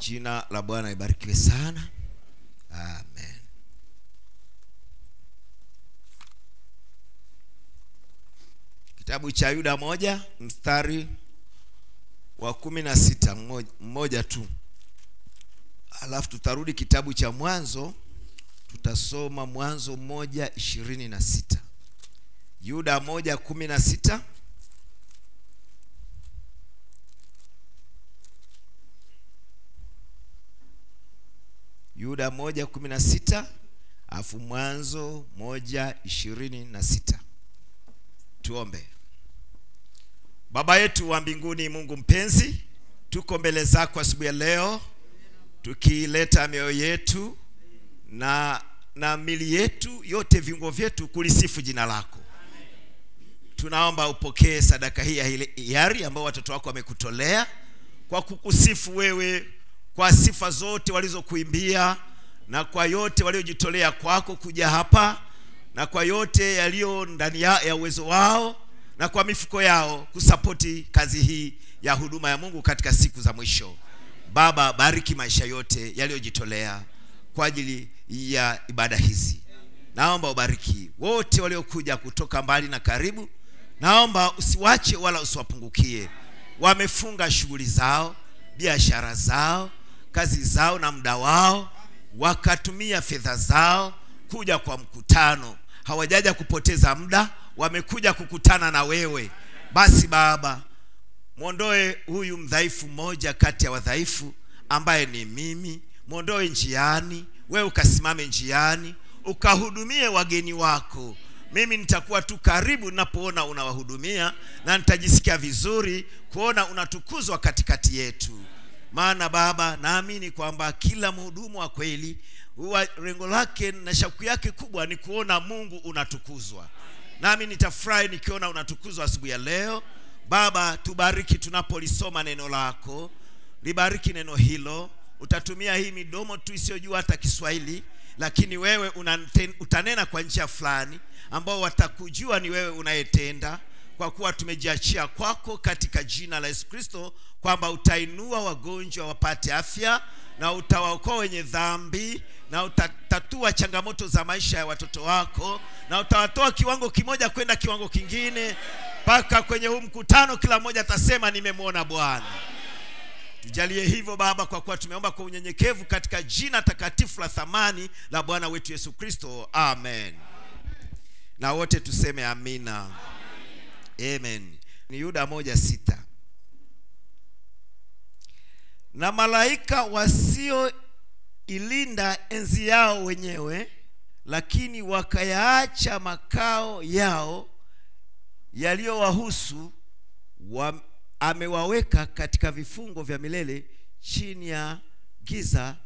Jina la Bwana ibarikiwe sana. Amen. Kitabu cha Yuda moja mstari wa kumi na sita mmoja, mmoja tu, alafu tutarudi kitabu cha Mwanzo, tutasoma Mwanzo moja ishirini na sita Yuda moja kumi na sita Yuda moja kumi na sita afu Mwanzo moja ishirini na sita Tuombe. Baba yetu wa mbinguni, Mungu mpenzi, tuko mbele zako asubuhi ya leo tukileta mioyo yetu na na mili yetu yote, viungo vyetu kulisifu jina lako. Tunaomba upokee sadaka hii ya hiari ambayo watoto wako wamekutolea kwa kukusifu wewe kwa sifa zote walizokuimbia na kwa yote waliojitolea kwako kuja hapa na kwa yote yaliyo ndani ya, uwezo wao na kwa mifuko yao kusapoti kazi hii ya huduma ya Mungu katika siku za mwisho. Baba, bariki maisha yote yaliyojitolea kwa ajili ya ibada hizi. Naomba ubariki wote waliokuja kutoka mbali na karibu. Naomba usiwache wala usiwapungukie. Wamefunga shughuli zao, biashara zao, kazi zao na muda wao, wakatumia fedha zao kuja kwa mkutano. Hawajaja kupoteza muda, wamekuja kukutana na wewe. Basi Baba, mwondoe huyu mdhaifu mmoja kati ya wadhaifu ambaye ni mimi, mwondoe njiani, wewe ukasimame njiani, ukahudumie wageni wako. Mimi nitakuwa tu karibu ninapoona unawahudumia, na nitajisikia vizuri kuona unatukuzwa katikati yetu. Maana Baba, naamini kwamba kila mhudumu wa kweli huwa lengo lake na shauku yake kubwa ni kuona Mungu unatukuzwa. Nami nitafurahi nikiona unatukuzwa asubuhi ya leo. Baba, tubariki tunapolisoma neno lako, libariki neno hilo. Utatumia hii midomo tu isiyojua hata Kiswahili, lakini wewe unanten, utanena kwa njia fulani ambao watakujua ni wewe unayetenda, kwa kuwa tumejiachia kwako katika jina la Yesu Kristo, kwamba utainua wagonjwa wapate afya na utawaokoa wenye dhambi na utatatua changamoto za maisha ya watoto wako na utawatoa kiwango kimoja kwenda kiwango kingine, mpaka kwenye huu mkutano kila mmoja atasema nimemwona Bwana. Tujalie hivyo Baba, kwa kuwa tumeomba kwa unyenyekevu katika jina takatifu la thamani la Bwana wetu Yesu Kristo, amen. amen. Na wote tuseme amina, amen. Ni Yuda moja sita na malaika wasioilinda enzi yao wenyewe, lakini wakayaacha makao yao yaliyowahusu, wa, amewaweka katika vifungo vya milele chini ya giza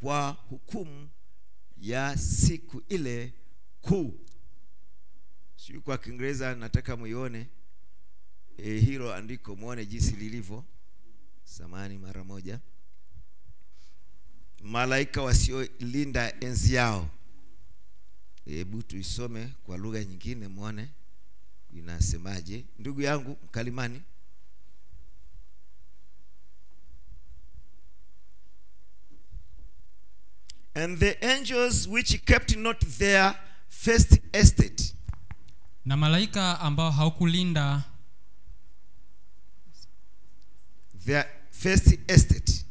kwa hukumu ya siku ile kuu. Sijui kwa Kiingereza, nataka muione e, hilo andiko muone jinsi lilivyo samani mara moja. Malaika wasiolinda enzi yao. Hebu tuisome kwa lugha nyingine muone inasemaje, ndugu yangu mkalimani. And the angels which kept not their first estate, na malaika ambao haukulinda their first estate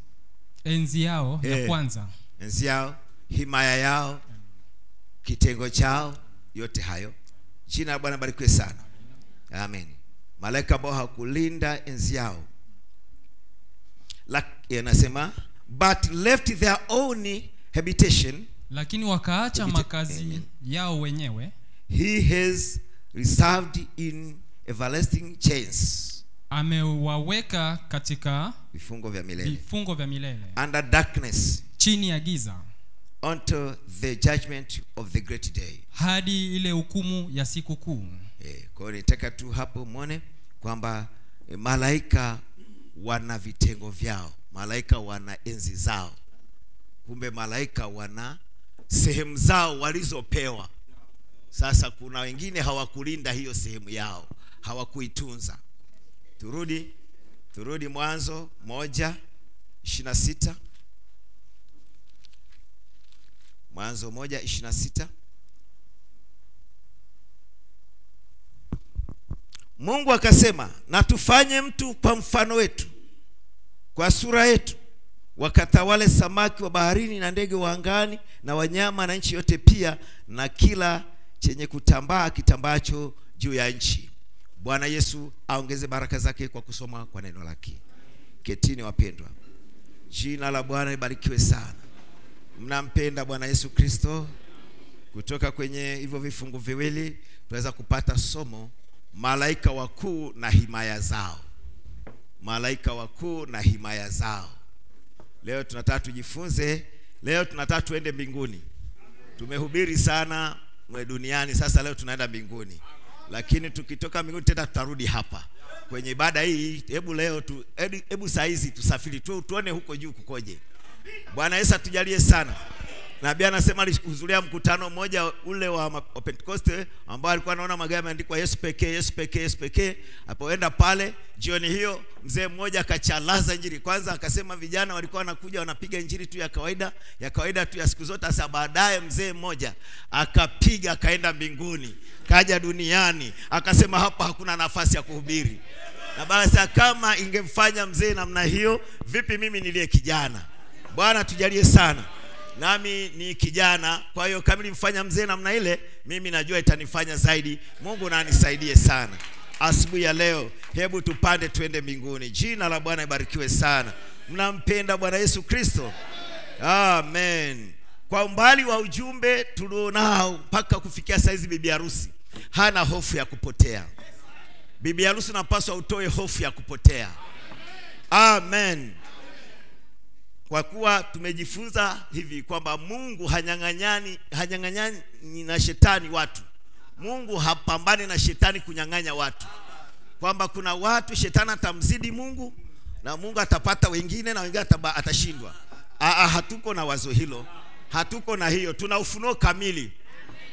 enzi yao ya Eh. kwanza enzi yao, himaya yao, kitengo chao, yote hayo. Jina la Bwana barikiwe sana, amen. Malaika ambao hakulinda enzi yao, Lak- anasema but left their own habitation, lakini wakaacha Habita- makazi Amen. yao wenyewe he has reserved in everlasting chains, amewaweka katika vifungo vya milele, vifungo vya milele. Under darkness. Chini ya giza. Unto the judgment of the great day. hadi ile hukumu ya siku kuu. Eh, kwa hiyo nitaka tu hapo mwone kwamba eh, malaika wana vitengo vyao, malaika wana enzi zao. Kumbe malaika wana sehemu zao walizopewa. Sasa kuna wengine hawakulinda hiyo sehemu yao, hawakuitunza. Turudi, turudi Mwanzo moja ishirini na sita mwanzo moja ishirini na sita mungu akasema na tufanye mtu kwa mfano wetu kwa sura yetu wakatawale samaki wa baharini na ndege wa angani na wanyama na nchi yote pia na kila chenye kutambaa kitambacho juu ya nchi. Bwana yesu aongeze baraka zake kwa kusoma kwa neno lake. Ketini wapendwa jina la bwana ibarikiwe sana. Mnampenda bwana yesu kristo? Kutoka kwenye hivyo vifungu viwili tunaweza kupata somo malaika wakuu na himaya zao. Malaika wakuu na himaya zao. Leo tunataka tujifunze leo tunataka tuende mbinguni. Tumehubiri sana duniani sasa leo tunaenda mbinguni. Lakini tukitoka mbinguni tena tutarudi hapa. Kwenye ibada hii hebu leo tu hebu- saa hizi tusafiri tu, tuone huko juu kukoje. Bwana yesu atujalie sana nabii anasema alihudhuria mkutano mmoja ule wa Pentecost ambao alikuwa anaona magari yameandikwa yesu pekee yesu pekee yesu pekee. Apoenda pale jioni hiyo mzee mmoja akachalaza injili. Kwanza akasema vijana walikuwa wanakuja wanapiga injili tu ya kawaida ya kawaida tu ya siku zote sasa baadaye mzee mmoja akapiga akaenda mbinguni kaja duniani akasema hapa hakuna nafasi ya kuhubiri. Na basi kama ingemfanya mzee namna hiyo vipi mimi niliye kijana? Bwana tujalie sana nami ni kijana. Kwa hiyo kama nilimfanya mzee namna ile mimi najua itanifanya zaidi. Mungu na anisaidie sana. Asubuhi ya leo hebu tupande twende mbinguni. Jina la bwana ibarikiwe sana. Mnampenda bwana yesu kristo? Amen. Kwa umbali wa ujumbe tulionao mpaka kufikia saizi bibi harusi hana hofu ya kupotea. Bibi harusi unapaswa utoe hofu ya kupotea. Amen kwa kuwa tumejifunza hivi kwamba mungu hanyang'anyani hanyang'anyani na shetani watu. Mungu hapambani na shetani kunyang'anya watu. Kwamba kuna watu shetani atamzidi mungu na mungu atapata wengine na wengine atashindwa. Aa, hatuko na wazo hilo. Hatuko na hiyo. Tuna ufunuo kamili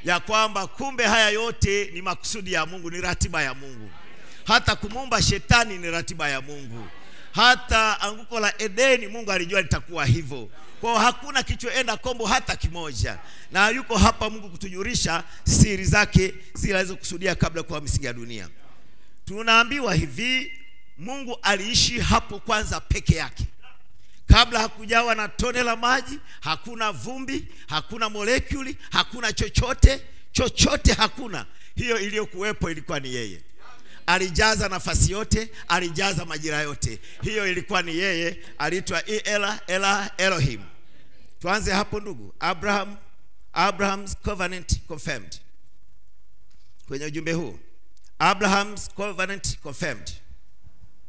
ya kwamba kumbe haya yote ni makusudi ya mungu ni ratiba ya mungu. Hata kumumba shetani ni ratiba ya mungu hata anguko la edeni mungu alijua litakuwa hivyo. Kwa hakuna kichoenda kombo hata kimoja. Na yuko hapa mungu kutujulisha siri zake zile alizokusudia kabla kwa misingi ya dunia. Tunaambiwa hivi mungu aliishi hapo kwanza peke yake. Kabla hakujawa na tone la maji hakuna vumbi hakuna molekuli hakuna chochote chochote hakuna. Hiyo iliyokuwepo ilikuwa ni yeye alijaza nafasi yote alijaza majira yote. Hiyo ilikuwa ni yeye aliitwa ela ela elohim. Tuanze hapo ndugu. Abraham abraham's covenant confirmed. Kwenye ujumbe huu. Abraham's covenant confirmed.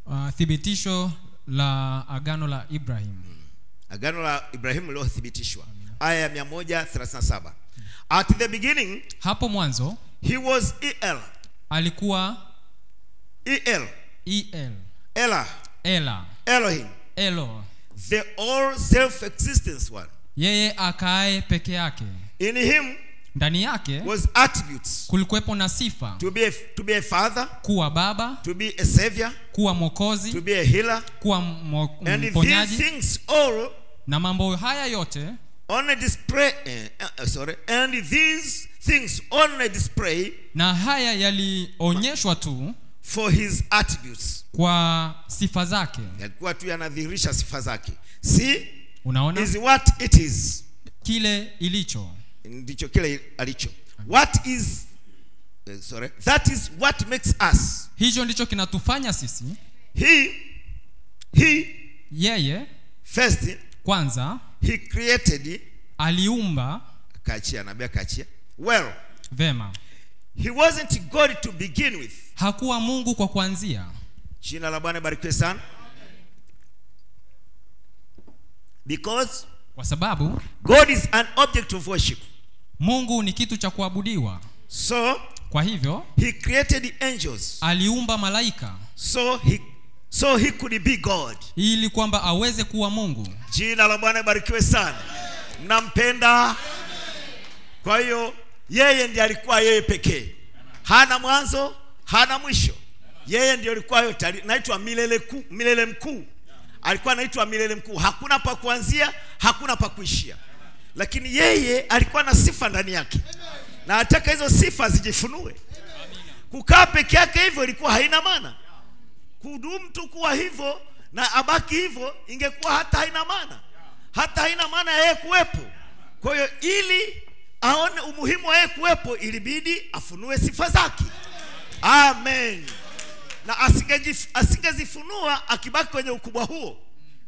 Uh, thibitisho la agano la ibrahim. Hmm. agano la ibrahimu lililothibitishwa. Aya ya 137 at the beginning hapo mwanzo he was el alikuwa el el ela. Ela. Elohim. Elo. The all self existence one. Yeye akae peke yake. In him ndani yake was attributes. kulikuwepo na sifa. To be a, to be a father. Kuwa baba. To be a savior. Kuwa to be a healer. Kuwa mo- and these mponyaji. things all na mambo haya yote on a display uh, uh, sorry. And these things on a display na haya yalionyeshwa tu for his attributes. Kwa sifa zake. Yalikuwa tu yanadhihirisha sifa zake. See unaona? Is what it is. Kile ilicho. Ndicho kile alicho. What is uh, sorry. That is what makes us. Hicho ndicho kinatufanya sisi. He he yeye first kwanza he created aliumba akaachia nabii akaachia. Well vema he wasn't god to begin with. Hakuwa mungu kwa kuanzia. Jina la bwana barikiwe sana. Because kwa sababu god is an object of worship. Mungu ni kitu cha kuabudiwa. So kwa hivyo he created angels. aliumba malaika. So he so he could be god. Ili kwamba aweze kuwa mungu. Jina la bwana barikiwe sana. Nampenda. kwa hiyo yeye ndiye alikuwa yeye pekee. Hana mwanzo hana mwisho. Yeye ndiye alikuwa yote. Naitwa milele kuu milele mkuu. Alikuwa anaitwa milele mkuu. Hakuna pa kuanzia hakuna pa kuishia. Lakini yeye alikuwa na sifa ndani yake. Na nataka hizo sifa zijifunue. Kukaa peke yake hivyo ilikuwa haina maana. Kudumu tu kuwa hivyo na abaki hivyo ingekuwa hata haina maana. Hata haina maana yeye kuwepo. Kwa hiyo ili aone umuhimu wa yeye kuwepo ilibidi afunue sifa zake. Amen. Na asingezifunua akibaki kwenye ukubwa huo.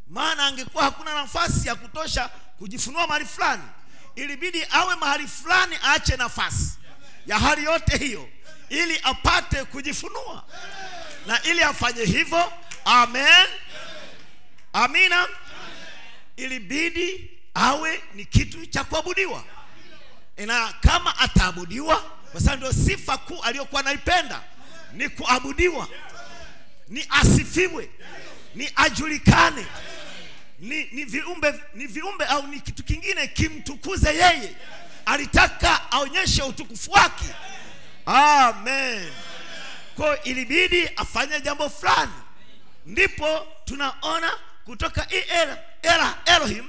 Maana angekuwa hakuna nafasi ya kutosha kujifunua mahali fulani. Ilibidi awe mahali fulani aache nafasi ya hali yote hiyo ili apate kujifunua. Na ili afanye hivyo amen. Amina. Ilibidi awe ni kitu cha kuabudiwa na kama ataabudiwa kwa sababu ndio sifa kuu aliyokuwa naipenda ni kuabudiwa ni asifiwe ni ajulikane ni, ni viumbe ni viumbe au ni kitu kingine kimtukuze yeye. Alitaka aonyeshe utukufu wake. Amen. Kwa ilibidi afanye jambo fulani. Ndipo tunaona kutoka era, era elohim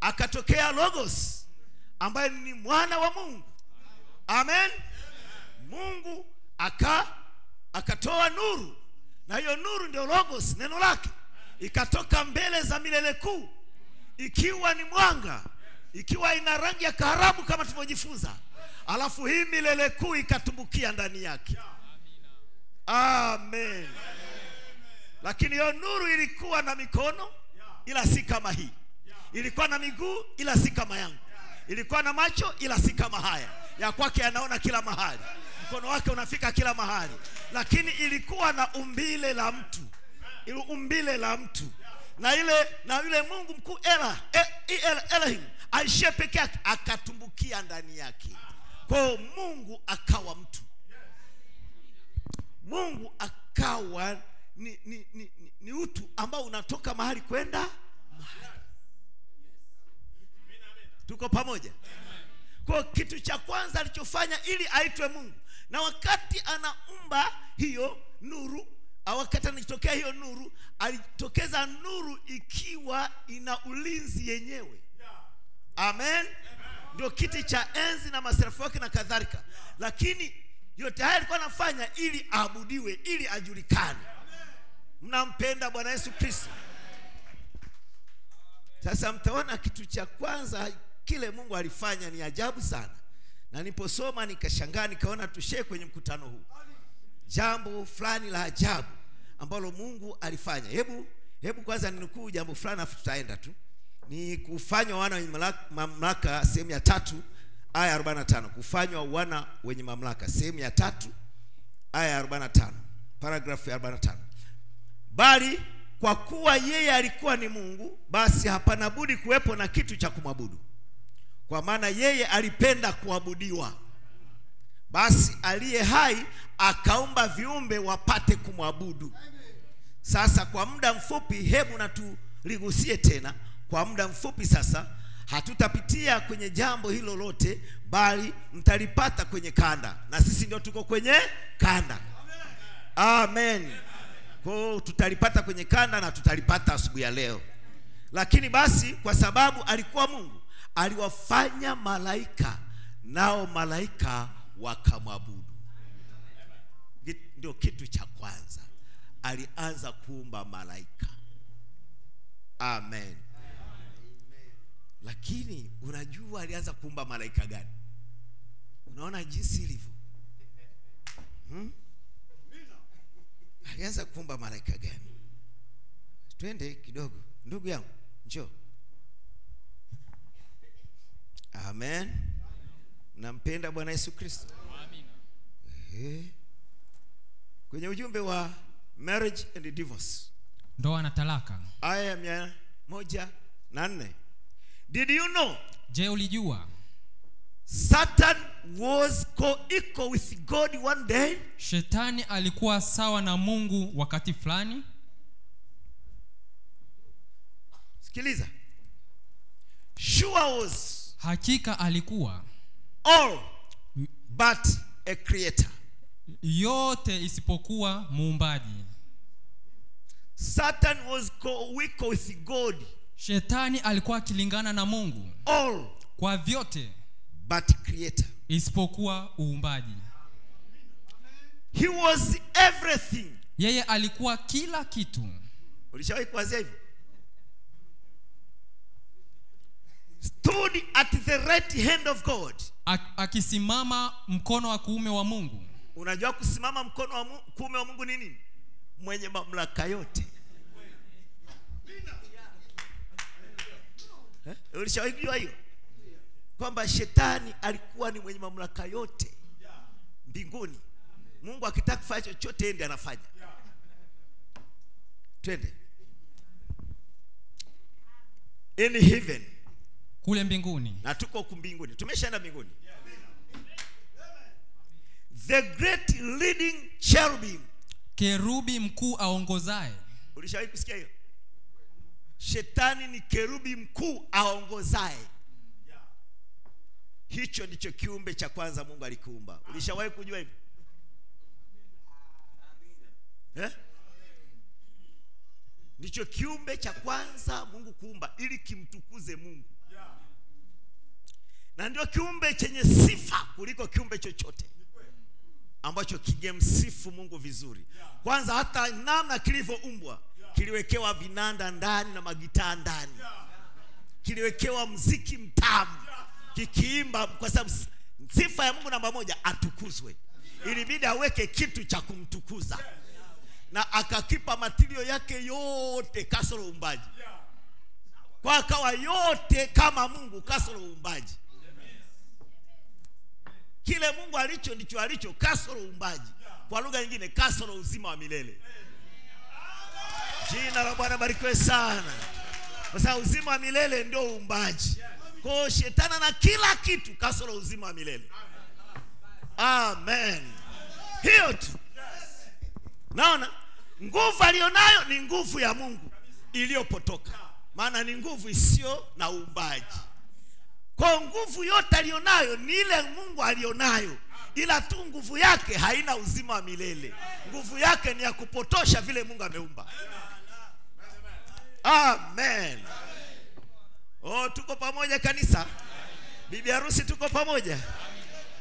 akatokea logos ambaye ni mwana wa mungu. Amen. Mungu aka akatoa nuru. Na hiyo nuru ndio logos neno lake. Ikatoka mbele za milele kuu. Ikiwa ni mwanga. Ikiwa ina rangi ya kaharabu kama tulivyojifunza. Alafu hii milele kuu ikatumbukia ndani yake. Amen. Lakini hiyo nuru ilikuwa na mikono ila si kama hii. Ilikuwa na miguu ila si kama yangu ilikuwa na macho ila si kama haya. Ya kwake anaona kila mahali. Mkono wake unafika kila mahali. Lakini ilikuwa na umbile la mtu. Ile umbile la mtu. Na ile na yule mungu mkuu ela e, el, elohim aishie peke yake akatumbukia ndani yake. Kwa mungu akawa mtu. Mungu akawa ni, ni, ni, ni, ni utu ambao unatoka mahali kwenda mahali tuko pamoja. Kwa kitu cha kwanza alichofanya ili aitwe mungu. Na wakati anaumba hiyo nuru wakati anatokea hiyo nuru alitokeza nuru ikiwa ina ulinzi yenyewe. Amen. Ndio kiti cha enzi na maserafu wake na kadhalika. Lakini yote haya alikuwa anafanya ili aabudiwe ili ajulikane. Mnampenda bwana yesu kristo? Sasa mtaona kitu cha kwanza kile mungu alifanya ni ajabu sana. Na niposoma nikashangaa nikaona tushee kwenye mkutano huu. Jambo fulani la ajabu ambalo mungu alifanya. Hebu hebu kwanza ninukuu jambo fulani afu tutaenda tu. Ni kufanywa wana wenye mamlaka- sehemu ya tatu aya 45 kufanywa wana wenye mamlaka sehemu ya tatu aya 45 paragrafu ya 45 bali kwa kuwa yeye alikuwa ni mungu basi hapana budi kuwepo na kitu cha kumwabudu kwa maana yeye alipenda kuabudiwa. Basi aliye hai akaumba viumbe wapate kumwabudu. Sasa kwa muda mfupi hebu na tuligusie tena. Kwa muda mfupi sasa hatutapitia kwenye jambo hilo lote bali mtalipata kwenye kanda. Na sisi ndio tuko kwenye kanda. Amen. Kwao tutalipata kwenye kanda na tutalipata asubuhi ya leo. Lakini basi kwa sababu alikuwa mungu aliwafanya malaika nao malaika wakamwabudu. Ndio kitu cha kwanza. Alianza kuumba malaika. Amen. Lakini unajua alianza kuumba malaika gani? Unaona jinsi ilivyo. Hmm? alianza kuumba malaika gani? Twende kidogo. Ndugu yangu njoo amen. Nampenda bwana yesu kristo. Kwenye ujumbe wa marriage and divorce. Ndoa na talaka. Aya ya mia moja na nne. Did you know? Je ulijua? Satan was co-equal with god one day? Shetani alikuwa sawa na mungu wakati fulani. Sikiliza. Sure was hakika alikuwa all but a creator yote isipokuwa muumbaji satan was co-equal with god shetani alikuwa akilingana na mungu all kwa vyote but creator. isipokuwa uumbaji He was everything. yeye alikuwa kila kitu Ulishawahi kuwazia hivyo? Stood at the right hand of God. Ak- akisimama mkono wa kuume wa mungu Unajua kusimama mkono wa kuume wa Mungu ni nini? Mwenye mamlaka yote. Eh? Ulishawahi kujua hiyo? Kwamba shetani alikuwa ni mwenye mamlaka yote mbinguni. Mungu akitaka kufanya chochote ende anafanya. Twende. In heaven kule mbinguni. Na tuko huku mbinguni. Tumeshaenda mbinguni. The great leading cherubim. Kerubi mkuu aongozaye. Ulishawahi kusikia hiyo? Shetani ni kerubi mkuu aongozaye. Hicho ndicho kiumbe cha kwanza mungu alikiumba ulishawahi kujua hivyo? Eh? ndicho kiumbe cha kwanza mungu kuumba ili kimtukuze mungu na ndio kiumbe chenye sifa kuliko kiumbe chochote. Ambacho kingemsifu mungu vizuri. Kwanza hata namna kilivyoumbwa. Kiliwekewa vinanda ndani na magitaa ndani. Kiliwekewa mziki mtamu. Kikiimba kwa sababu sifa ya mungu namba moja atukuzwe. Ilibidi aweke kitu cha kumtukuza. Na akakipa matilio yake yote kasoro uumbaji kwa akawa yote kama mungu kasoro uumbaji kile mungu alicho ndicho alicho kasoro uumbaji. Kwa lugha nyingine kasoro uzima wa milele. Jina la bwana barikiwe sana. Kwa sababu uzima wa milele ndio uumbaji. Kwao shetana na kila kitu kasoro uzima wa milele. Amen. Hiyo tu. Naona nguvu aliyonayo ni nguvu ya mungu iliyopotoka. Maana ni nguvu isiyo na uumbaji kwa nguvu yote aliyonayo ni ile mungu aliyonayo ila tu nguvu yake haina uzima wa milele. Nguvu yake ni ya kupotosha vile mungu ameumba. Amen. Oh tuko pamoja kanisa? Bibi harusi tuko pamoja?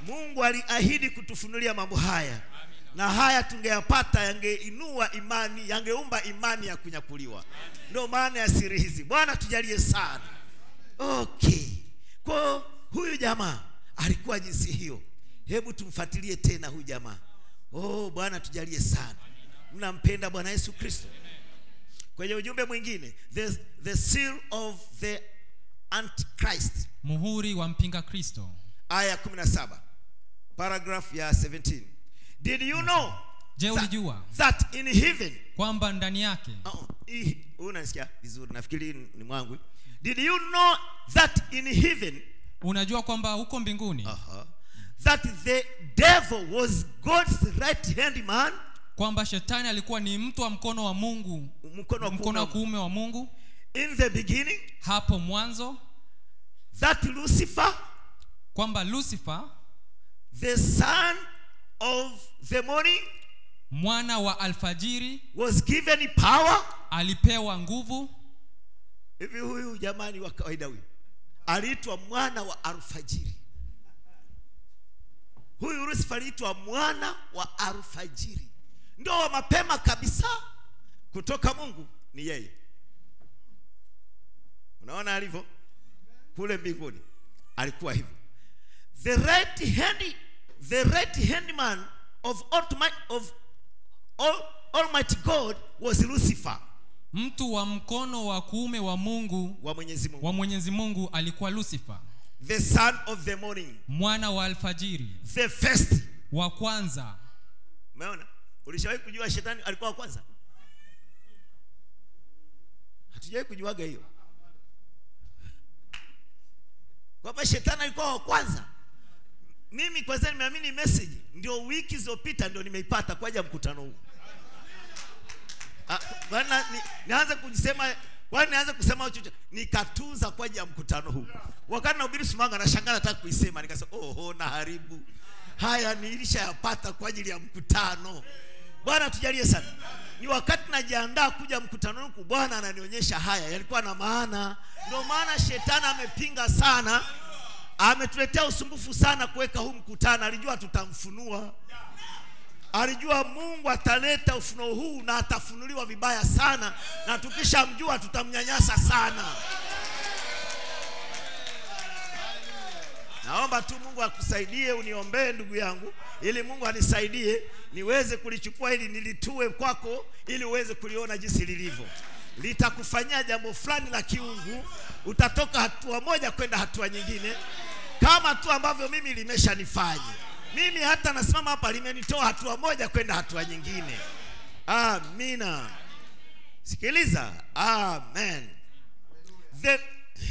Mungu aliahidi kutufunulia mambo haya. Na haya tungeyapata yangeinua imani yangeumba imani ya kunyakuliwa. Ndio maana ya siri hizi. Bwana tujalie sana. Okay kwa huyu jamaa alikuwa jinsi hiyo. Hebu tumfuatilie tena huyu jamaa. Oh bwana tujalie sana. Mnampenda bwana yesu kristo? Kwenye ujumbe mwingine the, the seal of the antichrist. Muhuri wa mpinga kristo. Aya 17 paragraph ya 17 did you know je ulijua? that in heaven kwamba ndani yake Oh, hii- huu vizuri. Nafikiri ni mwangu did you know that in heaven unajua kwamba huko mbinguni uh-huh, that the devil was god's right hand man? kwamba shetani alikuwa ni mtu wa mkono wa mungu mkono wa mkono wa kuume. kuume wa mungu. In the beginning hapo mwanzo that lucifer kwamba lucifer the son of the morning mwana wa alfajiri was given power alipewa nguvu hivi huyu jamani wa kawaida huyu? Aliitwa mwana wa alfajiri. Huyu lucifer aliitwa mwana wa alfajiri. Ndio wa mapema kabisa kutoka mungu ni yeye. Unaona alivyo? Kule mbinguni alikuwa hivyo. The right hand the right hand man of Almighty, of all, almighty god was lucifer mtu wa mkono wa kuume wa mungu wa mwenyezi mungu. wa mwenyezi mungu alikuwa lucifer. The son of the morning. Mwana wa alfajiri. The first. Wa kwanza. Umeona? Ulishawahi kujua shetani alikuwa wa kwanza? Hatujawahi kujuaga hiyo. Kwamba shetani alikuwa wa kwanza. Mimi kwanza nimeamini message. Ndio wiki zilizopita ndio nimeipata kwa ajili ya mkutano huu bwana nianze kujisema Bwana nianze kusema chochote nikatunza kwa ajili ya mkutano huu. Wakati nahubiri sumanga nashangaa nataka kuisema. Nikasema oho na haribu haya nilishayapata kwa ajili ya mkutano. Bwana tujalie sana. Ni wakati najiandaa kuja mkutano huku bwana ananionyesha haya. Yalikuwa na maana. Ndio maana shetani amepinga sana. Ametuletea usumbufu sana kuweka huu mkutano. Alijua tutamfunua alijua mungu ataleta ufunuo huu na atafunuliwa vibaya sana na tukishamjua tutamnyanyasa sana. Naomba tu mungu akusaidie uniombee ndugu yangu ili mungu anisaidie niweze kulichukua ili nilitue kwako ili uweze kuliona jinsi lilivyo. Litakufanyia jambo fulani la kiungu utatoka hatua moja kwenda hatua nyingine kama tu ambavyo mimi limeshanifanya mimi hata nasimama hapa limenitoa hatua moja kwenda hatua nyingine. Amina. Sikiliza. Amen. The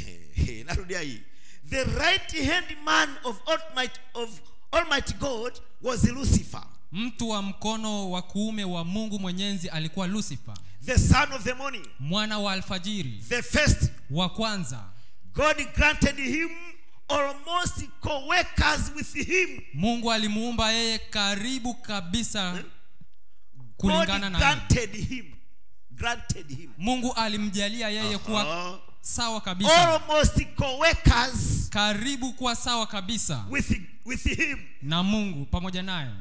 narudia hii. The right hand man of almighty, of almighty god was lucifer. Mtu wa mkono wa kuume wa mungu mwenyezi alikuwa lucifer. The son of the morning. Mwana wa alfajiri. The first. Wa kwanza. God granted him almost co-workers with him. Mungu alimuumba yeye karibu kabisa god kulingana na granted him. Granted him. Mungu alimjalia yeye kuwa sawa kabisa. Almost co-workers karibu kuwa sawa kabisa. with, with him. Na mungu pamoja naye.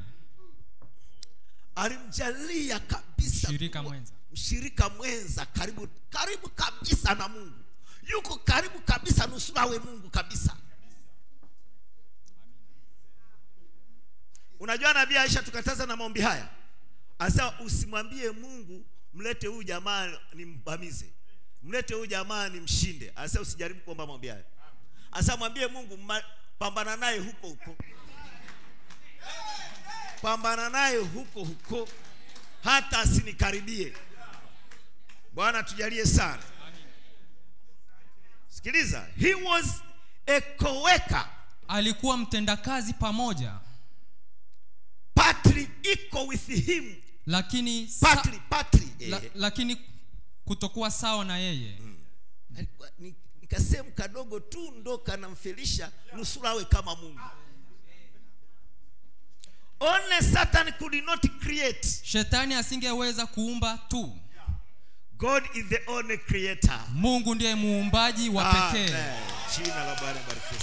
Alimjalia kabisa. Mshirika mwenza. mshirika mwenza karibu karibu kabisa na mungu. Yuko karibu kabisa nusura awe mungu kabisa unajua nabii aisha tukataza na maombi haya? Anasema usimwambie mungu mlete huyu jamaa nimbamize. Mlete huyu jamaa nimshinde. Anasema usijaribu kuomba maombi haya. Anasema mwambie mungu pambana naye huko huko. Pambana naye huko huko hata asinikaribie. Bwana tujalie sana. Sikiliza he was a co-worker. Alikuwa mtendakazi pamoja partly iko with him. Lakini patri, patri, eh. la, lakini kutokuwa sawa na yeye. Mm. ni, ni kasehemu kadogo tu ndo kanamfilisha nusura awe kama mungu. Only satan could not create. Shetani asingeweza kuumba tu. God is the only creator. Mungu ndiye muumbaji wa pekee. Jina la bwana barikiwe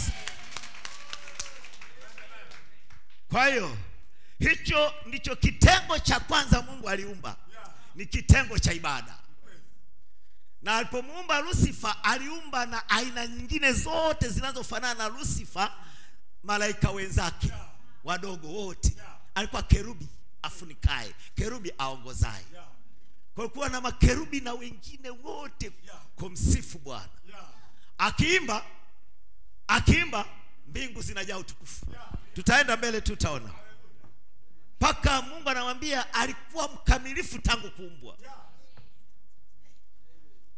kwa hiyo hicho ndicho kitengo cha kwanza mungu aliumba. Ni kitengo cha ibada. Na alipomuumba lusifa aliumba na aina nyingine zote zinazofanana na lusifa malaika wenzake wadogo wote. Alikuwa kerubi afunikae kerubi aongozaye. Kwa kuwa na makerubi na wengine wote kumsifu bwana. Akiimba akiimba mbingu zinajaa utukufu. Tutaenda mbele tutaona mpaka mungu anamwambia alikuwa mkamilifu tangu kuumbwa.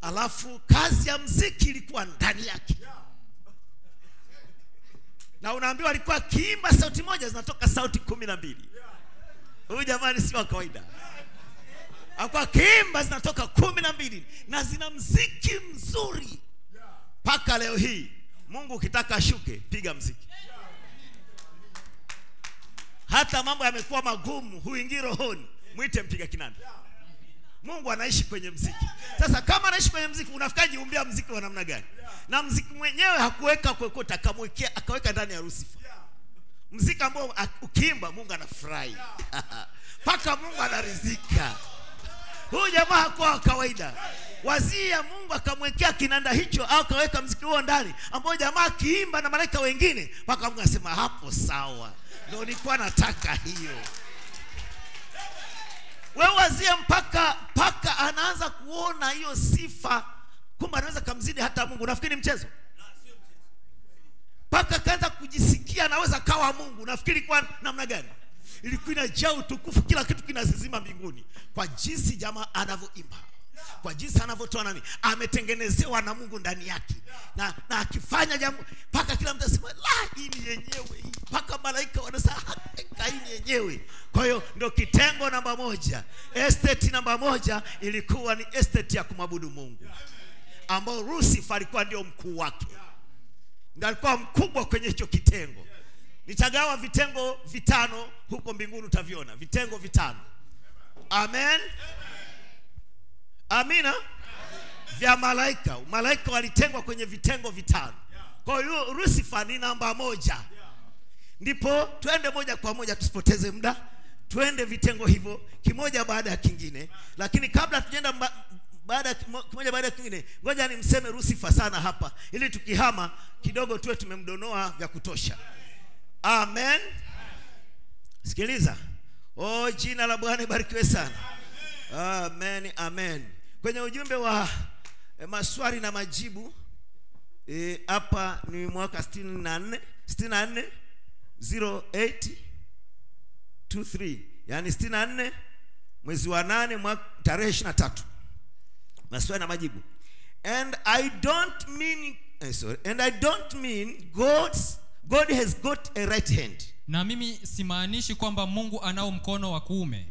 Alafu kazi ya mziki ilikuwa ndani yake. Na unaambiwa alikuwa akiimba sauti moja zinatoka sauti kumi na mbili. Huyu jamani si wa kawaida. Alikuwa akiimba zinatoka kumi na mbili na zina mziki mzuri. Mpaka leo hii mungu ukitaka ashuke piga mziki hata mambo yamekuwa magumu huingii rohoni. Mwite mpiga kinanda. Mungu anaishi kwenye mziki. Sasa kama anaishi kwenye mziki unafikaje jiumbia mziki wa namna gani? Na mziki mwenyewe hakuweka kwekota akamwekea akaweka ndani ya Lucifer. mziki ambao a- ukiimba mungu anafurahi. Mpaka mungu anarizika huyu jamaa hakuwa wa kawaida. Wazii ya mungu akamwekea kinanda hicho au akaweka mziki huo ndani ambao jamaa akiimba na malaika wengine mpaka mungu anasema hapo sawa. Ndo nilikuwa nataka hiyo. We wazie mpaka mpaka anaanza kuona hiyo sifa kumbe anaweza kamzidi hata mungu. Nafikiri mchezo? Mpaka akaanza kujisikia anaweza kawa mungu. Nafikiri kwa namna gani ilikuwa inajaa utukufu kila kitu kinazizima mbinguni. Kwa jinsi jamaa anavyoimba kwa jinsi anavyotoa nani ametengenezewa na mungu ndani yake. Na, na akifanya jambo mpaka kila mtu asema la hii ni yenyewe mpaka malaika wanasema hakika hii ni yenyewe. Kwa hiyo ndio kitengo namba moja. Estate namba moja ilikuwa ni estate ya kumwabudu mungu ambao Lucifer alikuwa ndio mkuu wake. Ndio alikuwa mkubwa kwenye hicho kitengo nitagawa vitengo vitano huko mbinguni utaviona. Vitengo vitano. Amen. Amina. Vya malaika. Malaika walitengwa kwenye vitengo vitano. Kwa hiyo lucifer ni namba moja. Ndipo twende moja kwa moja tusipoteze muda. Twende vitengo hivyo kimoja baada ya kingine. Lakini kabla tujaenda baada kimoja baada ya kingine ngoja nimseme lucifer sana hapa. Ili tukihama kidogo tuwe tumemdonoa vya kutosha amen. Sikiliza. Oh jina la bwana ibarikiwe sana. Amen amen. Kwenye ujumbe wa e, maswali na majibu hapa e, ni mwaka 64 64 08 23 yani 64 mwezi wa 8 mwaka tarehe 23 maswali na majibu. And i don't mean eh, sorry. And i don't mean god's god has got a right hand. Na mimi simaanishi kwamba mungu anao mkono wa kuume.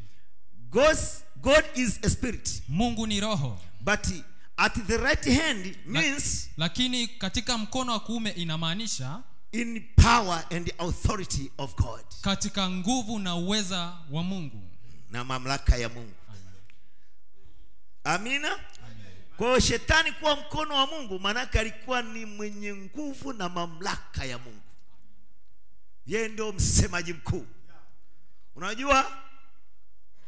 God's god is a spirit. Mungu ni roho. But at the right hand means lakini katika mkono wa kuume inamaanisha in power and authority of god. katika nguvu na uweza wa mungu. Na mamlaka ya mungu. Amina? Kwa hiyo shetani kuwa mkono wa mungu maanake alikuwa ni mwenye nguvu na mamlaka ya mungu yeye ndio msemaji mkuu. Unajua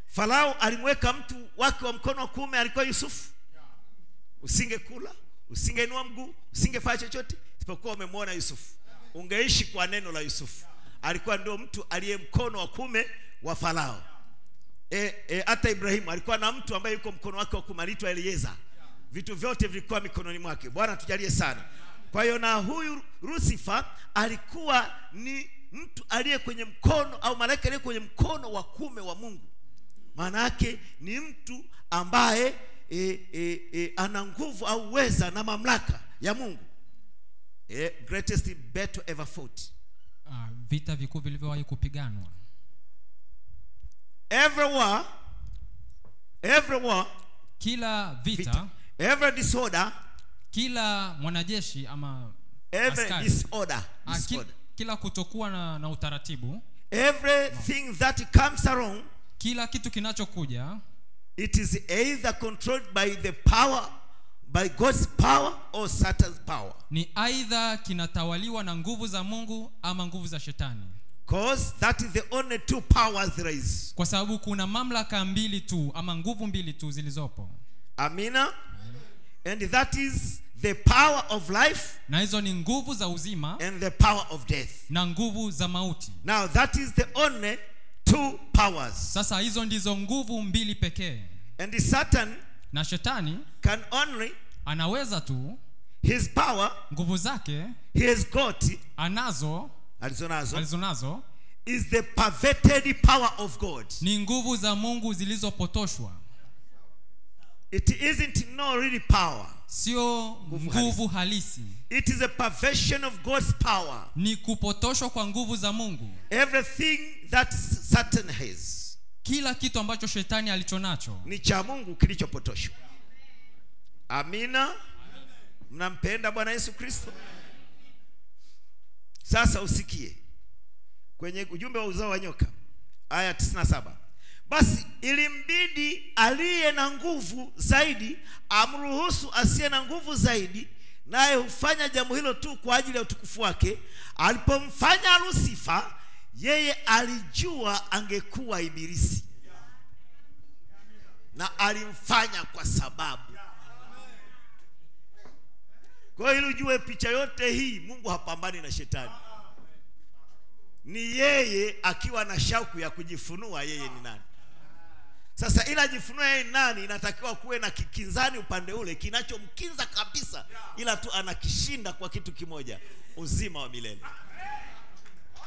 farao alimweka mtu wake wa mkono wa kuume alikuwa yusufu. Usingekula usingeinua mguu usingefanya chochote isipokuwa umemwona yusufu. Ungeishi kwa neno la yusufu. Alikuwa ndio mtu aliye mkono wa kuume wa farao. E, e, hata ibrahimu alikuwa na mtu ambaye yuko mkono wake wa kuume aliitwa elieza. Vitu vyote vilikuwa mikononi mwake. Bwana tujalie sana. Kwa hiyo na huyu lucifer alikuwa ni mtu aliye kwenye mkono au malaika aliye kwenye mkono wa kume wa mungu. Maana yake ni mtu ambaye e, e, e, ana nguvu au uweza na mamlaka ya mungu. E, greatest battle ever fought. Ah, vita vikuu vilivyowahi kupiganwa. Every war every war kila vita, vita, every disorder kila mwanajeshi ama every askari, disorder, ah, ki, disorder kila kutokuwa na, na utaratibu everything no. that comes along kila kitu kinachokuja it is either controlled by the power by god's power or satan's power. ni aidha kinatawaliwa na nguvu za mungu ama nguvu za shetani. Because that is the only two powers there is kwa sababu kuna mamlaka mbili tu ama nguvu mbili tu zilizopo. Amina. And that is the power of life na hizo ni nguvu za uzima and the power of death. na nguvu za mauti. Now that is the only two powers. Sasa hizo ndizo nguvu mbili pekee. And satan na shetani can only anaweza tu his power nguvu zake he has got anazo alizonazo alizonazo is the perverted power of god. ni nguvu za mungu zilizopotoshwa it isn't no really power. Sio Nguvu halisi. it is a perversion of god's power. Ni kupotoshwa kwa nguvu za mungu. Everything that satan has kila kitu ambacho shetani alichonacho ni cha mungu kilichopotoshwa. Amina. Mnampenda bwana yesu kristo? Sasa usikie. Kwenye ujumbe wa uzao wa nyoka aya 97 basi ilimbidi aliye na nguvu zaidi amruhusu asiye na nguvu zaidi naye hufanya jambo hilo tu kwa ajili ya utukufu wake. Alipomfanya lusifa yeye alijua angekuwa ibilisi. Na alimfanya kwa sababu. Kwa hiyo ujue picha yote hii mungu hapambani na shetani. Ni yeye akiwa na shauku ya kujifunua yeye ni nani sasa ila ajifunue yeye nani inatakiwa kuwe na kikinzani upande ule kinachomkinza kabisa ila tu anakishinda kwa kitu kimoja uzima wa milele.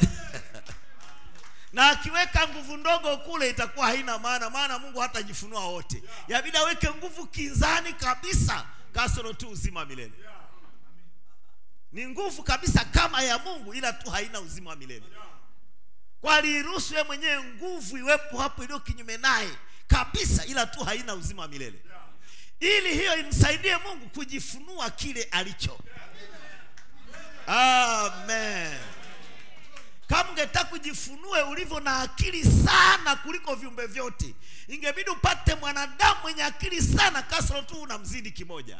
Na akiweka nguvu ndogo kule itakuwa haina maana maana mungu hatajifunua wote. Yabidi aweke nguvu kinzani kabisa kasoro tu uzima wa milele. Ni nguvu kabisa kama ya mungu ila tu haina uzima wa milele. Kwa aliruhusu yeye mwenyewe nguvu iwepo hapo iliyo kinyume naye kabisa ila tu haina uzima wa milele. Ili hiyo imsaidie mungu kujifunua kile alicho. Amen. Kama ungetaka kujifunue ulivyo na akili sana kuliko viumbe vyote ingebidi upate mwanadamu mwenye akili sana kasoro tu unamzidi kimoja.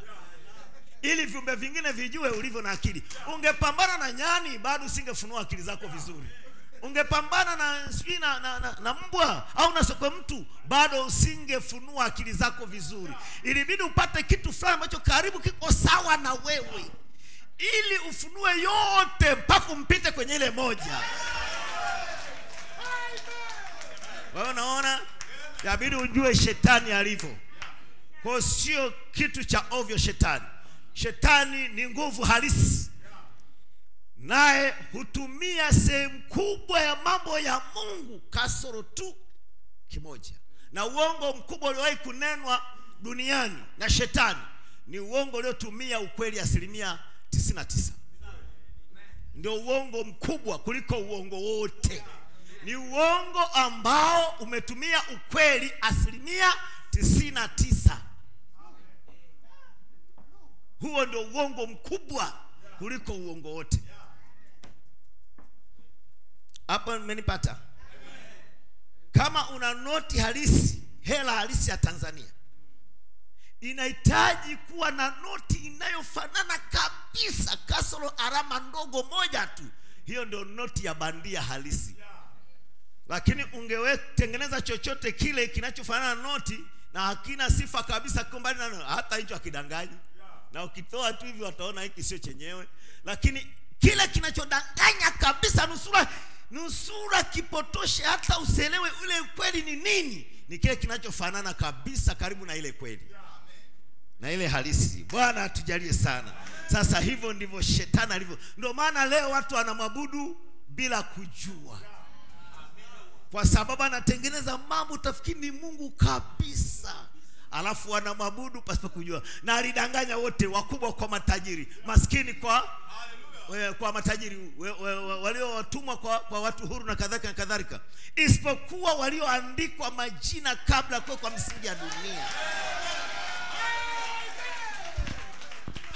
Ili viumbe vingine vijue ulivyo na akili. Ungepambana na nyani bado usingefunua akili zako vizuri ungepambana na sijui na, na, na, na mbwa au na sokwe mtu bado usingefunua akili zako vizuri. Ilibidi upate kitu fulani ambacho karibu kiko sawa na wewe. Ili ufunue yote mpaka umpite kwenye ile moja. Wewe unaona? Yabidi ujue shetani alivyo. Kwao sio kitu cha ovyo shetani. Shetani ni nguvu halisi naye hutumia sehemu kubwa ya mambo ya mungu kasoro tu kimoja. Na uongo mkubwa uliowahi kunenwa duniani na shetani ni uongo uliotumia ukweli asilimia 99 ndio uongo mkubwa kuliko uongo wote. Ni uongo ambao umetumia ukweli asilimia 99 huo ndio uongo mkubwa kuliko uongo wote hapo mmenipata? Kama una noti halisi hela halisi ya tanzania inahitaji kuwa na noti inayofanana kabisa kasoro alama ndogo moja tu. Hiyo ndio noti ya bandia halisi. Lakini ungetengeneza chochote kile kinachofanana na noti na hakina sifa kabisa kumbali mbali na hata hicho akidanganyi na ukitoa tu hivi wataona hiki sio chenyewe. Lakini kile kinachodanganya kabisa nusura nusura kipotoshe hata uselewe ule kweli ni nini ni kile kinachofanana kabisa karibu na ile kweli. Na ile halisi. Bwana atujalie sana. Sasa hivyo ndivyo shetani alivyo. Ndio maana leo watu wanamwabudu bila kujua. Kwa sababu anatengeneza mambo utafikiri ni mungu kabisa. Alafu wanamwabudu pasipo kujua. Na alidanganya wote wakubwa kwa matajiri. Maskini kwa we, kwa matajiri waliowatumwa kwa, kwa watu huru na kadhalika na kadhalika. Isipokuwa walioandikwa majina kabla ya kuwekwa msingi ya dunia.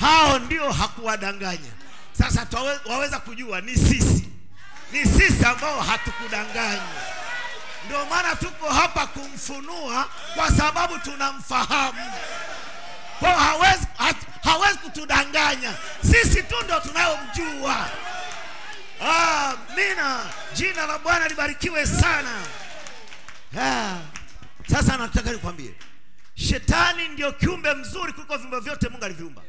Hao ndio hakuwadanganya. Sasa tuwe, waweza kujua ni sisi. Ni sisi ambao hatukudanganya ndio maana tuko hapa kumfunua kwa sababu tunamfahamu kwa hawezi, hawezi kutudanganya. Sisi tu ndo tunayomjua amina jina la bwana libarikiwe sana. Ah. sasa nataka nikwambie. Shetani ndio kiumbe mzuri kuliko viumbe vyote mungu aliviumba.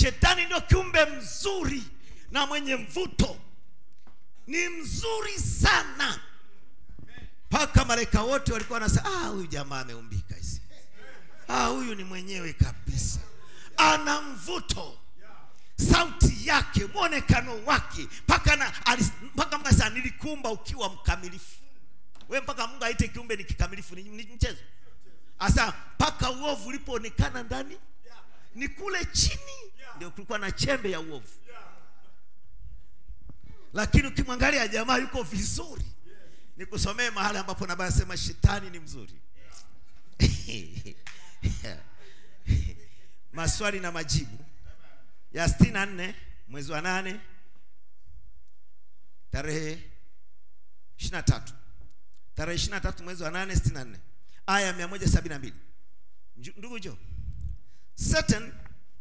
Shetani ndio kiumbe mzuri na mwenye mvuto. Ni mzuri sana. Mpaka malaika wote walikuwa wanasema ah, huyu jamaa ameumbika hizi ah, huyu ni mwenyewe kabisa. Ana mvuto. Sauti yake mwonekano wake mpaka na mpaka mungu nilikumba ukiwa mkamilifu. We mpaka mungu aite kiumbe ni kikamilifu ni, ni mchezo. Asa mpaka uovu ulipoonekana ndani ni kule chini ndio kulikuwa na chembe ya uovu. Lakini ukimwangalia jamaa yuko vizuri. Nikusomee mahali ambapo nabaya sema shetani ni mzuri maswali na majibu. Ya sitini na nne mwezi wa nane tarehe ishiri na tatu. Tarehe ishiri na tatu mwezi wa nane sitini na nne. Aya mia moja sabini na mbili. Ndugu jo satan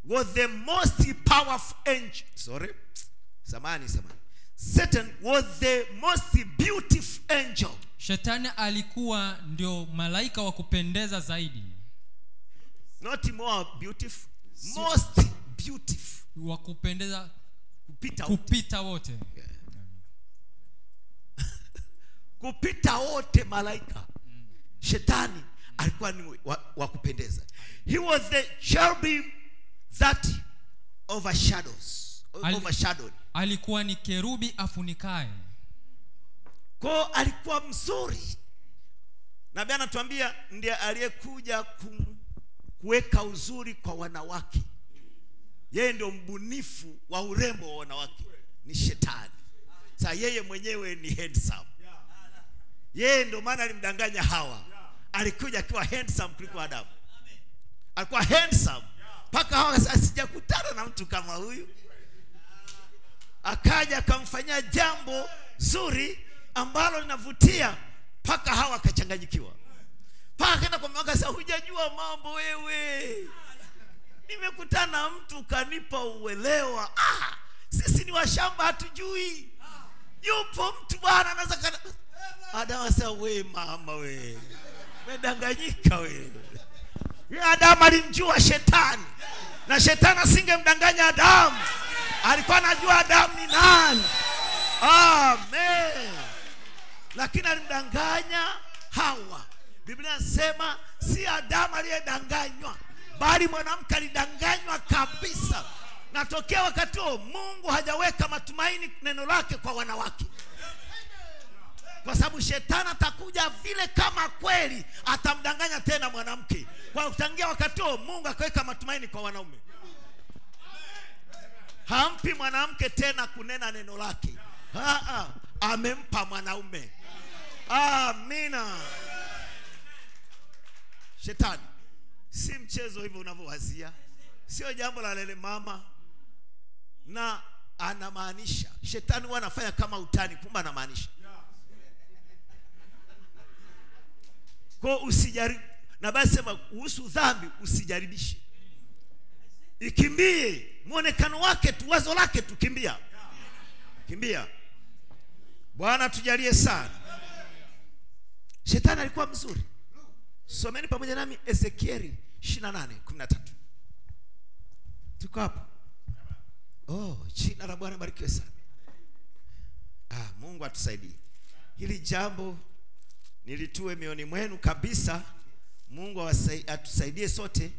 was the most powerful angel. Sorry. Samani samani. Satan was the most beautiful angel. Shetani alikuwa ndio malaika wa kupendeza zaidi not more beautiful most beautiful. Wa kupendeza kupita wote. kupita wote. Kupita wote malaika. Shetani alikuwa ni wa, wa kupendeza. He was the cherubim that overshadows Al, overshadowed. alikuwa ni kerubi afunikaye. Kwao alikuwa mzuri. Nabii anatuambia ndiye aliyekuja kum- kuweka uzuri kwa wanawake. Yeye ndio mbunifu wa urembo wa wanawake. Ni shetani. Sa yeye mwenyewe ni handsome. Yeye ndio maana alimdanganya hawa. Alikuja akiwa handsome kuliko adamu. Alikuwa handsome. Mpaka hawa asijakutana na mtu kama huyu. Akaja akamfanyia jambo zuri ambalo linavutia mpaka hawa akachanganyikiwa mpaka akaenda kwa mama sasa hujajua mambo wewe. Nimekutana mtu kanipa uelewa. Ah, sisi ni washamba hatujui. Yupo mtu bwana anaweza adamu asema we mama we umedanganyika we. Adamu alimjua shetani na shetani asingemdanganya adamu. Alikuwa anajua adamu ni nani. Amen. Lakini alimdanganya hawa biblia inasema si adamu aliyedanganywa bali mwanamke alidanganywa kabisa. Na tokea wakati huo mungu hajaweka matumaini neno lake kwa wanawake. Kwa sababu shetani atakuja vile kama kweli atamdanganya tena mwanamke. Kwa kutangia wakati huo mungu akaweka matumaini kwa wanaume. Hampi mwanamke tena kunena neno lake. Aa, amempa mwanaume. Amina shetani. Si mchezo hivyo unavyowazia sio jambo la lele mama. Na anamaanisha. Shetani huwa anafanya kama utani kumbe anamaanisha. Kwa usijaribu na basi sema kuhusu dhambi usijaribishe. Ikimbie mwonekano wake tu wazo lake tu kimbia. Kimbia. Bwana tujalie sana. Shetani alikuwa mzuri someni pamoja nami ezekieli 28 13 tuko hapo? Oh jina la bwana barikiwe sana. Ah, mungu atusaidie. Hili jambo nilitue mioni mwenu kabisa. Mungu atusaidie sote.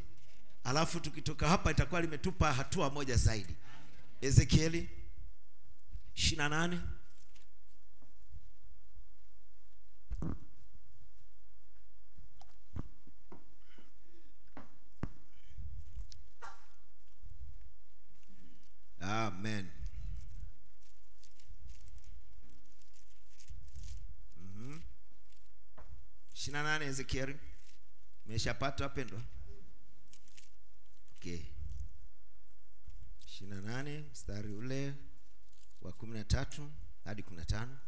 Alafu tukitoka hapa itakuwa limetupa hatua moja zaidi. Ezekieli 28 amen. Ishiri Shina nane ezekieli meshapata wapendwa. Okay. Shina na nane mstari ule wa kumi na tatu hadi kumi na tano.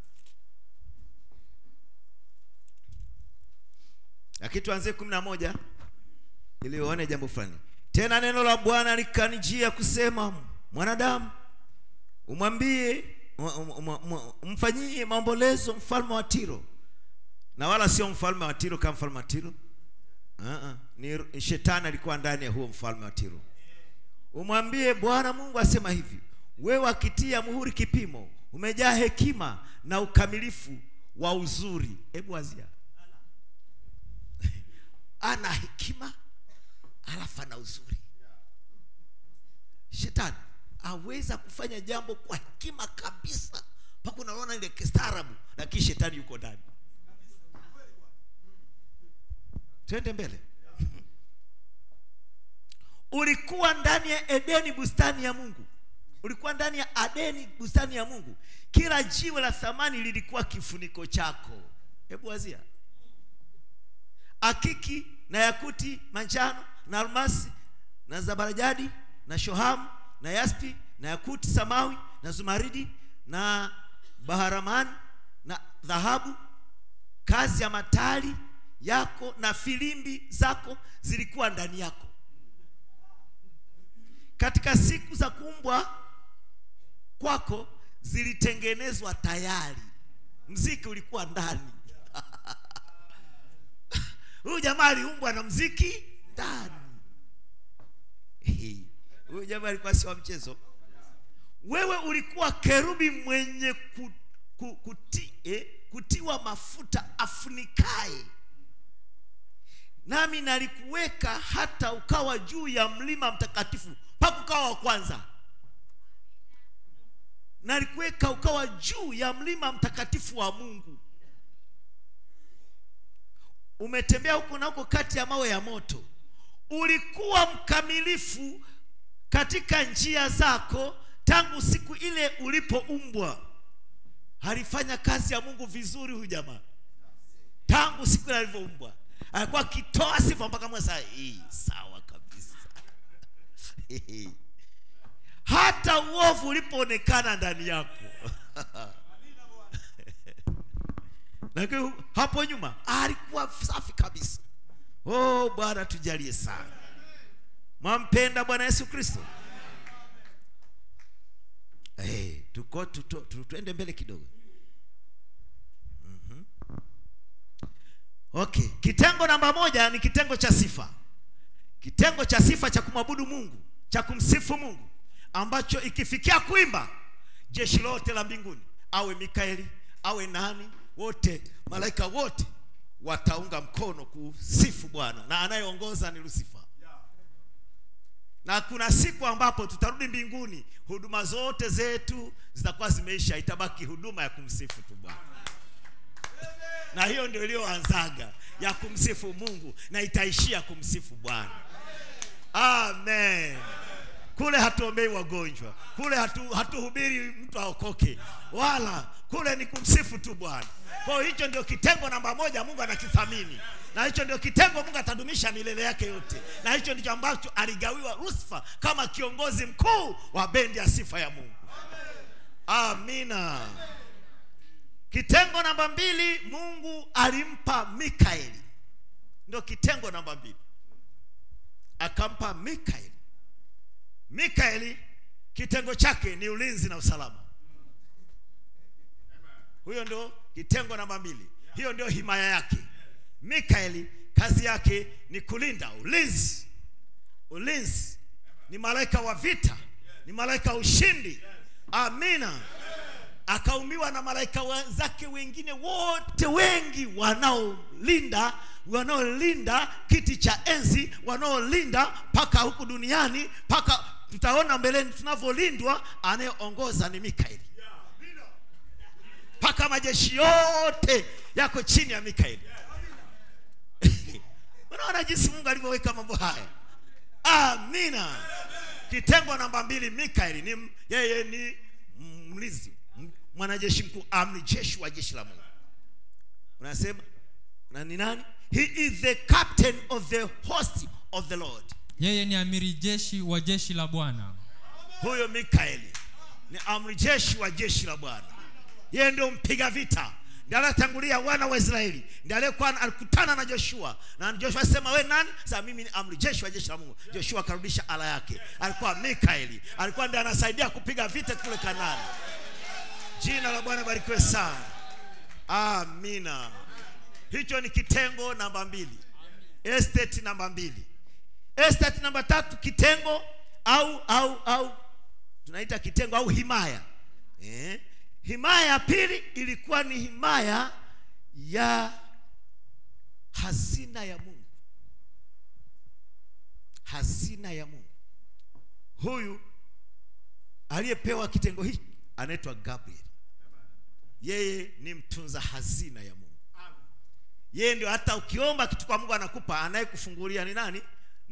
Lakini tuanzie kumi na moja ili uone jambo fulani. Tena neno la bwana likanijia kusema mwanadamu umwambie um- um- um- umfanyie maombolezo mfalme wa tiro. Na wala sio mfalme wa tiro kama mfalme wa tiro. Uh-uh. ni shetani alikuwa ndani ya huo mfalme wa tiro. Umwambie bwana mungu asema hivi wewe akitia muhuri kipimo umejaa hekima na ukamilifu wa uzuri. Hebu wazia ana hekima alafu ana uzuri. Shetani aweza kufanya jambo kwa hekima kabisa. Mpaka unaona ile kistaarabu lakini shetani yuko ndani. Twende mbele. Ulikuwa ndani ya edeni bustani ya mungu. Ulikuwa ndani ya adeni bustani ya mungu. Kila jiwe la thamani lilikuwa kifuniko chako. Hebu wazia. Akiki na yakuti manjano na almasi na zabarajadi na shohamu na yaspi na yakuti samawi na zumaridi na baharaman na dhahabu. Kazi ya matali yako na filimbi zako zilikuwa ndani yako. Katika siku za kuumbwa kwako zilitengenezwa tayari. Mziki ulikuwa ndani. Huyu jamaa aliumbwa na mziki ndani huyu jamaa alikuwa si wa mchezo. Wewe ulikuwa kerubi mwenye ku, ku, kuti, eh, kutiwa mafuta afunikae nami nalikuweka hata ukawa juu ya mlima mtakatifu mpaka ukawa wa kwanza. Nalikuweka ukawa juu ya mlima mtakatifu wa mungu. Umetembea huko na huko kati ya mawe ya moto. Ulikuwa mkamilifu katika njia zako tangu siku ile ulipoumbwa. Alifanya kazi ya mungu vizuri huyu jamaa. Tangu siku ile alivyoumbwa. Alikuwa akitoa sifa mpaka mwasa hii sawa kabisa. Hata uovu ulipoonekana ndani yako. Lakini hapo nyuma alikuwa safi kabisa. Oh bwana tujalie sana mwampenda bwana yesu kristo. Hey, tuko tu, tuende mbele kidogo. Mm-hmm. okay kitengo namba moja ni kitengo cha sifa. Kitengo cha sifa cha kumwabudu mungu cha kumsifu mungu ambacho ikifikia kuimba jeshi lote la mbinguni awe mikaeli awe nani wote malaika wote wataunga mkono kusifu bwana. Na anayeongoza ni lusifa na kuna siku ambapo tutarudi mbinguni huduma zote zetu zitakuwa zimeisha itabaki huduma ya kumsifu tu bwana. Na hiyo ndio iliyoanzaga ya kumsifu mungu na itaishia kumsifu bwana. Amen kule hatuombei wagonjwa. Kule hatu, hatuhubiri mtu aokoke. Wala kule ni kumsifu tu bwana. Kwa hiyo hicho ndio kitengo namba moja mungu anakithamini. Na hicho ndio kitengo mungu atadumisha milele yake yote. Na hicho ndicho ambacho aligawiwa rusfa kama kiongozi mkuu wa bendi ya sifa ya mungu. Amina. Kitengo namba mbili mungu alimpa mikaeli. Ndio kitengo namba mbili. Akampa mikaeli mikaeli kitengo chake ni ulinzi na usalama. Huyo ndio kitengo namba mbili. Hiyo ndio himaya yake. Mikaeli kazi yake ni kulinda ulinzi. Ulinzi ni malaika wa vita ni malaika wa ushindi. Amina. Akaumiwa na malaika wenzake wengine wote wengi wanaolinda wanaolinda kiti cha enzi wanaolinda mpaka huku duniani mpaka tutaona mbeleni tunavyolindwa anayeongoza ni mikaeli. Mpaka majeshi yote yako chini ya mikaeli. Unaona jinsi mungu alivyoweka mambo haya. Amina. Kitengo namba mbili mikaeli ni yeye ni mlinzi mwanajeshi mkuu amri jeshi wa jeshi la mungu. Unasema? Na ni nani? He is the captain of the host of the lord yeye ni amiri jeshi wa jeshi la bwana. Huyo mikaeli ni amri jeshi wa jeshi la bwana. Yeye ndio mpiga vita. Ndiye aliyetangulia wana wa israeli. Ndiye aliyekuwa alikutana na joshua. Na joshua asema we nani? Sasa mimi ni amri jeshi wa jeshi la mungu. Joshua akarudisha ala yake. Alikuwa mikaeli. Alikuwa ndiye anasaidia kupiga vita kule kanani. Jina la bwana barikiwe sana. Amina. Hicho ni kitengo namba mbili. Estate namba mbili estate namba tatu kitengo au au au tunaita kitengo au himaya. Eh? himaya ya pili ilikuwa ni himaya ya hazina ya mungu. Hazina ya mungu. Huyu aliyepewa kitengo hiki anaitwa gabriel. Yeye ni mtunza hazina ya mungu. Yeye ndio hata ukiomba kitu kwa mungu anakupa anayekufungulia ni nani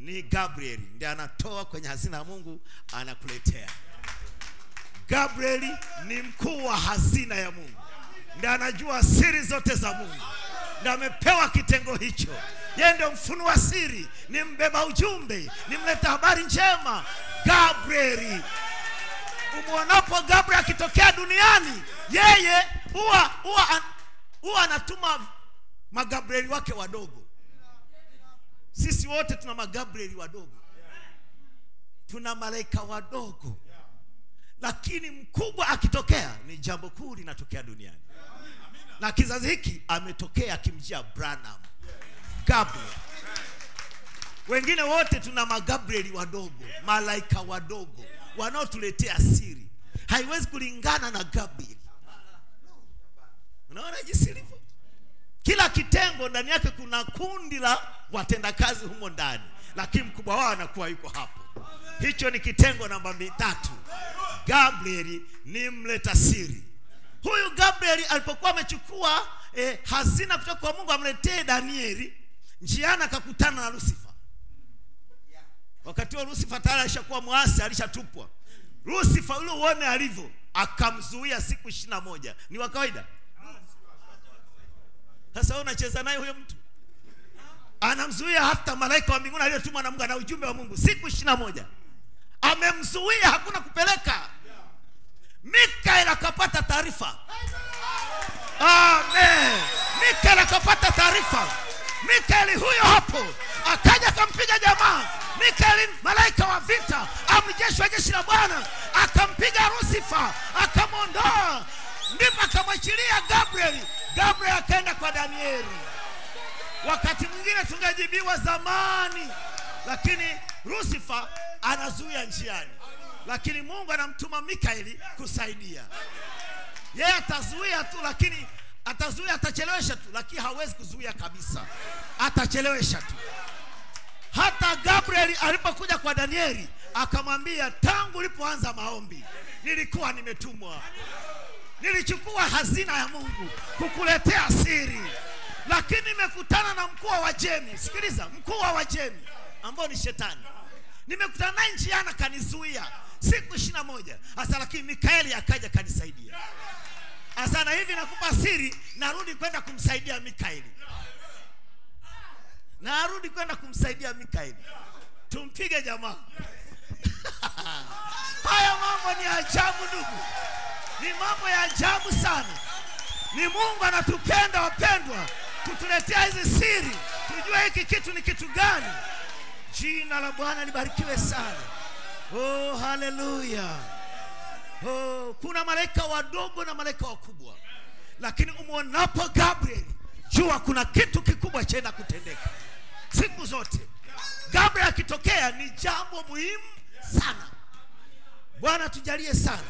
ni gabrieli ndiye anatoa kwenye hazina ya mungu anakuletea. Gabrieli ni mkuu wa hazina ya mungu. Ndiye anajua siri zote za mungu. Ndiye amepewa kitengo hicho. Yeye ndio mfunua siri ni mbeba ujumbe ni mleta habari njema. Gabrieli umwonapo gabriel akitokea duniani yeye huwa huwa anatuma magabrieli wake wadogo sisi wote tuna magabrieli wadogo. Tuna malaika wadogo. Lakini mkubwa akitokea ni jambo kuu linatokea duniani. Na kizazi hiki ametokea akimjia branham. Gabriel. Wengine wote tuna magabrieli wadogo malaika wadogo wanaotuletea siri. Haiwezi kulingana na gabriel. Unaona jinsi ilivyo kila kitengo ndani yake kuna kundi la watendakazi humo ndani lakini mkubwa wao anakuwa yuko hapo. Hicho ni kitengo namba mitatu. gabrieli ni mleta siri. Huyu gabrieli alipokuwa amechukua eh, hazina kutoka kwa mungu amletee danieli njiani akakutana na lusifa wakati huo lusifa tayari alishakuwa mwasi alishatupwa. Lusifa ule uone alivyo akamzuia siku ishiri na moja. Ni wa kawaida sasa wewe unacheza naye huyo mtu? Anamzuia hata malaika wa mbinguni aliyetumwa na mungu na ujumbe wa mungu. Siku ishiri na moja. Amemzuia hakuna kupeleka. Mikael akapata taarifa. Amen. Mikael akapata taarifa. Mikael huyo hapo. Akaja akampiga jamaa. Mikael malaika wa vita amjeshwa jeshi la bwana. Akampiga lusifa akamwondoa ndipo akamwachilia gabrieli gabriel akaenda kwa danieli. Wakati mwingine tungejibiwa zamani lakini lusifa anazuia njiani. Lakini mungu anamtuma mikaeli kusaidia. Yeye atazuia tu lakini atazuia atachelewesha tu lakini hawezi kuzuia kabisa. Atachelewesha tu. Hata gabrieli alipokuja kwa danieli akamwambia tangu ulipoanza maombi nilikuwa nimetumwa nilichukua hazina ya mungu kukuletea siri. Lakini nimekutana na mkuu wa wajemi. Sikiliza mkuu wa wajemi ambao ni shetani. Nimekutana naye njiani akanizuia. Siku ishiri na moja. Hasa lakini mikaeli akaja kanisaidia hasa na hivi nakupa siri narudi kwenda kumsaidia mikaeli. Narudi kwenda kumsaidia mikaeli. Tumpige jamaa. Haya mambo ni ajabu ndugu ni mambo ya ajabu sana. Ni mungu anatupenda wapendwa. Kutuletea hizi siri. Tujue hiki kitu ni kitu gani. Jina la bwana libarikiwe sana. Oh haleluya. Oh, kuna malaika wadogo na malaika wakubwa. Lakini umwonapo gabriel jua kuna kitu kikubwa chaenda kutendeka. Siku zote gabriel akitokea ni jambo muhimu sana. Bwana tujalie sana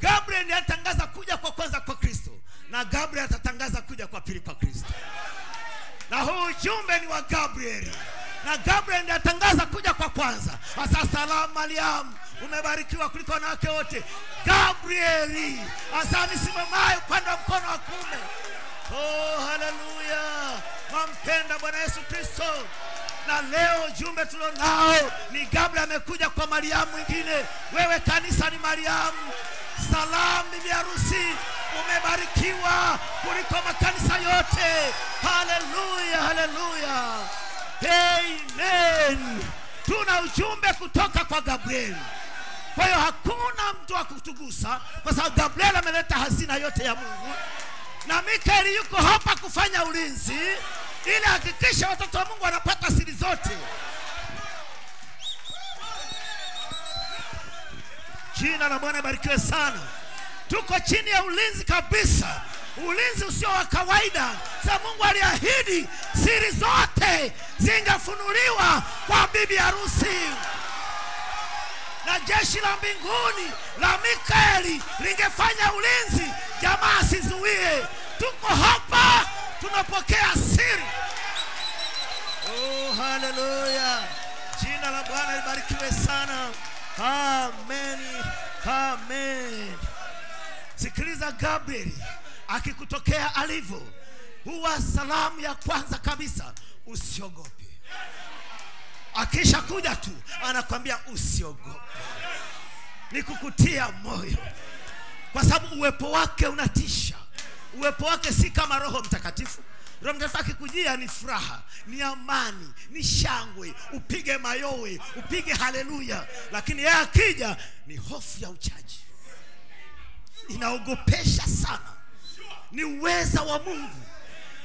gabriel ndiye atangaza kuja kwa kwanza kwa kristo na gabriel atatangaza kuja kwa pili kwa kristo. Na huu ujumbe ni wa gabrieli na gabriel ndiye atangaza kuja kwa kwanza. Asa salamu mariamu umebarikiwa kuliko wanawake wote. Gabrieli asa nisimamaye upande wa mkono wa kume oh haleluya mampenda bwana yesu kristo na leo ujumbe tulionao ni gabriel amekuja kwa mariamu mwingine. Wewe kanisa ni mariamu. Salamu bibi harusi umebarikiwa kuliko makanisa yote. Haleluya haleluya. Amen. Tuna ujumbe kutoka kwa gabrieli kwa hiyo hakuna mtu wa kutugusa kwa sababu gabrieli ameleta hazina yote ya mungu. Na mikaeli yuko hapa kufanya ulinzi ili hakikisha watoto wa mungu wanapata siri zote. Jina la bwana barikiwe sana. Tuko chini ya ulinzi kabisa. Ulinzi usio wa kawaida. Sa mungu aliahidi siri zote zingefunuliwa kwa bibi harusi. Na jeshi la mbinguni la mikaeli lingefanya ulinzi. Jamaa asizuie. Tuko hapa tunapokea siri. Oh, haleluya jina la bwana libarikiwe sana. Amen. Amen. Sikiliza Gabriel akikutokea alivyo. Huwa salamu ya kwanza kabisa usiogope. Akisha kuja tu anakwambia usiogope. Ni kukutia moyo. Kwa sababu uwepo wake unatisha uwepo wake si kama roho mtakatifu. Roho mtakatifu akikujia ni furaha ni amani ni shangwe. Upige mayowe upige haleluya. Lakini yeye akija ni hofu ya uchaji. Inaogopesha sana. Ni uweza wa mungu.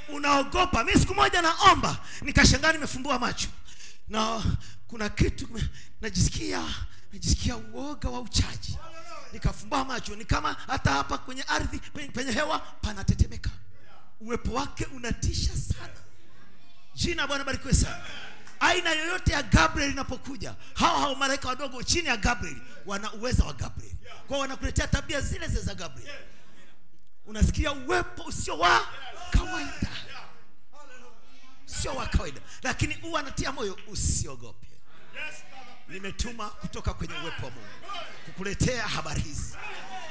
Unaogopa. Mi siku moja naomba nikashangaa nimefumbua macho. Na kuna kitu najisikia najisikia uoga wa uchaji nikafumbua macho ni kama hata hapa kwenye ardhi penye, hewa panatetemeka. Uwepo wake unatisha sana. Jina bwana barikiwe sana. Aina yoyote ya gabriel inapokuja hao hao malaika wadogo chini ya gabriel wana uweza wa gabriel. Kwao wanakuletea tabia zile zile za gabriel. Unasikia uwepo usio wa kawaida. Sio wa kawaida. Lakini huwa anatia moyo usiogope nimetuma kutoka kwenye uwepo wa mungu kukuletea habari hizi.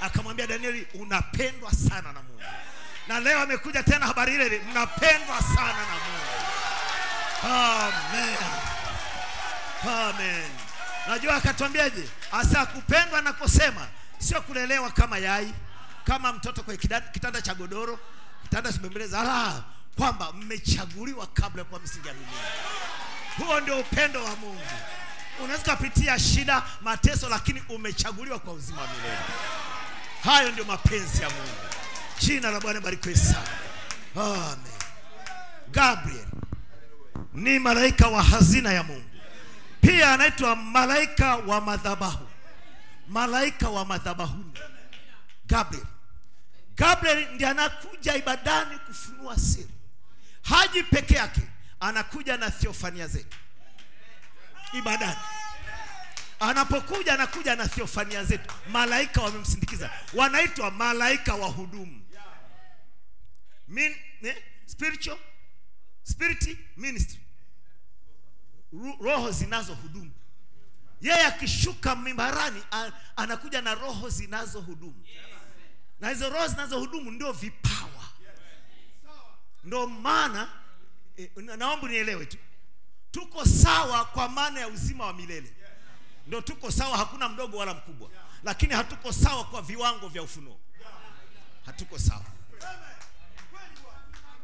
Akamwambia danieli unapendwa sana na mungu. Na leo amekuja tena habari ile mnapendwa sana na mungu. Amen. Amen. Najua akatwambiaje? Asa kupendwa na kusema sio kulelewa kama yai kama mtoto kwenye kitanda cha godoro kitanda kimembeleza ala kwamba mmechaguliwa kabla kwa msingi ya dunia. Huo ndio upendo wa mungu unaweza ukapitia shida mateso lakini umechaguliwa kwa uzima wa milele. Hayo ndio mapenzi ya mungu. Jina la bwana barikiwe sana. Amen. Gabriel ni malaika wa hazina ya mungu. Pia anaitwa malaika wa madhabahu. Malaika wa madhabahuni. Gabriel. Gabriel ndiye anakuja ibadani kufunua siri. Haji peke yake anakuja na theofania zetu ibadani. Anapokuja anakuja na thiofania zetu. Malaika wamemsindikiza. Wanaitwa malaika wa hudumu. Min, eh, spiritual spirit ministry. Roho zinazo hudumu. Yeye akishuka mimbarani anakuja na roho zinazo hudumu. Na hizo roho zinazo hudumu ndio vipawa. Ndio maana eh, naomba nielewe tu tuko sawa kwa maana ya uzima wa milele. Ndio tuko sawa hakuna mdogo wala mkubwa. Lakini hatuko sawa kwa viwango vya ufunuo. Hatuko sawa.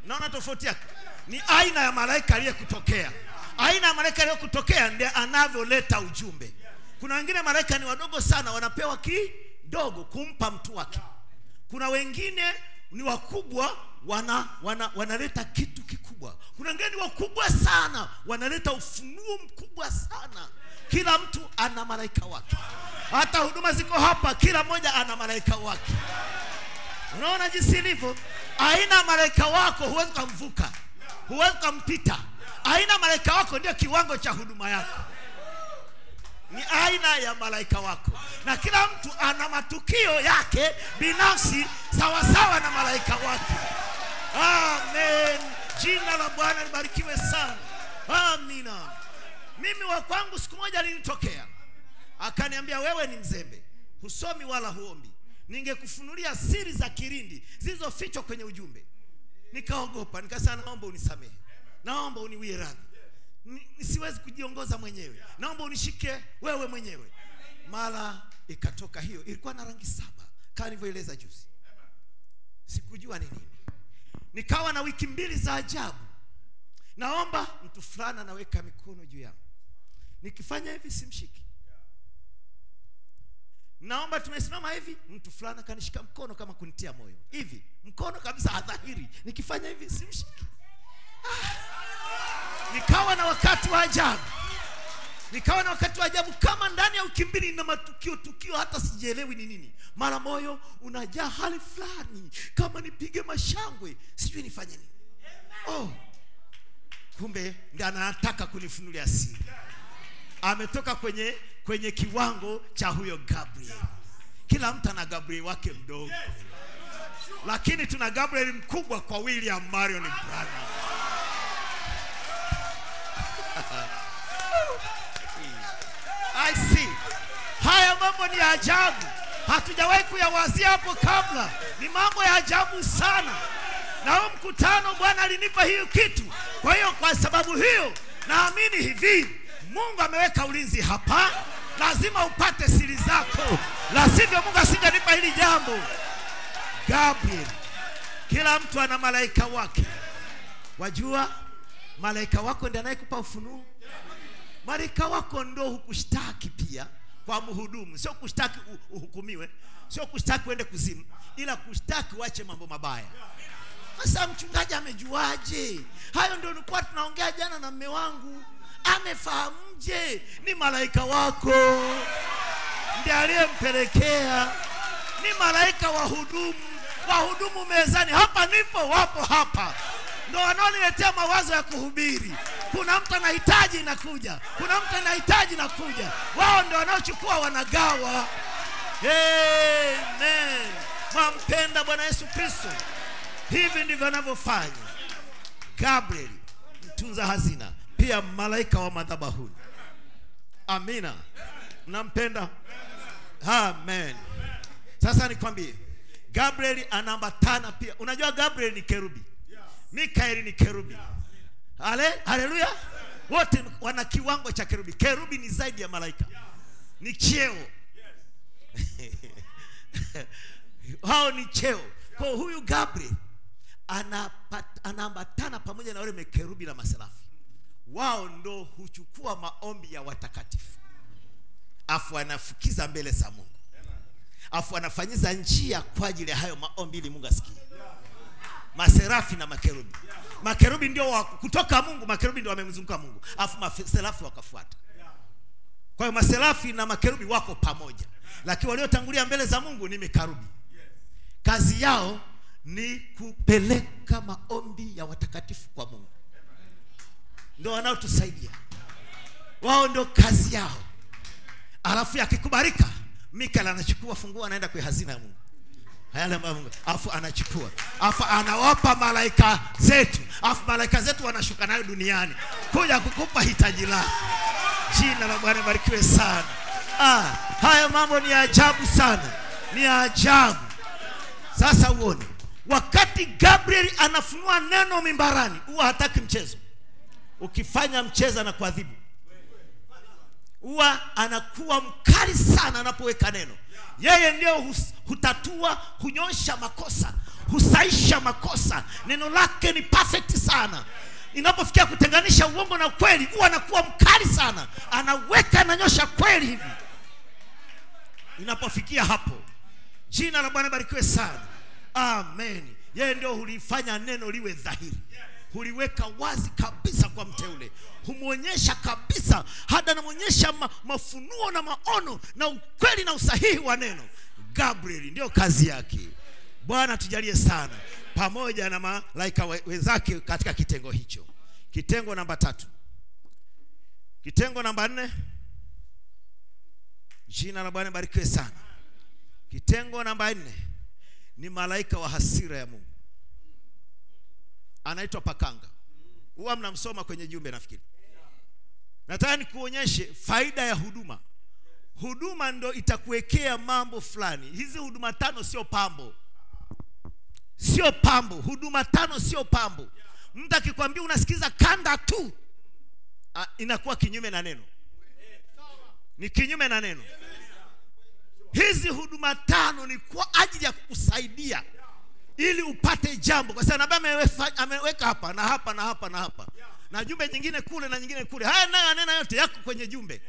Naona tofauti yake. Ni aina ya malaika aliyekutokea. Aina ya malaika aliyokutokea ndiye anavyoleta ujumbe. Kuna wengine malaika ni wadogo sana wanapewa kidogo kumpa mtu wake. Kuna wengine ni wakubwa wana, wana, wanaleta kitu kikubwa. Kuna wengine wakubwa sana wanaleta ufunuo mkubwa sana. Kila mtu ana malaika wake. Hata huduma ziko hapa kila mmoja ana malaika wake. Unaona jinsi ilivyo? Aina malaika wako huwezi ukamvuka. Huwezi ukampita. Aina malaika wako ndio kiwango cha huduma yako. Ni aina ya malaika wako. Na kila mtu ana matukio yake binafsi sawasawa na malaika wake amen. Jina la bwana libarikiwe sana. Amina. Mimi wa kwangu siku moja nilitokea, akaniambia wewe ni mzembe. Husomi wala huombi. Ningekufunulia siri za kirindi zilizofichwa kwenye ujumbe. Nikaogopa. Nikasema naomba unisamehe. Naomba uniwie radhi. Ni- nisiwezi kujiongoza mwenyewe. Naomba unishike wewe mwenyewe. Mara ikatoka hiyo. Ilikuwa na rangi saba. Kama nilivyoeleza juzi. Sikujua ni nini nikawa na wiki mbili za ajabu. Naomba mtu fulani anaweka mikono juu yangu. Nikifanya hivi simshiki. Naomba tumesimama hivi mtu fulani akanishika mkono kama kunitia moyo. Hivi mkono kabisa adhahiri. Nikifanya hivi simshiki. Ah. nikawa na wakati wa ajabu nikawa na wakati wa ajabu kama ndani ya wiki mbili na matukio tukio hata sijielewi ni nini. Mara moyo unajaa hali fulani. Kama nipige mashangwe sijui nifanye nini. Oh kumbe ndi anataka kunifunulia siri. Ametoka kwenye kwenye kiwango cha huyo gabriel. Kila mtu ana gabriel wake mdogo. Lakini tuna gabriel mkubwa kwa william marion branham I see. Haya mambo ni ajabu, hatujawahi kuyawazia hapo kabla. Ni mambo ya ajabu sana, na huu mkutano Bwana alinipa hiyo kitu. Kwa hiyo kwa sababu hiyo naamini hivi, Mungu ameweka ulinzi hapa, lazima upate siri zako, la sivyo Mungu asingenipa hili jambo. Gabriel, kila mtu ana malaika wake. Wajua malaika wako ndiye anayekupa ufunuo malaika wako ndo hukushtaki pia kwa mhudumu. Sio kushtaki uhukumiwe sio kushtaki uende kuzimu ila kushtaki uache mambo mabaya. Sasa mchungaji amejuaje? Hayo ndio nilikuwa tunaongea jana na mme wangu. Amefahamuje ni malaika wako? Ndiye aliyempelekea. Ni malaika wahudumu wahudumu mezani. Hapa nipo wapo hapa ndo wanaoniletea mawazo ya kuhubiri. Kuna mtu anahitaji nakuja, kuna mtu anahitaji nakuja. wao ndo wanaochukua wanagawa. Amen. Mwampenda bwana yesu kristo. Hivi ndivyo anavyofanya. Gabriel mtunza hazina. Pia malaika wa madhabahuni. Amina. Mnampenda? Amen. Sasa nikwambie gabriel anaambatana pia. Unajua gabriel ni kerubi mikaeli ni kerubi. Ale, haleluya. Wote wana kiwango cha kerubi. Kerubi ni zaidi ya malaika. Ni cheo. Hao ni cheo. Kwa huyu gabriel anaambatana pamoja na wale mekerubi na maserafi. Wao ndo huchukua maombi ya watakatifu. Afu anafukiza mbele za mungu. Afu anafanyiza njia kwa ajili ya hayo maombi ili mungu asikie maserafi na makerubi. Makerubi ndio kutoka mungu makerubi ndio wamemzunguka mungu. Alafu maserafi wakafuata. Kwa hiyo maserafi na makerubi wako pamoja. Lakini waliotangulia mbele za mungu ni mikarubi. Kazi yao ni kupeleka maombi ya watakatifu kwa mungu. Ndio wanaotusaidia. Wao ndio kazi yao. Alafu yakikubarika mikael anachukua funguo anaenda kwa hazina ya mungu yale ambayo mungu alafu anachukua. Afu anawapa malaika zetu. Afu malaika zetu wanashuka nayo duniani. Kuja kukupa hitaji lako. Jina la bwana barikiwe sana. Ah, haya mambo ni ajabu sana. Ni ajabu. Sasa uone. Wakati gabriel anafunua neno mimbarani huwa hataki mchezo. Ukifanya mchezo na kuadhibu huwa anakuwa mkali sana anapoweka neno. Yeye ndio hutatua hunyosha makosa husaisha makosa. Neno lake ni perfect sana. Inapofikia kutenganisha uongo na kweli huwa anakuwa mkali sana. Anaweka ananyosha kweli hivi. Inapofikia hapo jina la bwana barikiwe sana. Amen. Yeye ndio hulifanya neno liwe dhahiri huliweka wazi kabisa kwa mteule. Humwonyesha kabisa hata anamwonyesha ma, mafunuo na maono na ukweli na usahihi wa neno. Gabriel ndio kazi yake. Bwana tujalie sana. Pamoja na malaika wenzake katika kitengo hicho. Kitengo namba tatu. Kitengo namba nne. Jina la bwana barikiwe sana. Kitengo namba nne ni malaika wa hasira ya mungu anaitwa pakanga. Huwa mnamsoma kwenye jumbe nafikiri. Nataka nikuonyeshe faida ya huduma. Huduma ndo itakuwekea mambo fulani. Hizi huduma tano sio pambo. Sio pambo. Huduma tano sio pambo. Mtu akikwambia unasikiza kanda tu A, inakuwa kinyume na neno. Ni kinyume na neno. Hizi huduma tano ni kwa ajili ya kukusaidia ili upate jambo. Kwa sababu nabii ameweka hapa na hapa na hapa na hapa. Na jumbe nyingine kule na nyingine kule. Haya nayo anena yote yako kwenye jumbe.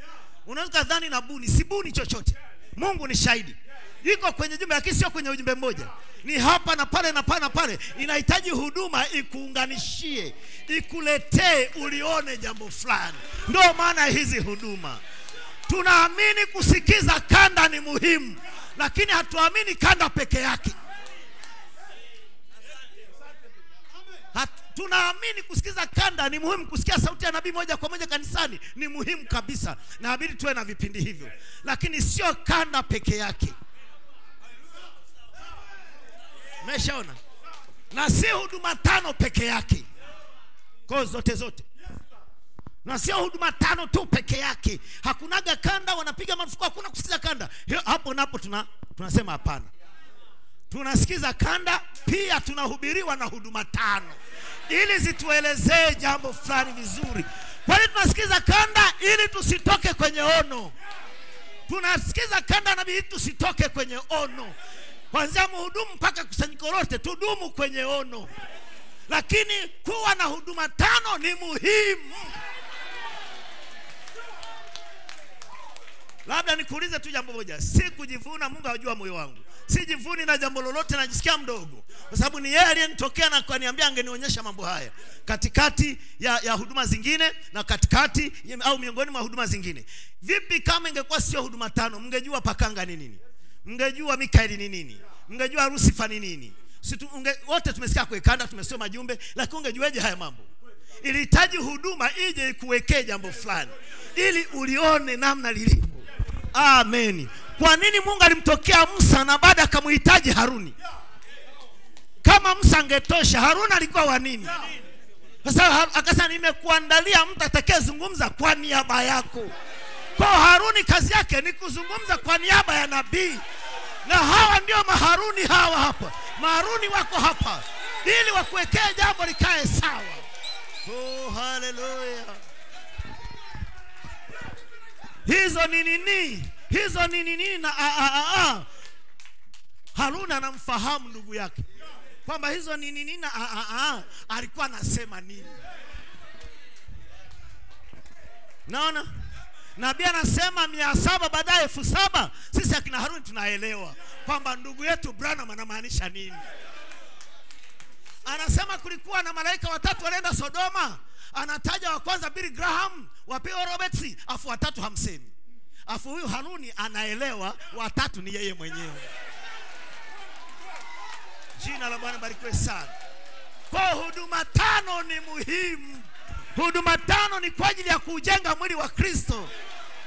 Unaweza kadhani na buni. Si buni chochote. Mungu ni shahidi. Iko kwenye jumbe lakini sio kwenye ujumbe mmoja. Ni hapa na pale na pale na pale. Inahitaji huduma ikuunganishie ikuletee ulione jambo fulani. Ndio maana hizi huduma. Tunaamini kusikiza kanda ni muhimu lakini hatuamini kanda peke yake tunaamini kusikiza kanda ni muhimu. Kusikia sauti ya nabii moja kwa moja kanisani ni muhimu kabisa. Naamini tuwe na vipindi hivyo. Lakini sio kanda peke yake. Umeshaona? Na si huduma tano peke yake. Kwa zote zote. Na sio huduma tano tu peke yake. Hakunaga kanda wanapiga marufuku hakuna kusikiza kanda. Hapo napo tuna tunasema hapana tunasikiza kanda pia tunahubiriwa na huduma tano. Ili zituelezee jambo fulani vizuri. Kwa kwani tunasikiza kanda ili tusitoke kwenye ono? Tunasikiza kanda nabii bidii tusitoke kwenye ono. Kwanzia mhudumu mpaka kusanyiko lote tudumu kwenye ono. Lakini kuwa na huduma tano ni muhimu. Labda nikuulize tu jambo moja. Si kujivuna mungu ajua moyo wangu sijivuni na jambo lolote najisikia mdogo. Kwa sababu ni yeye aliyenitokea na kaniambia angenionyesha mambo haya. Katikati ya, ya huduma zingine na katikati ya- au miongoni mwa huduma zingine. Vipi kama ingekuwa sio huduma tano mngejua pakanga ni nini? Mngejua mikaeli ni nini? Mngejua Lusifa ni nini? Situ, unge, wote tumesikia kuekanda tumesoma jumbe lakini ungejuaje haya mambo? Ilihitaji huduma ije ikuwekee jambo fulani. Ili ulione namna lilivyo amen. Kwa nini mungu alimtokea musa na baada akamhitaji haruni? Kama musa angetosha haruni alikuwa wa nini? Sasa akasema nimekuandalia mtu atakayezungumza kwa niaba yako. Kwa haruni kazi yake ni kuzungumza kwa niaba ya nabii. Na hawa ndio maharuni hawa hapa. Maharuni wako hapa. Ili wakuwekee jambo likae sawa. Oh, haleluya hizo ni nini? Hizo ni nini? Na a, a, a, a. haruni anamfahamu ndugu yake. Kwamba hizo ni nini na a, a, a. alikuwa anasema nini? Naona? Nabii anasema mia saba baadaye elfu saba. Sisi akina haruni tunaelewa. Kwamba ndugu yetu branham anamaanisha nini anasema kulikuwa na malaika watatu walienda sodoma. Anataja wa kwanza billy graham wa pili roberts afu watatu hamsini afu huyu haruni anaelewa watatu ni yeye mwenyewe. Jina la bwana barikiwe sana. Kwa huduma tano ni muhimu. Huduma tano ni kwa ajili ya kujenga mwili wa kristo.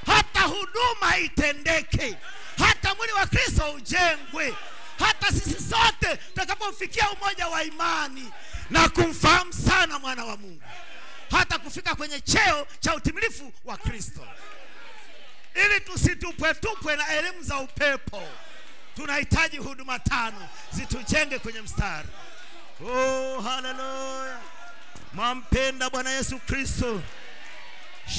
Hata huduma itendeke. Hata mwili wa kristo ujengwe hata sisi sote tutakapofikia umoja wa imani na kumfahamu sana mwana wa mungu hata kufika kwenye cheo cha utimilifu wa kristo. Ili tusitupwetupwe na elimu za upepo tunahitaji huduma tano zitujenge kwenye mstari. Oh, haleluya! Mwampenda bwana yesu kristo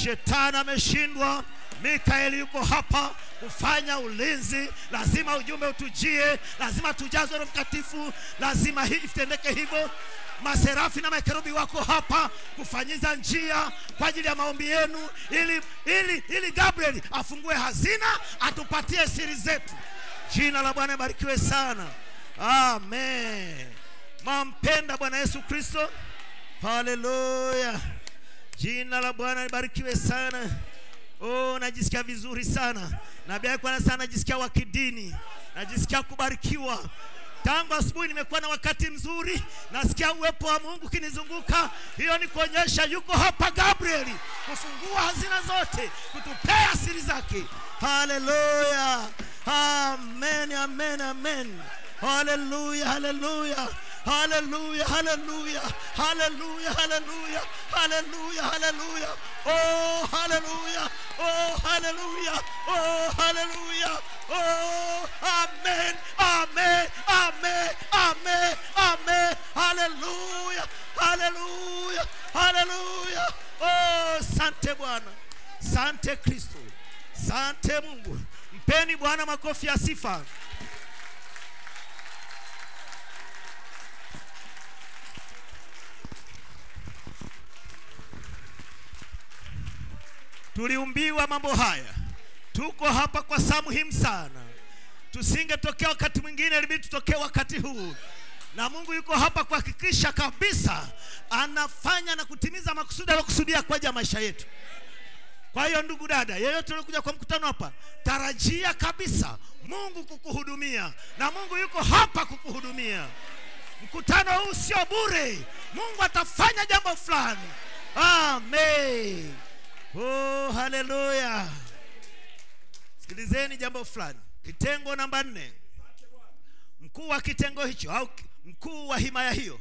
shetani ameshindwa mikaeli yuko hapa kufanya ulinzi. Lazima ujumbe utujie. Lazima tujazwe roho mtakatifu lazima hii itendeke hivyo. Maserafi na makerubi wako hapa kufanyiza njia kwa ajili ya maombi yenu ili ili ili gabriel afungue hazina atupatie siri zetu. Jina la bwana ibarikiwe sana. Amen. Mampenda bwana yesu kristo. Haleluya. Jina la bwana libarikiwe sana oh najisikia vizuri sana. Nabii alikuwa sana najisikia wa kidini. Najisikia kubarikiwa. Tangu asubuhi nimekuwa na wakati mzuri. Nasikia uwepo wa mungu kinizunguka. hiyo ni kuonyesha yuko hapa gabrieli kufungua hazina zote kutupea siri zake. Haleluya. Amen amen amen. Haleluya haleluya haleluya hallelujah, hallelujah, hallelujah, hallelujah, haleluya oh hallelujah, oh hallelujah, oh hallelujah, oh amen amen amen amen amen. Hallelujah, hallelujah, haleluya oh sante bwana sante kristo sante mungu. Mpeni bwana makofi sifa tuliumbiwa mambo haya. Tuko hapa kwa saa muhimu sana. Tusingetokea wakati mwingine ilibidi tutokee wakati huu. Na mungu yuko hapa kuhakikisha kabisa anafanya na kutimiza makusudi aliyokusudia kwa ajili ya maisha yetu. Kwa hiyo ndugu dada yeyote uliokuja kwa mkutano hapa tarajia kabisa mungu kukuhudumia. Na mungu yuko hapa kukuhudumia. Mkutano huu sio bure. Mungu atafanya jambo fulani. Amen oh haleluya sikilizeni jambo fulani. Kitengo namba nne. Mkuu wa kitengo hicho au mkuu wa himaya hiyo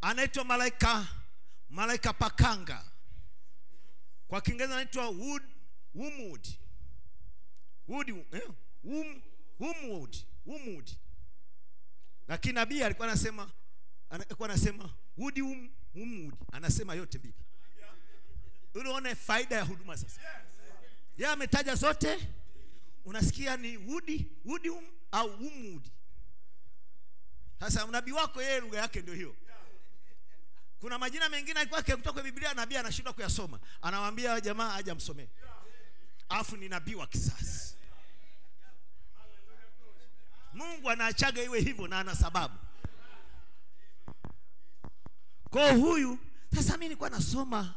anaitwa malaika malaika pakanga. Kwa kiingereza anaitwa wood wumwood wood eh? Wom, wumwood wumwood lakini nabii alikuwa anasema alikuwa anasema wood wum, wumwood anasema yote mbili unaone faida ya huduma sasa. Yeye ametaja zote. Unasikia ni wudi wudi um, au umudi sasa nabii wako yeye lugha yake ndio hiyo. Kuna majina mengine alikuwa kutoka kwa biblia nabii anashindwa kuyasoma. Anawaambia jamaa aje amsomee alafu ni nabii wa kisasi. Mungu anaachaga iwe hivyo na ana sababu. Kwa huyu sasa mi nilikuwa nasoma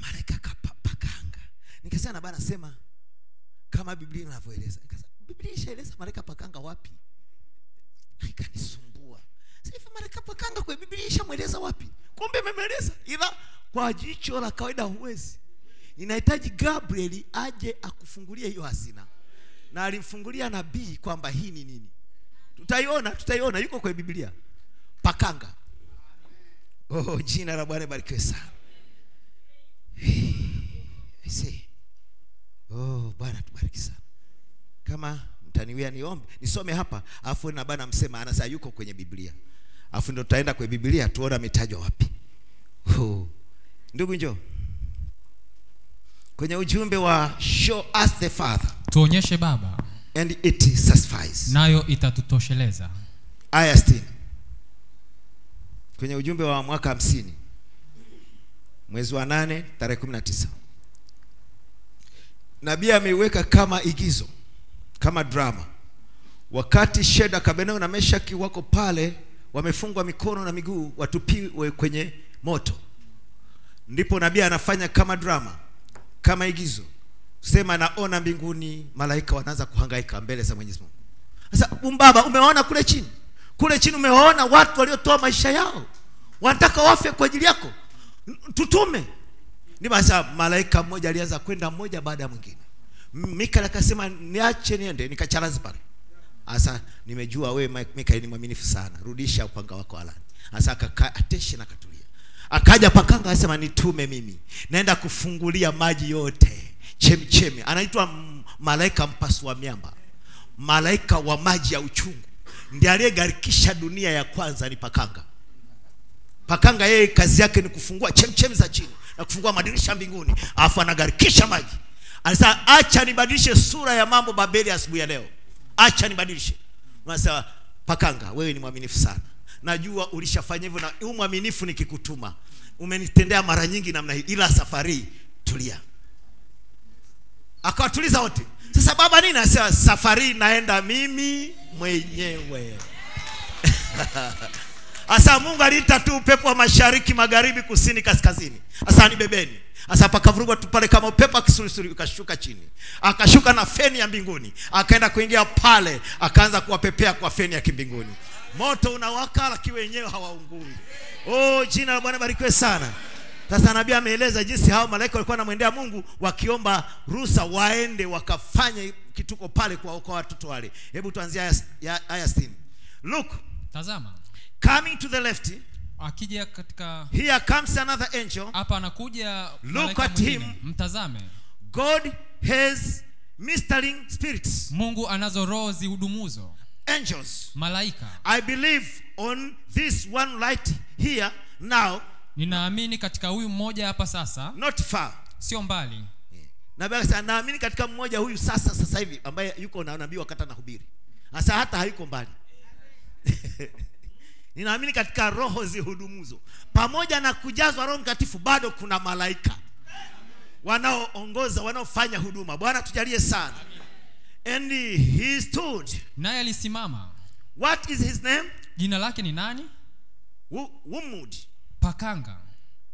malaika pakanga. Nikasema na bana sema kama biblia inavyoeleza. Biblia ishaeleza malaika pakanga wapi? Ikanisumbua. Sasa malaika pakanga kwa biblia ishamweleza wapi? Kumbe imemweleza. Ila kwa jicho la kawaida huwezi. Inahitaji gabriel aje akufungulie hiyo hazina. Na alimfungulia nabii kwamba hii ni nini? Tutaiona tutaiona. Yuko kwenye biblia. Pakanga. Oh jina la bwana barikiwe sana oh bwana tubariki sana. Kama mtaniwia niombe nisome hapa afu na bana msema anasa yuko kwenye biblia. Afu ndo tutaenda kwenye biblia tuona ametajwa wapi. Oh. ndugu njo kwenye ujumbe wa show us the father. Tuonyeshe baba. And it satisfies. Nayo itatutosheleza. Aya 60 kwenye ujumbe wa mwaka hamsini mwezi wa nane tarehe kumi na tisa. Nabii ameiweka kama igizo kama drama. Wakati sheda kabeneo na meshaki wako pale wamefungwa mikono na miguu watupiwe kwenye moto. Ndipo nabii anafanya kama drama kama igizo. Sema naona mbinguni malaika wanaanza kuhangaika mbele za mwenyezi mungu. Sasa umbaba umewaona kule chini? Kule chini umewaona watu waliotoa maisha yao? Wanataka wafe kwa ajili yako tutume. Ni basi malaika mmoja alianza kwenda mmoja baada ya mwingine. Mika akasema niache niende. Nikacharazi pale. Asa nimejua wewe Mika ni mwaminifu sana. Rudisha upanga wako alani Asa akakaa attention akatulia. Akaja pakanga akasema nitume mimi. Naenda kufungulia maji yote. Chemchemi anaitwa malaika mpasu wa miamba. Malaika wa maji ya uchungu. Ndiye aliyegarikisha dunia ya kwanza ni pakanga pakanga yeye kazi yake ni kufungua chemchem za chini na kufungua madirisha mbinguni. Afu anagarikisha maji. Anasema acha nibadilishe sura ya mambo babeli asubuhi ya leo. Acha nibadilishe. Unasema pakanga wewe ni mwaminifu sana. Najua ulishafanya hivyo na huu mwaminifu nikikutuma. Umenitendea mara nyingi namna hii ila safari tulia. Akawatuliza wote. Sasa baba nini? Anasema safari naenda mimi mwenyewe Asa Mungu aliita tu upepo wa mashariki, magharibi, kusini, kaskazini. Asa nibebeni. Asa pakavurugwa tu pale kama upepo kisulisuli ukashuka chini. Akashuka na feni ya mbinguni. Akaenda kuingia pale, akaanza kuwapepea kwa feni ya kimbinguni. Moto unawaka lakini wenyewe hawaungui. Oh, jina la Bwana barikiwe sana. Sasa nabii ameeleza jinsi hao malaika walikuwa wanamwendea Mungu wakiomba ruhusa waende wakafanye kituko pale kuwaokoa watoto wale. Hebu tuanzie aya ya- aya 60. Look, tazama coming to the left akija katika here comes another angel. hapa anakuja Look at him. mtazame. God has mistering spirits. Mungu anazo roho zihudumuzo angels. Malaika. I believe on this one light here now. Ninaamini katika huyu mmoja hapa sasa. Not far. Sio mbali. Akasema naamini katika mmoja huyu sasa sasa hivi ambaye yuko na kata wakati anahubiri. Sasa hata hayuko mbali ninaamini katika roho zihudumuzo pamoja na kujazwa roho mtakatifu bado kuna malaika wanaoongoza wanaofanya huduma. Bwana tujalie sana. And he stood. Naye alisimama. What is his name? Jina lake ni nani? Wumud. Pakanga.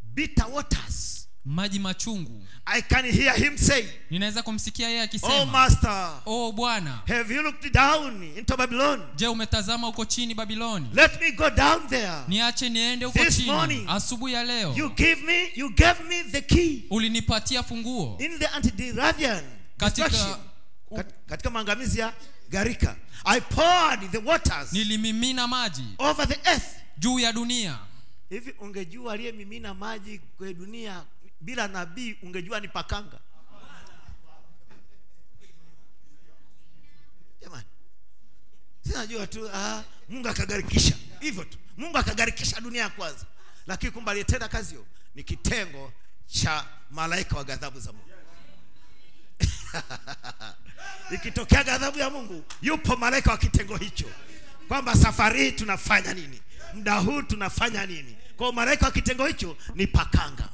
Bitter waters maji machungu i can hear him say ninaweza kumsikia yeye oh akisema master oh bwana have you looked down into babylon je umetazama huko chini babiloni let me go down there niache niende huko This chini morning, asubuhi ya leo You give me, you gave me the key ulinipatia funguo in the Antediluvian Katika-. Katika maangamizi ya Garika. I poured the waters nilimimina maji over the earth. juu ya dunia Hivi ungejua aliyemimina maji kwa dunia bila nabii ungejua ni pakanga. Jamani. Sinajua tu ah, Mungu akagarikisha hivyo tu. Mungu akagarikisha dunia ya kwanza. Lakini kumbe aliyetenda kazi hiyo ni kitengo cha malaika wa ghadhabu za Mungu. ikitokea ghadhabu ya mungu yupo malaika wa kitengo hicho kwamba safari hii tunafanya nini muda huu tunafanya nini kwao malaika wa kitengo hicho ni pakanga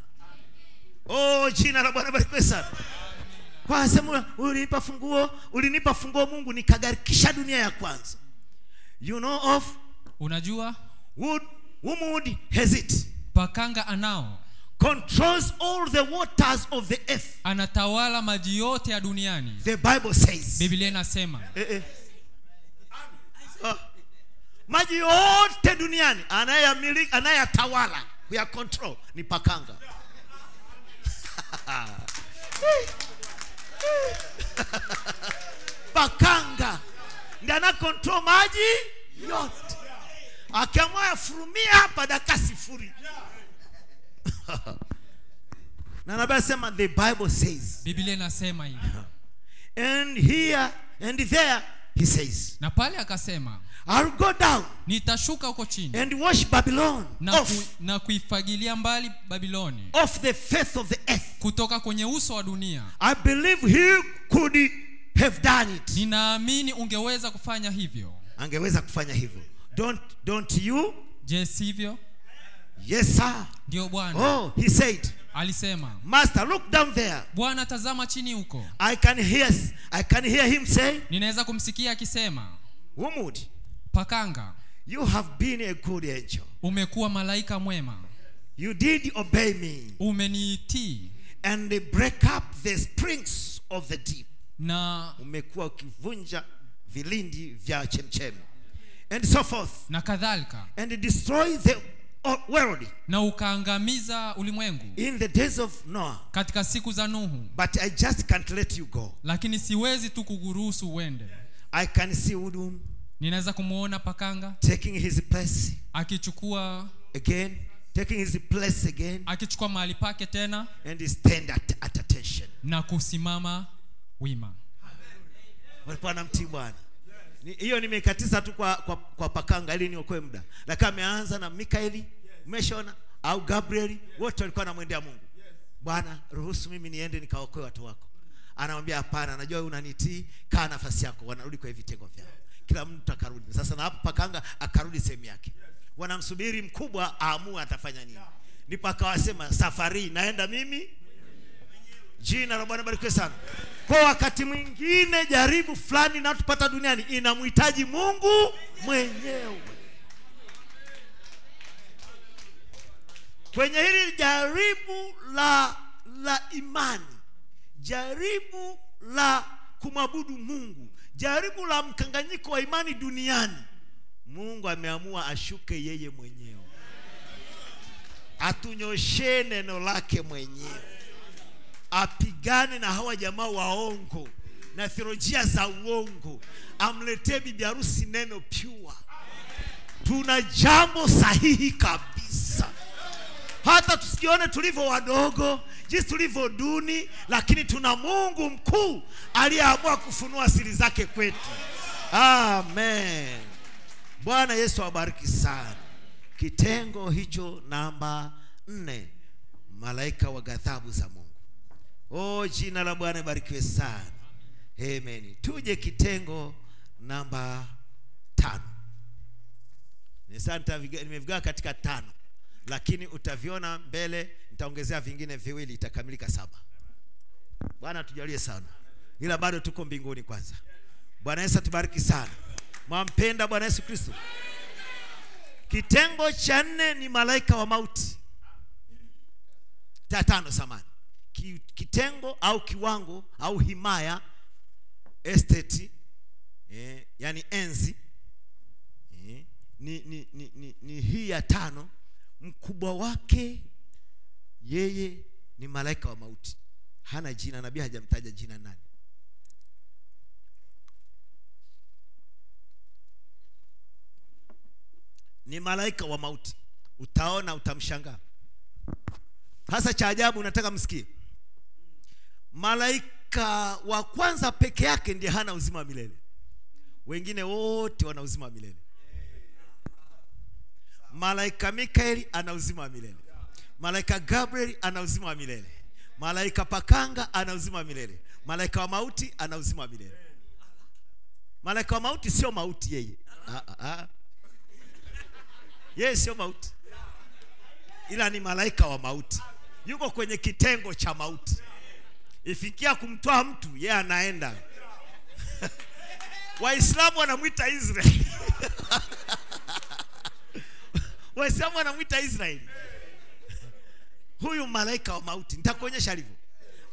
oh jina la bwana barikiwe sana. Kwa sema ulinipa funguo ulinipa funguo mungu nikagarikisha dunia ya kwanza. You know of? Unajua? Wood wood has it? Pakanga anao. Controls all the waters of the earth. Anatawala maji yote ya duniani. The bible says. Biblia inasema. Eh, eh. Ah. maji yote duniani anayamiliki anayatawala kuya control ni pakanga pakanga ndiye ana control maji yote. Akiamua yafurumia hapa dakika sifuri. Na nabii anasema the bible says. Biblia inasema hivi. And here and there he says. Na pale akasema i'll go down nitashuka huko chini and wash babylon na, ku, off, na kuifagilia mbali babiloni off the face of the earth. kutoka kwenye uso wa dunia. I believe he could have done it. Ninaamini ungeweza kufanya hivyo. Angeweza kufanya hivyo. Don't don't you? Je sivyo? Yes sir. Ndio bwana. Oh he said alisema master look down there. Bwana tazama chini huko. I can hear i can hear him say ninaweza kumsikia akisema Umud, pakanga you have been a good angel. Umekuwa malaika mwema. You did obey me umeniitii and they break up the springs of the deep. Na umekuwa ukivunja vilindi vya chemchemi and so forth. na kadhalika. And destroy the world na ukaangamiza ulimwengu in the days of noah. katika siku za nuhu. But i just can't let you go. Lakini siwezi tu kukuruhusu uende. I can see udum ninaweza kumwona pakanga taking his place akichukua again taking his place again akichukua mahali pake tena and stand at, at attention. na kusimama wima. Walikuwa namtii bwana. Ni- hiyo nimekatiza tu kwa, kwa, kwa pakanga ili niokoe muda. Lakini ameanza na mikaeli umeshaona au gabrieli wote walikuwa namwendea mungu. Bwana ruhusu mimi niende nikaokoe watu wako. Anamwambia hapana najua unanitii kaa nafasi yako. Wanarudi kwa vitengo vyao kila mtu akarudi. Sasa na hapo pakanga akarudi sehemu yake. Wanamsubiri mkubwa aamue atafanya nini. Ndipo akawasema safari naenda mimi jina la bwana barikiwe sana. Kwa wakati mwingine jaribu fulani inayotupata duniani inamhitaji mungu mwenyewe. Kwenye hili jaribu la la imani jaribu la kumwabudu mungu jaribu la mkanganyiko wa imani duniani. Mungu ameamua ashuke yeye mwenyewe. Atunyoshee neno lake mwenyewe. Apigane na hawa jamaa waongo na theolojia za uongo. Amletee bibi harusi neno pure. Tuna jambo sahihi kabisa hata tusijione tulivyo wadogo jinsi tulivyo duni lakini tuna mungu mkuu aliyeamua kufunua siri zake kwetu. Amen. Bwana yesu awabariki sana. Kitengo hicho namba nne malaika wa ghadhabu za mungu. O, jina la bwana ibarikiwe sana. Amen. Tuje kitengo namba tano. Nimevigawa katika tano lakini utaviona mbele nitaongezea vingine viwili itakamilika saba. Bwana tujalie sana. Ila bado tuko mbinguni kwanza. Bwana yesu atubariki sana. Mwampenda bwana yesu kristo. Kitengo cha nne ni malaika wa mauti. Cha tano samani. Ki- kitengo au kiwango au himaya estate eh, yani enzi eh, ni, ni, ni, ni, ni hii ya tano mkubwa wake yeye ni malaika wa mauti. Hana jina nabii hajamtaja jina nani. Ni malaika wa mauti. Utaona utamshangaa. Hasa cha ajabu nataka msikie. Malaika wa kwanza peke yake ndiye hana uzima wa milele. Wengine wote wana uzima wa milele malaika mikaeli ana uzima wa milele. Malaika gabriel ana uzima wa milele. Malaika pakanga ana uzima wa milele. Malaika wa mauti ana uzima wa milele. Malaika wa mauti sio mauti yeye. Ah, ah, ah. yeye sio mauti. Ila ni malaika wa mauti. Yuko kwenye kitengo cha mauti. Ifikia kumtoa mtu yeye anaenda. Waislamu wanamwita israeli waislamu wanamwita israeli. Huyu malaika wa mauti. Nitakuonyesha alivyo.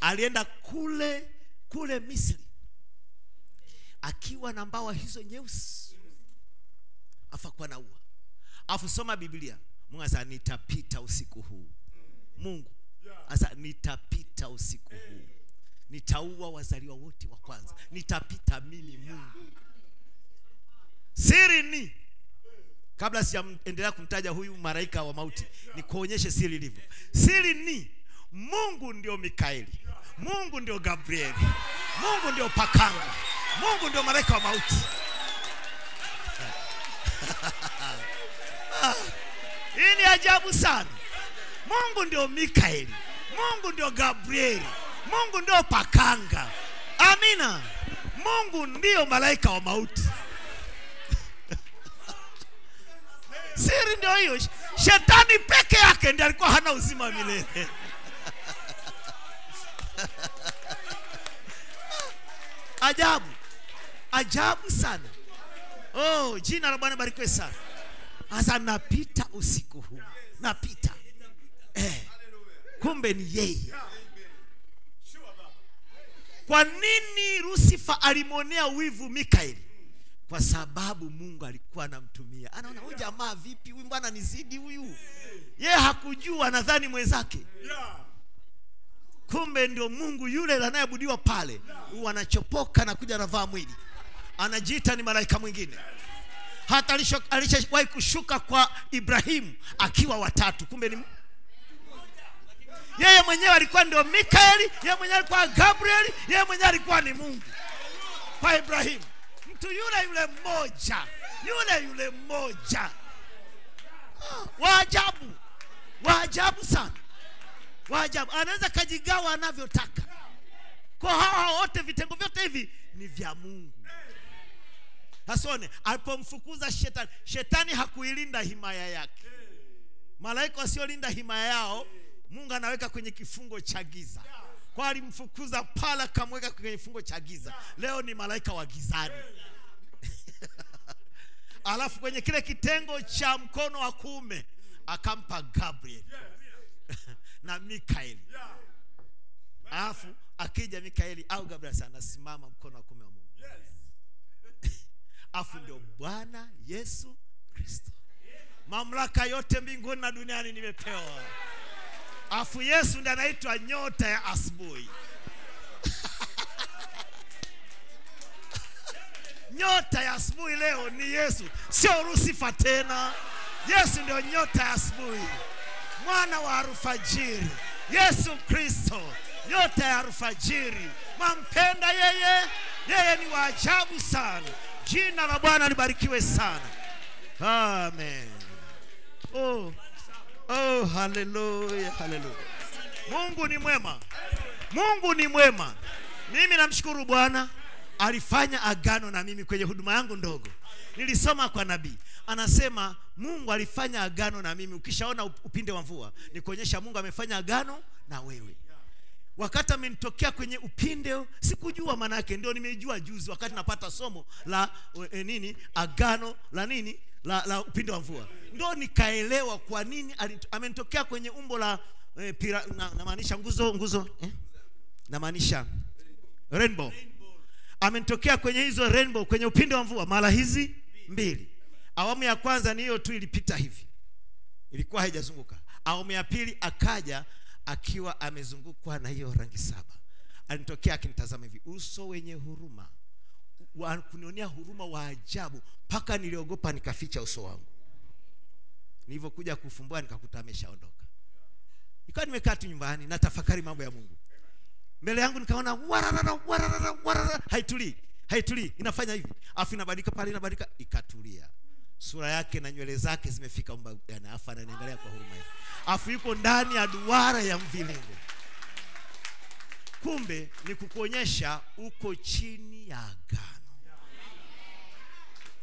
Alienda kule kule misri. Akiwa na mbawa hizo nyeusi. Afu na naua afu soma biblia. Mungu asa nitapita usiku huu. Mungu asa nitapita usiku huu. Nitaua wazaliwa wote wa kwanza. Nitapita mimi mungu. Siri ni kabla sijaendelea kumtaja huyu malaika wa mauti nikuonyeshe siri ilivyo. Siri ni mungu ndio mikaeli mungu ndio gabrieli mungu ndio pakanga mungu ndio malaika wa mauti. Hii ni ajabu sana. Mungu ndio mikaeli mungu ndio gabrieli mungu ndio pakanga. Amina. Mungu ndio malaika wa mauti siri ndio hiyo. Shetani peke yake ndiye alikuwa hana uzima wa milele. Ajabu. Ajabu sana. Oh jina la bwana barikiwe sana. Sasa napita usiku huu. Napita. Eh. kumbe ni yeye. Kwa nini lusifa alimwonea wivu mikaeli kwa sababu mungu alikuwa anamtumia. Anaona huyu jamaa vipi? Huyu mbwana nizidi huyu. Ye hakujua nadhani mwenzake. Kumbe ndio mungu yule anayeabudiwa pale. Huwa anachopoka na kuja anavaa mwili. Anajiita ni malaika mwingine. Hata alishawahi kushuka kwa ibrahimu akiwa watatu. Kumbe ni yeye mwenyewe alikuwa ndio mikaeli yeye mwenyewe alikuwa gabrieli yeye mwenyewe alikuwa ni mungu. Kwa ibrahimu mtu yule yule mmoja yule yule mmoja. Ah, waajabu waajabu sana waajabu anaweza kajigawa anavyotaka. Kwa hawa wote vitengo vyote hivi ni vya mungu. Hasone alipomfukuza shetani shetani hakuilinda himaya yake. Malaika wasiolinda himaya yao mungu anaweka kwenye kifungo cha giza kwa alimfukuza pala akamweka kwenye kifungo cha giza. Leo ni malaika wa gizani. Alafu kwenye kile kitengo cha mkono wa kuume akampa gabriel. Na mikaeli. Alafu akija mikaeli au gabriel anasimama mkono wa kuume wa mungu. Alafu ndio bwana yesu kristo. Mamlaka yote mbinguni na duniani nimepewa afu yesu ndiye anaitwa nyota ya asubuhi. Nyota ya asubuhi leo ni yesu. Sio rusifa tena. Yesu ndio nyota ya asubuhi. Mwana wa alfajiri. Yesu kristo nyota ya alfajiri. Mampenda yeye. Yeye ni wa ajabu sana. Jina la bwana libarikiwe sana. Amen. Oh, oh haleluya haleluya mungu ni mwema. Mungu ni mwema. Mimi namshukuru bwana. Alifanya agano na mimi kwenye huduma yangu ndogo. Nilisoma kwa nabii. Anasema mungu alifanya agano na mimi. Ukishaona upinde wa mvua ni kuonyesha mungu amefanya agano na wewe. Wakati amenitokea kwenye upinde sikujua manake ndio nimejua juzi wakati napata somo la e, nini? Agano la nini la, la upinde wa mvua. Ndo nikaelewa kwa nini amenitokea kwenye umbo la eh, pira, na, namaanisha nguzo nguzo eh? namaanisha rainbow. Amenitokea kwenye hizo rainbow kwenye upinde wa mvua mara hizi mbili. Awamu ya kwanza ni hiyo tu ilipita hivi. Ilikuwa haijazunguka. Awamu ya pili akaja akiwa amezungukwa na hiyo rangi saba. Alinitokea akinitazama hivi uso wenye huruma wa kunionea huruma wa ajabu mpaka niliogopa nikaficha uso wangu. Nilivyokuja kufumbua nikakuta ameshaondoka. Nikawa nimekaa tu nyumbani na tafakari mambo ya mungu. Mbele yangu nikaona wararara wararara wararara haitulii haitulii inafanya hivi. Afu inabadilika pale inabadilika ikatulia. Sura yake na nywele zake zimefika mbagani afu ananiangalia kwa huruma yake afu yuko ndani ya duara ya mviringo kumbe ni kukuonyesha uko chini ya agano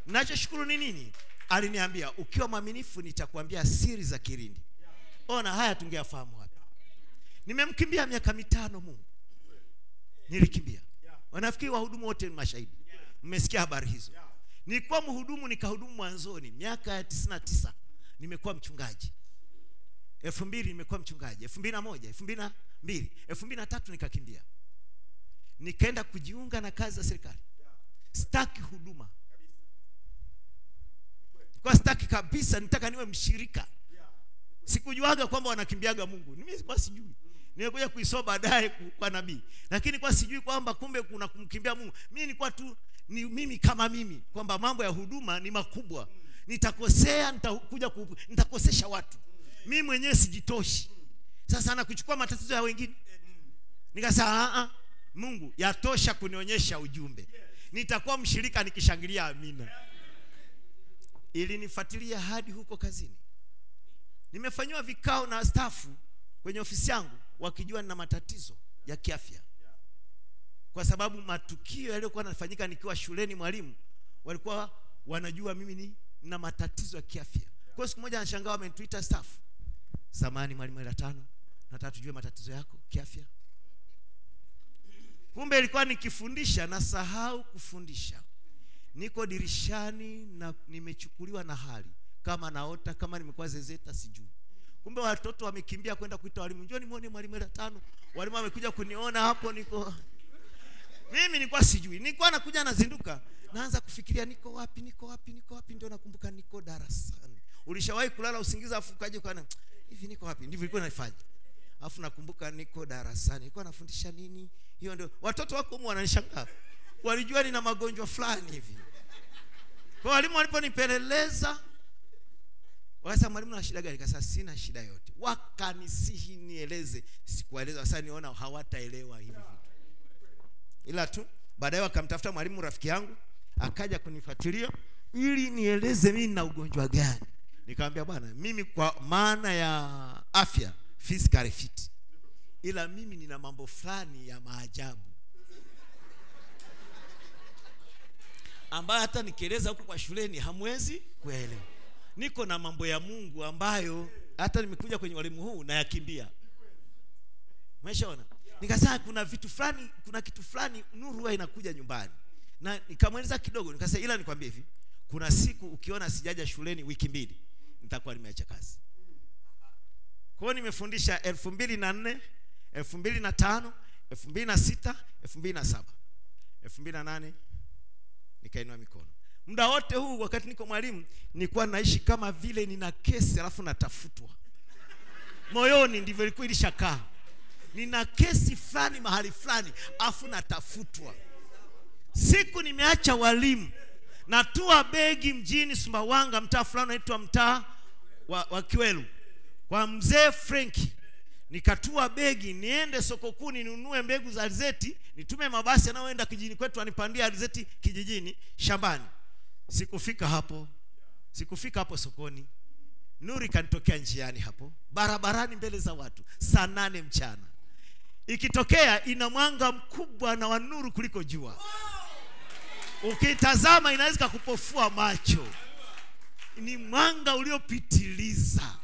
nachoshukuru ni nini? Aliniambia ukiwa mwaminifu nitakwambia siri za kirindi. Ona haya tungeyafahamu wapi nimemkimbia miaka mitano mungu. Nilikimbia. Wanafikiri wahudumu wote ni mashahidi. Mmesikia habari hizo. Nilikuwa mhudumu nikahudumu mwanzoni. Miaka ya tisini tisa nimekuwa mchungaji. Elfu mbili nimekuwa mchungaji. Elfu mbili na moja elfu mbili na mbili. Elfu mbili na tatu nikakimbia. Nikaenda kujiunga na kazi za serikali. Staki huduma kwa sitaki kabisa nitaka niwe mshirika. Sikujuaga kwamba wanakimbiaga mungu. Mimi sikuwa sijui. Nimekuja kuisoma baadaye kwa nabii. Lakini kwa sijui kwamba kumbe kuna kumkimbia mungu. Mimi nilikuwa tu ni mimi kama mimi kwamba mambo ya huduma ni makubwa. Nitakosea nitakuja ku, nitakosesha watu. Mimi mwenyewe sijitoshi. Sasa nakuchukua matatizo ya wengine. Nikasema a ah, mungu yatosha kunionyesha ujumbe. Nitakuwa mshirika nikishangilia amina ilinifuatilia hadi huko kazini. Nimefanyiwa vikao na stafu kwenye ofisi yangu wakijua nina matatizo ya kiafya. Kwa sababu matukio yaliyokuwa yanafanyika nikiwa shuleni mwalimu walikuwa wanajua mimi ni na matatizo ya kiafya. Kwa siku moja anashangaa wamenituita staff samani mwalimu ila tano. Nataka tujue matatizo yako kiafya. Kumbe ilikuwa nikifundisha na sahau kufundisha niko dirishani na nimechukuliwa na hali. Kama naota kama nimekuwa zezeta sijui. Kumbe watoto wamekimbia kwenda kuita walimu. Njoni muone mwalimu era tano. Walimu wamekuja kuniona hapo niko. Mimi nilikuwa sijui. Nilikuwa nakuja nazinduka. Naanza kufikiria niko wapi niko wapi niko wapi? Ndio nakumbuka niko darasani. Ulishawahi kulala usingiza afu ukaje na hivi niko wapi? Ndivyo ilikuwa naifanya afu nakumbuka niko darasani. Nilikuwa nafundisha nini? Hiyo ndio. Watoto wako wananishangaa walijua nina magonjwa fulani hivi kwa walimu waliponipeleleza Wasa mwalimu na shida gani? Kasa sina shida yote. Wakanisihi nieleze, sikueleza. Sasa niona hawataelewa hivi vitu, ila tu baadaye wakamtafuta mwalimu rafiki yangu akaja kunifuatilia ili nieleze mimi nina ugonjwa gani. Nikamwambia bwana, mimi kwa maana ya afya physically fit, ila mimi nina mambo fulani ya maajabu ambayo hata nikieleza huko kwa shuleni hamwezi kuelewa. Niko na mambo ya Mungu ambayo hata nimekuja kwenye walimu huu nayakimbia. Umeshaona? Nikasema kuna vitu fulani, kuna kitu fulani nuru huwa inakuja nyumbani. Na nikamweleza kidogo, nikasema ila nikwambie hivi, kuna siku ukiona sijaja shuleni wiki mbili, nitakuwa nimeacha kazi. Kwa hiyo nimefundisha elfu mbili na nne, elfu mbili na tano, elfu mbili na sita, elfu mbili na saba, elfu mbili na nane nikainua mikono. Muda wote huu wakati niko mwalimu nilikuwa naishi kama vile nina kesi alafu natafutwa moyoni, ndivyo ilikuwa ilishakaa. Nina kesi fulani mahali fulani afu natafutwa. Siku nimeacha walimu, natua begi mjini Sumbawanga, mtaa fulani unaitwa mtaa wa, wa Kiwelu kwa mzee Frenki nikatua begi niende soko kuu ninunue mbegu za alizeti nitume mabasi yanayoenda kijijini kwetu anipandia alizeti kijijini shambani. Sikufika hapo. Sikufika hapo sokoni. Nuru ikanitokea njiani hapo. Barabarani mbele za watu. Saa nane mchana. Ikitokea ina mwanga mkubwa na wanuru kuliko jua. Ukitazama inaweza kukupofua macho. Ni mwanga uliopitiliza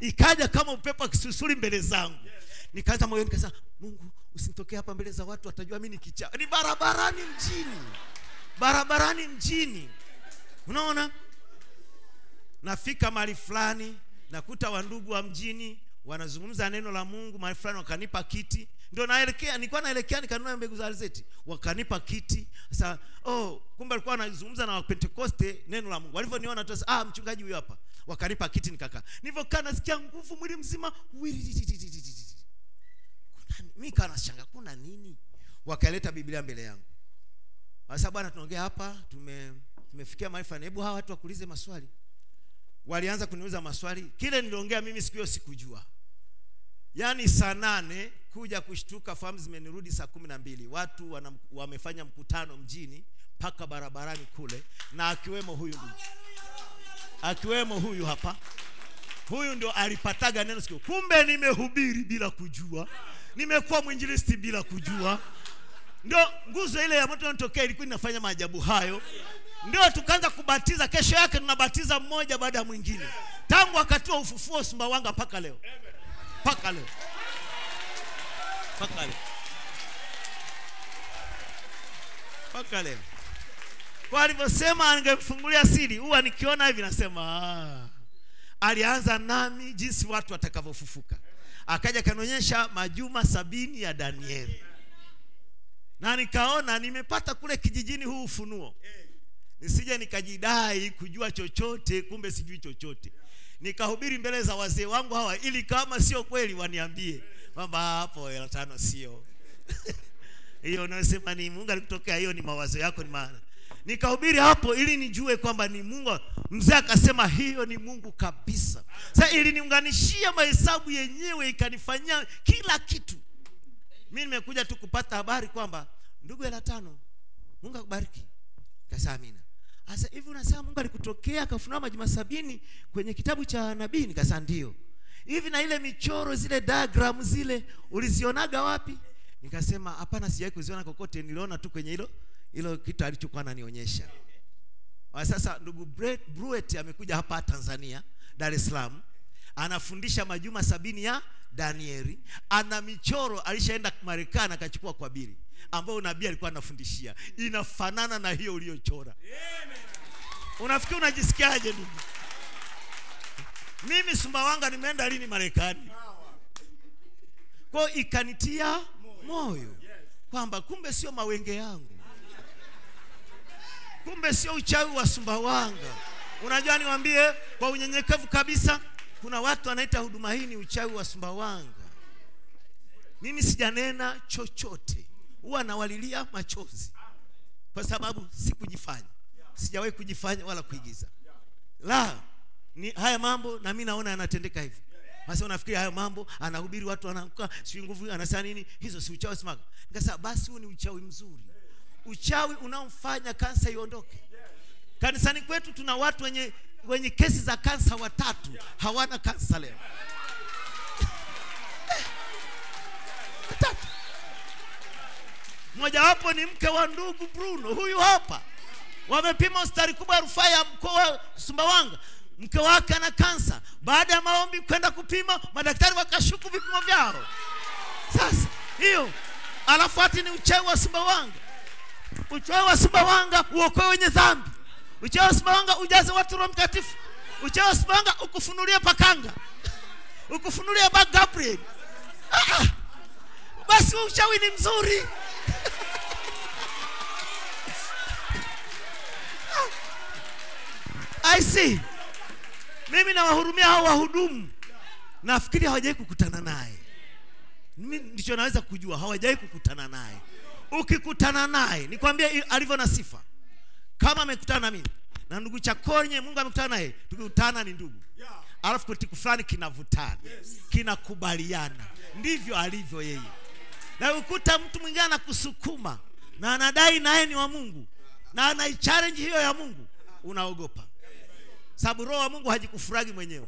ikaja kama upepo kisusuri mbele zangu. Nikaanza moyoni nikasema mungu usinitokee hapa mbele za watu watajua mimi ni kichaa ni barabarani mjini. Barabarani mjini. Unaona? Nafika mahali fulani nakuta wandugu wa mjini wanazungumza neno la mungu mahali fulani wakanipa kiti. Ndio naelekea nilikuwa naelekea nikanunua mbegu za alizeti. Wakanipa kiti. Sasa oh kumbe alikuwa anazungumza na wapentekoste neno la mungu. Walivyoniona tu ah mchungaji huyo hapa wakanipa kiti nikakaa nilivyokaa nasikia nguvu mwili mzima mimi kana shanga kuna nini? Wakaleta biblia mbele yangu. Sasa bwana tunaongea hapa tume tumefikia mahali fulani. Hebu hawa watu wakuulize maswali. Walianza kuniuliza maswali. Kile niliongea mimi siku hiyo sikujua. Yaani saa nane kuja kushtuka fahamu zimenirudi saa kumi na mbili. Watu wana, wamefanya mkutano mjini mpaka barabarani kule na akiwemo huyu ndugu akiwemo huyu hapa. Huyu ndio alipataga neno siku. Kumbe nimehubiri bila kujua. Nimekuwa mwinjilisti bila kujua. Ndio nguzo ile ya moto inatokea ilikuwa inafanya maajabu hayo. Ndio tukaanza kubatiza kesho yake tunabatiza mmoja baada ya mwingine. Tangu wakati wa ufufuo sumbawanga mpaka leo. Mpaka leo. Mpaka leo. Mpaka leo kwa alivyosema angemfungulia siri huwa nikiona hivi nasema ah. alianza nami jinsi watu watakavyofufuka. Akaja kanionyesha majuma sabini ya danieli. Na nikaona nimepata kule kijijini huu ufunuo. Nisije nikajidai kujua chochote kumbe sijui chochote. Nikahubiri mbele za wazee wangu hawa ili kama sio kweli waniambie kwamba hapo hela tano sio. Hiyo unayosema ni mungu alikutokea hiyo ni mawazo yako ni maana nikahubiri hapo ili nijue kwamba ni mungu. Mzee akasema hiyo ni mungu kabisa. Sasa iliniunganishia mahesabu yenyewe ikanifanyia kila kitu. Mimi nimekuja tu kupata habari kwamba ndugu hela tano mungu akubariki. Kasa amina. Sasa hivi unasema mungu alikutokea akafunua majuma sabini kwenye kitabu cha nabii? Nikasa ndio. Hivi na ile michoro zile diagram zile ulizionaga wapi? Nikasema hapana sijawahi kuziona kokote niliona tu kwenye hilo hilo kitu alichokuwa ananionyesha. Sasa ndugu Bruet amekuja hapa Tanzania Dar es Salaam anafundisha majuma sabini ya Danieli ana michoro alishaenda Marekani akachukua kwa bili ambayo nabii alikuwa anafundishia. Inafanana na hiyo uliyochora. Unafikiri unajisikiaje ndugu? Mimi Sumbawanga nimeenda lini Marekani? Kwao ikanitia moyo kwamba kumbe sio mawenge yangu kumbe sio uchawi wa sumbawanga. Unajua niwaambie kwa unyenyekevu kabisa kuna watu wanaita huduma hii ni uchawi wa sumbawanga. Mimi sijanena chochote. Huwa nawalilia machozi. Kwa sababu sikujifanya. Sijawahi kujifanya wala kuigiza. La ni haya mambo na mimi naona yanatendeka hivyo. Basi unafikiri hayo mambo anahubiri watu wanaamka si nguvu anasema nini? Hizo si uchawi simaga nikasema basi huu ni uchawi mzuri uchawi unaomfanya kansa iondoke. Kanisani kwetu tuna watu wenye wenye kesi za kansa watatu. Hawana kansa leo. Watatu. Mojawapo ni mke wa ndugu bruno. Huyu hapa. Wamepima hospitali kubwa ya rufaa ya mkoa wa sumbawanga. Mke wake ana kansa. Baada ya maombi kwenda kupima madaktari wakashuku vipimo vyao. Sasa hiyo. Alafu hati ni uchawi wa sumbawanga uchawi wa sumbawanga uokoe wenye dhambi uchoe wa sumbawanga ujaze watu roho mtakatifu uchoe wa ukufunulie pakanga ukufunulie ba gabriel ah, ah. basi uchawi ni mzuri I see. Mimi nawahurumia hao wahudumu, nafikiri hawajawai kukutana naye. Mimi ndicho naweza kujua, hawajawahi kukutana naye. Ukikutana naye, nikwambie alivyo na sifa, kama amekutana na mimi na ndugu Chakonye, Mungu amekutana naye, tukikutana ni ndugu, alafu kitu fulani kinavutana, kinakubaliana, ndivyo alivyo yeye. Na ukuta mtu mwingine anakusukuma na anadai naye ni wa Mungu na anaichallenge hiyo ya Mungu, unaogopa. Sababu roho wa mungu hajikufuragi mwenyewe.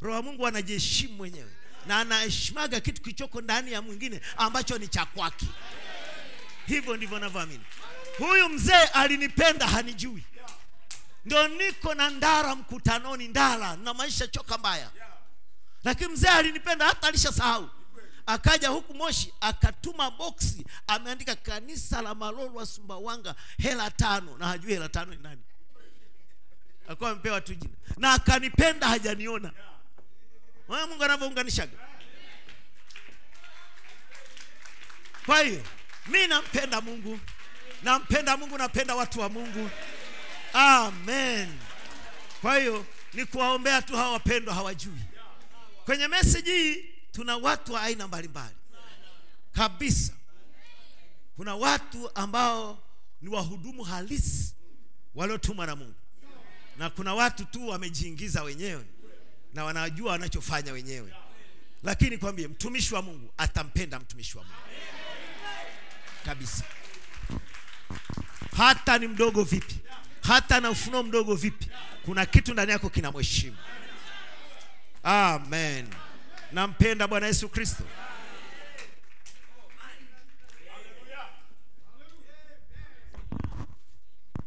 Roho wa mungu anajiheshimu mwenyewe na anaheshimaga kitu kichoko ndani ya mwingine ambacho ni cha kwake. Hivyo ndivyo navyoamini huyu mzee alinipenda hanijui. Ndio niko na ndara mkutanoni ndara na maisha choka mbaya. Lakini mzee alinipenda hata alishasahau akaja huku moshi akatuma boksi ameandika kanisa la malolo wa sumbawanga hela tano. Na hajui hela tano ni nani. Alikuwa amepewa tu jina. Na akanipenda hajaniona Mwana mungu anavyounganishaga. Kwa hiyo mi nampenda mungu. Nampenda mungu napenda watu wa mungu. Amen. Kwa hiyo ni kuwaombea tu hawa wapendwa hawajui. Kwenye meseji hii tuna watu wa aina mbalimbali. Kabisa. Kuna watu ambao ni wahudumu halisi waliotumwa na mungu. Na kuna watu tu wamejiingiza wenyewe na wanajua wanachofanya wenyewe. Lakini kwambie mtumishi wa mungu atampenda mtumishi wa mungu. Kabisa. Hata ni mdogo vipi? Hata na ufunuo mdogo vipi? Kuna kitu ndani yako kinamheshimu. Amen. Nampenda bwana yesu kristo.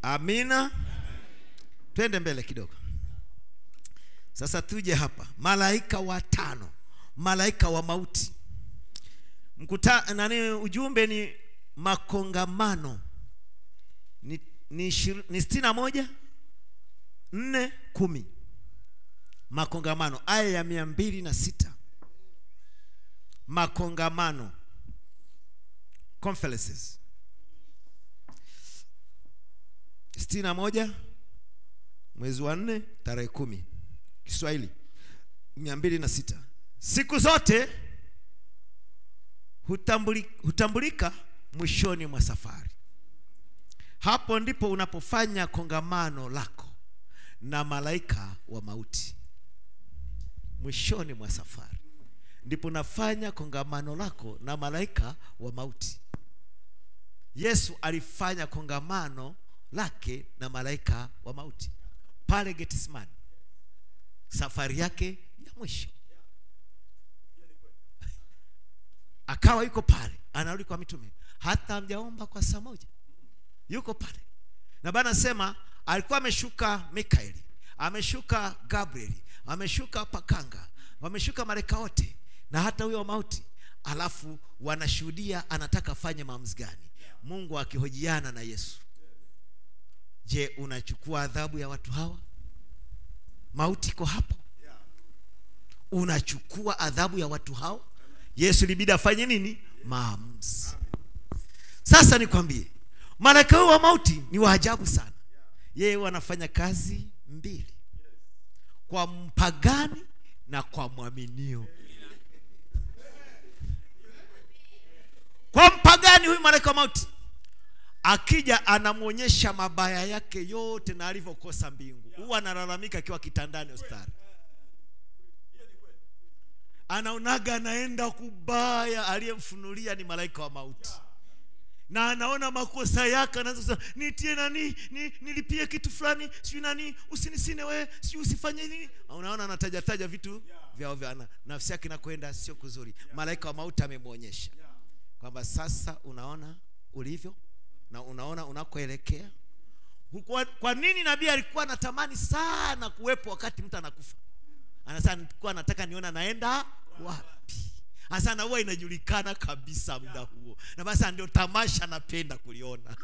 Amina. Twende mbele kidogo sasa tuje hapa. Malaika watano malaika wa mauti. Mkuta nani ujumbe ni makongamano. Ni, ni, shir, ni sitini na moja nne kumi. Makongamano. Aya ya mia mbili na sita. Makongamano. Conferences. Sitini na moja mwezi wa nne tarehe kumi kiswahili mia mbili na sita. Siku zote hutambulika, hutambulika mwishoni mwa safari. Hapo ndipo unapofanya kongamano lako na malaika wa mauti. Mwishoni mwa safari ndipo unafanya kongamano lako na malaika wa mauti. Yesu alifanya kongamano lake na malaika wa mauti. Pale Getsemani, safari yake ya mwisho. Akawa yuko pale, anarudi kwa mitume, hata amjaomba kwa saa moja, yuko pale. Na Bwana anasema alikuwa ameshuka Mikaeli, ameshuka Gabrieli, ameshuka Pakanga, wameshuka mareka wote na hata huyo mauti, alafu wanashuhudia anataka afanye maamuzi gani. Mungu akihojiana na Yesu je unachukua adhabu ya watu hawa mauti iko hapo. Unachukua adhabu ya watu hao. Yesu ilibidi afanye nini? Maamuzi. Sasa nikwambie malaika huyu wa mauti ni wa ajabu sana. Yeye wanafanya kazi mbili. Kwa mpagani na kwa mwaminio. Kwa mpagani huyu malaika wa mauti akija anamwonyesha mabaya yake yote na alivyokosa mbingu huwa analalamika akiwa kitandani hospitali. Anaonaga anaenda kubaya aliyemfunulia ni malaika wa mauti. Na anaona makosa yake anaanza kusema nitie nani? Ni, nilipie kitu fulani sijui nani usinisine wewe sijui usifanye nini. Unaona anatajataja vitu vyao vya ana- nafsi yake inakwenda sio kuzuri. Malaika wa mauti amemwonyesha. Kwamba sasa unaona ulivyo na unaona unakoelekea kwa, kwa nini nabii alikuwa anatamani sana kuwepo wakati mtu anakufa? Anasema nilikuwa nataka niona naenda wapi. Hasa na huwa inajulikana kabisa muda huo. Na basi ndio tamasha napenda kuliona.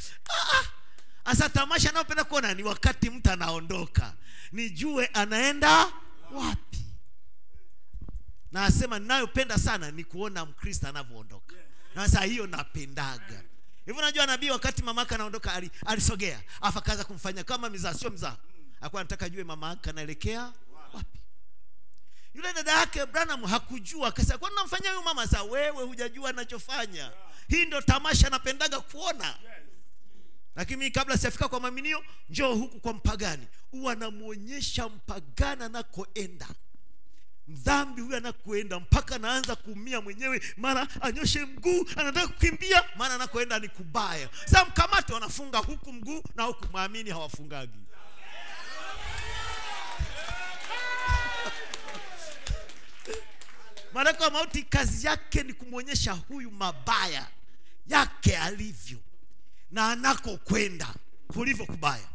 Hasa tamasha anayopenda kuona ni wakati mtu anaondoka. Nijue anaenda wapi. Na asema ninayopenda sana ni kuona mkristo anavyoondoka. Na sasa hiyo napendaga hivyo unajua nabii wakati mamaka anaondoka alisogea afu akaanza kumfanya kama mzaa sio mzaa. Akuwa anataka ajue mamaka anaelekea wapi. Yule dada yake branham hakujua akasema kwani namfanyia huyu mama? Sa wewe hujajua anachofanya. Hii ndio tamasha napendaga kuona. Lakini mimi kabla sijafika kwa maminio njoo huku kwa mpagani. Huwa anamwonyesha mpagani anakoenda mdhambi huyu anakwenda mpaka anaanza kuumia mwenyewe. Mara anyoshe mguu anataka kukimbia maana anakoenda ni kubaya. Sa mkamate wanafunga huku mguu na huku. Mwamini hawafungagi. Malaika wa mauti kazi yake ni kumwonyesha huyu mabaya yake alivyo na anakokwenda kulivyo kubaya.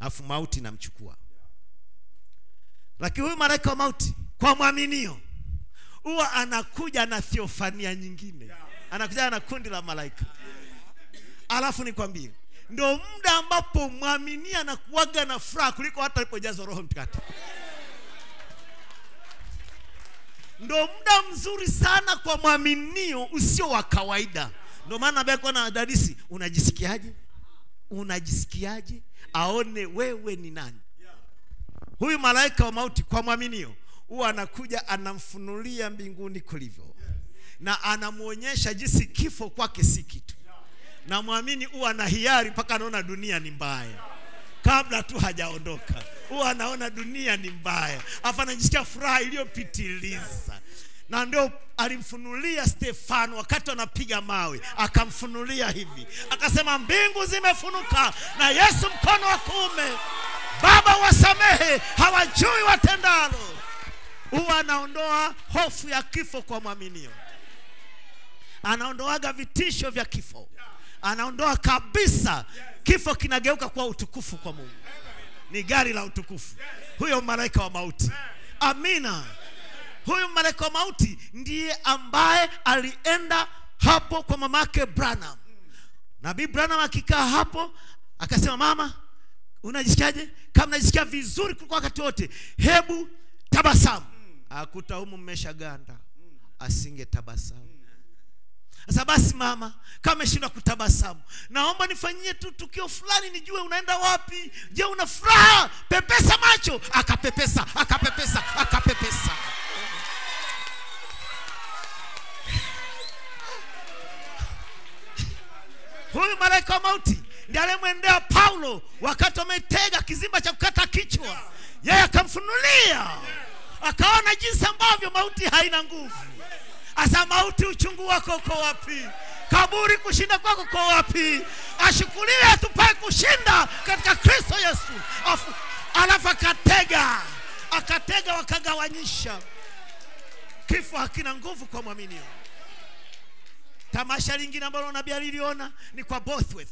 Afu mauti namchukua lakini huyu malaika wa mauti kwa mwaminio huwa anakuja na thiofania nyingine. Anakuja na kundi la malaika. Alafu nikwambie ndio muda ambapo mwaminia anakuwaga na furaha kuliko hata alipojazwa roho mtakatifu. Ndo muda mzuri sana kwa mwaminio usio wa kawaida. Ndio maana beko na dadisi unajisikiaje? Unajisikiaje? Aone wewe ni nani huyu malaika wa mauti kwa mwaminio huwa anakuja anamfunulia mbinguni kulivyo. Na anamwonyesha jinsi kifo kwake si kitu. Na mwamini huwa ana hiari mpaka anaona dunia ni mbaya. Kabla tu hajaondoka huwa anaona dunia ni mbaya. Afa anajisikia furaha iliyopitiliza. Na ndio alimfunulia stefano wakati anapiga mawe akamfunulia hivi. Akasema mbingu zimefunuka na yesu mkono wa kuume baba wasamehe. Hawajui watendalo. Huwa anaondoa hofu ya kifo kwa mwaminio. Anaondoaga vitisho vya kifo. Anaondoa kabisa kifo kinageuka kuwa utukufu kwa mungu. Ni gari la utukufu. Huyo malaika wa mauti. Amina. Huyu malaika wa mauti ndiye ambaye alienda hapo kwa mamake branham. Nabii branham akikaa hapo akasema mama unajisikiaje? Kama najisikia vizuri kuliko wakati wote hebu tabasamu. Akuta humu asinge tabasamu sasa basi mama kama umeshindwa kutabasamu naomba nifanyie tu tukio fulani nijue unaenda wapi. Je una furaha? Pepesa macho. Akapepesa akapepesa akapepesa. Huyu malaika wa mauti ndiye aliyemwendea paulo wakati wametega kizimba cha kukata kichwa yeye akamfunulia. Akaona jinsi ambavyo mauti haina nguvu. Asa mauti uchungu wako uko wapi? Kaburi kushinda kwako uko wapi? Ashukuliwe tupae kushinda katika kristo yesu. Afu, alafu akatega. Akatega wakagawanyisha. Kifo hakina nguvu kwa mwaminio. Tamasha lingine ambalo nabii aliliona ni kwa bothweth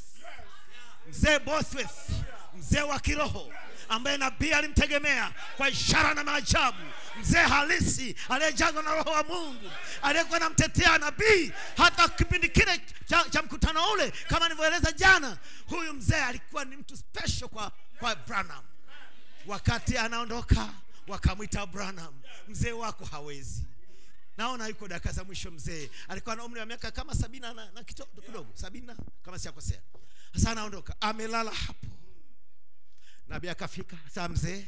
mzee Bosworth, mzee wa kiroho ambaye nabii alimtegemea kwa ishara na maajabu. Mzee halisi aliyejazwa na roho wa mungu aliyekuwa namtetea nabii hata kipindi kile cha, cha mkutano ule kama nilivyoeleza jana huyu mzee alikuwa ni mtu special kwa, kwa branham. Wakati anaondoka wakamwita branham mzee wako hawezi. Naona yuko dakika za mwisho mzee. Alikuwa na umri wa miaka kama sabini na, na kidogo sabini kama siakosea sasa anaondoka. Amelala hapo. Nabii akafika. Saa mzee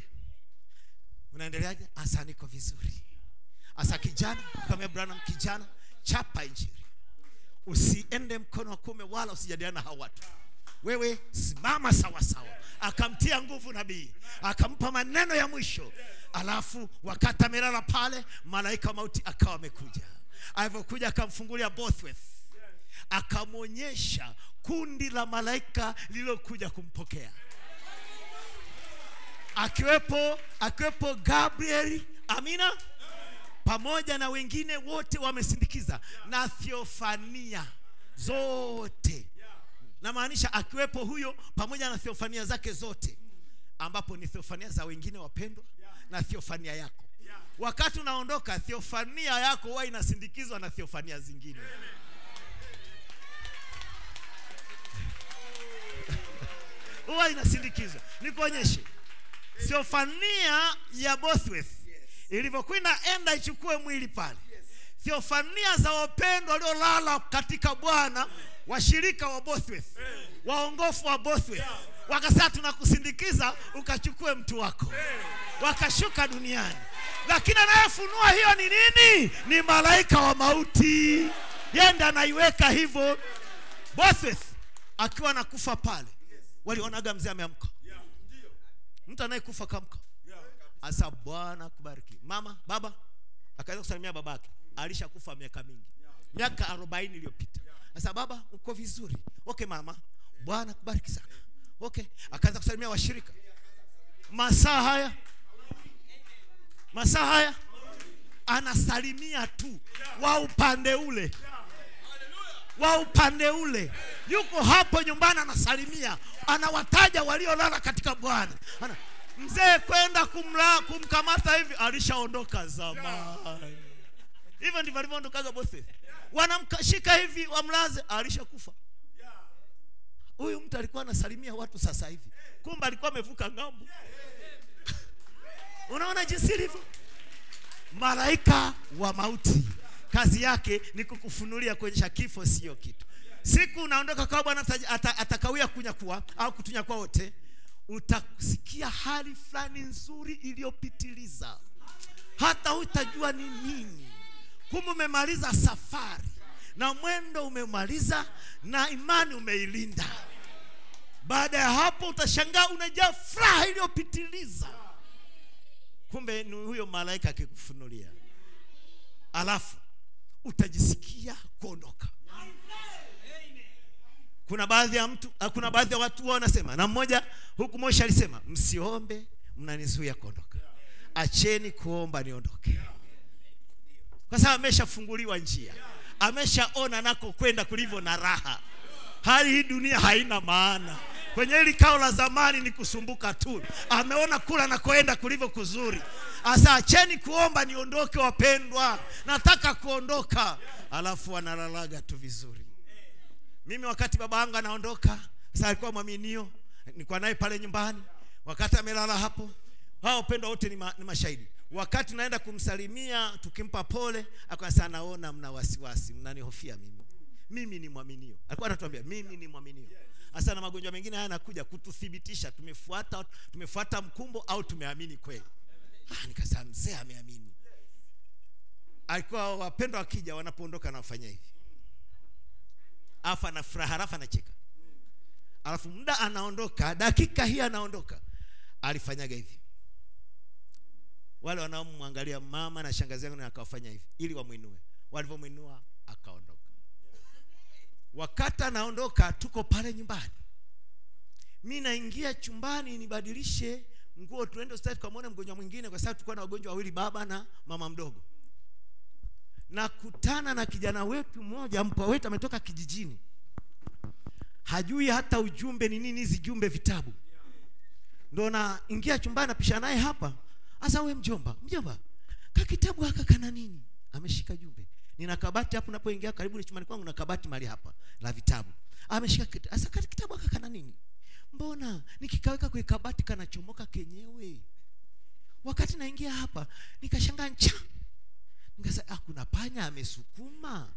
unaendeleaje? Asa niko vizuri. Asa kijana kama branham kijana chapa injili. Usiende mkono wa kume wala usijadiliana na hao watu. Wewe simama sawa sawa akamtia nguvu nabii. Akampa maneno ya mwisho. Alafu wakati amelala pale malaika wa mauti akawa amekuja. Alivyokuja akamfungulia bothweth akamwonyesha kundi la malaika lililokuja kumpokea. Akiwepo akiwepo gabriel amina pamoja na wengine wote wamesindikiza na thiofania zote. Namaanisha akiwepo huyo pamoja na thiofania zake zote ambapo ni thiofania za wengine wapendwa na thiofania yako. Wakati unaondoka thiofania yako huwa inasindikizwa na thiofania zingine huwa inasindikizwa nikuonyeshe. Thiofania ya bothweth ilivyokuwa inaenda ichukue mwili pale. Theofania za wapendwa waliolala katika bwana washirika wa bothweth waongofu wa bothweth wakasema tunakusindikiza ukachukue mtu wako. Wakashuka duniani. Lakini anayefunua hiyo ni nini? Ni malaika wa mauti. Yenda anaiweka hivyo. Bothweth akiwa nakufa pale walionaga mzee ameamka. Mtu anayekufa kamka asa bwana kubariki mama baba akaweza kusalimia babake. Alishakufa miaka mingi. Miaka arobaini iliyopita. Sasa baba uko vizuri. Okay mama. Bwana kubariki sana. Okay. Akaanza kusalimia washirika. Masaa haya. Masaa haya. Anasalimia tu. Wa upande ule wa upande ule. Yuko hapo nyumbani anasalimia. Anawataja waliolala katika bwana. Mzee kwenda kumla kumkamata hivi alishaondoka zamani. Hivyo ndivyo alivyoondokaga bose wanamshika hivi wamlaze alishakufa. Huyu mtu alikuwa anasalimia watu sasa hivi. Kumbe alikuwa amevuka ng'ambo. Unaona jinsi ilivyo? Malaika wa mauti kazi yake ni kukufunulia kuonyesha kifo sio kitu. Siku unaondoka kwa bwana ata- ata- atakawia kunyakua au kutunyakua wote utasikia hali fulani nzuri iliyopitiliza. Hata hutajua ni nini. Kumbe umemaliza safari na mwendo umemaliza na imani umeilinda. Baada ya hapo utashangaa unajaa furaha iliyopitiliza. Kumbe ni huyo malaika akikufunulia. Alafu utajisikia kuondoka. Kuna baadhi ya mtu ah, kuna baadhi ya watu wanasema na mmoja huku Moshe alisema msiombe mnanizuia kuondoka. Acheni kuomba niondoke. Kwa sababu ameshafunguliwa njia. Ameshaona nako kwenda kulivyo na raha. Hali hii dunia haina maana kwenye hili kao la zamani ni kusumbuka tu. Ameona kula na kuenda kulivyo kuzuri. Asa acheni kuomba niondoke wapendwa. Nataka kuondoka. Alafu analalaga tu vizuri. Mimi wakati baba yangu anaondoka sasa alikuwa mwaminio. Nilikuwa naye pale nyumbani. Wakati amelala hapo hao wapendwa wote ni, ma, ni mashahidi. Wakati naenda kumsalimia tukimpa pole akasema naona mna wasiwasi mnanihofia mimi. Mimi ni mwaminio. Alikuwa anatuambia mimi ni mwaminio hasa na magonjwa mengine haya yanakuja kututhibitisha tumefuata tumefuata mkumbo au tumeamini kweli. Ah, nikasema mzee ameamini. Alikuwa wapendwa wakija wanapoondoka anawafanyia hivi. Afa na furaha halafu anacheka. Alafu muda anaondoka dakika hii anaondoka alifanyaga hivi. Wale wanaomwangalia mama na shangazi yangu na akawafanya hivi ili wamwinue. Walivyomwinua akaondoka wakati anaondoka tuko pale nyumbani. Mi naingia chumbani nibadilishe nguo tuende hospitali tukamwone mgonjwa mwingine kwa sababu tulikuwa na wagonjwa wawili baba na mama mdogo. Nakutana na kijana wetu mmoja mpwa wetu ametoka kijijini. Hajui hata ujumbe ni nini hizi jumbe vitabu. Ndo naingia chumbani napisha naye hapa. Sasa we mjomba mjomba kakitabu haka kana nini? Ameshika jumbe nina kabati hapo napoingia karibu ni chumbani kwangu na kabati mali hapa la vitabu. Ameshika kita- sasa kati kitabu haka kana nini? Mbona nikikaweka kwenye kabati kanachomoka kenyewe? Wakati naingia hapa nikashangaa ncha nikasema ah, kuna panya amesukuma.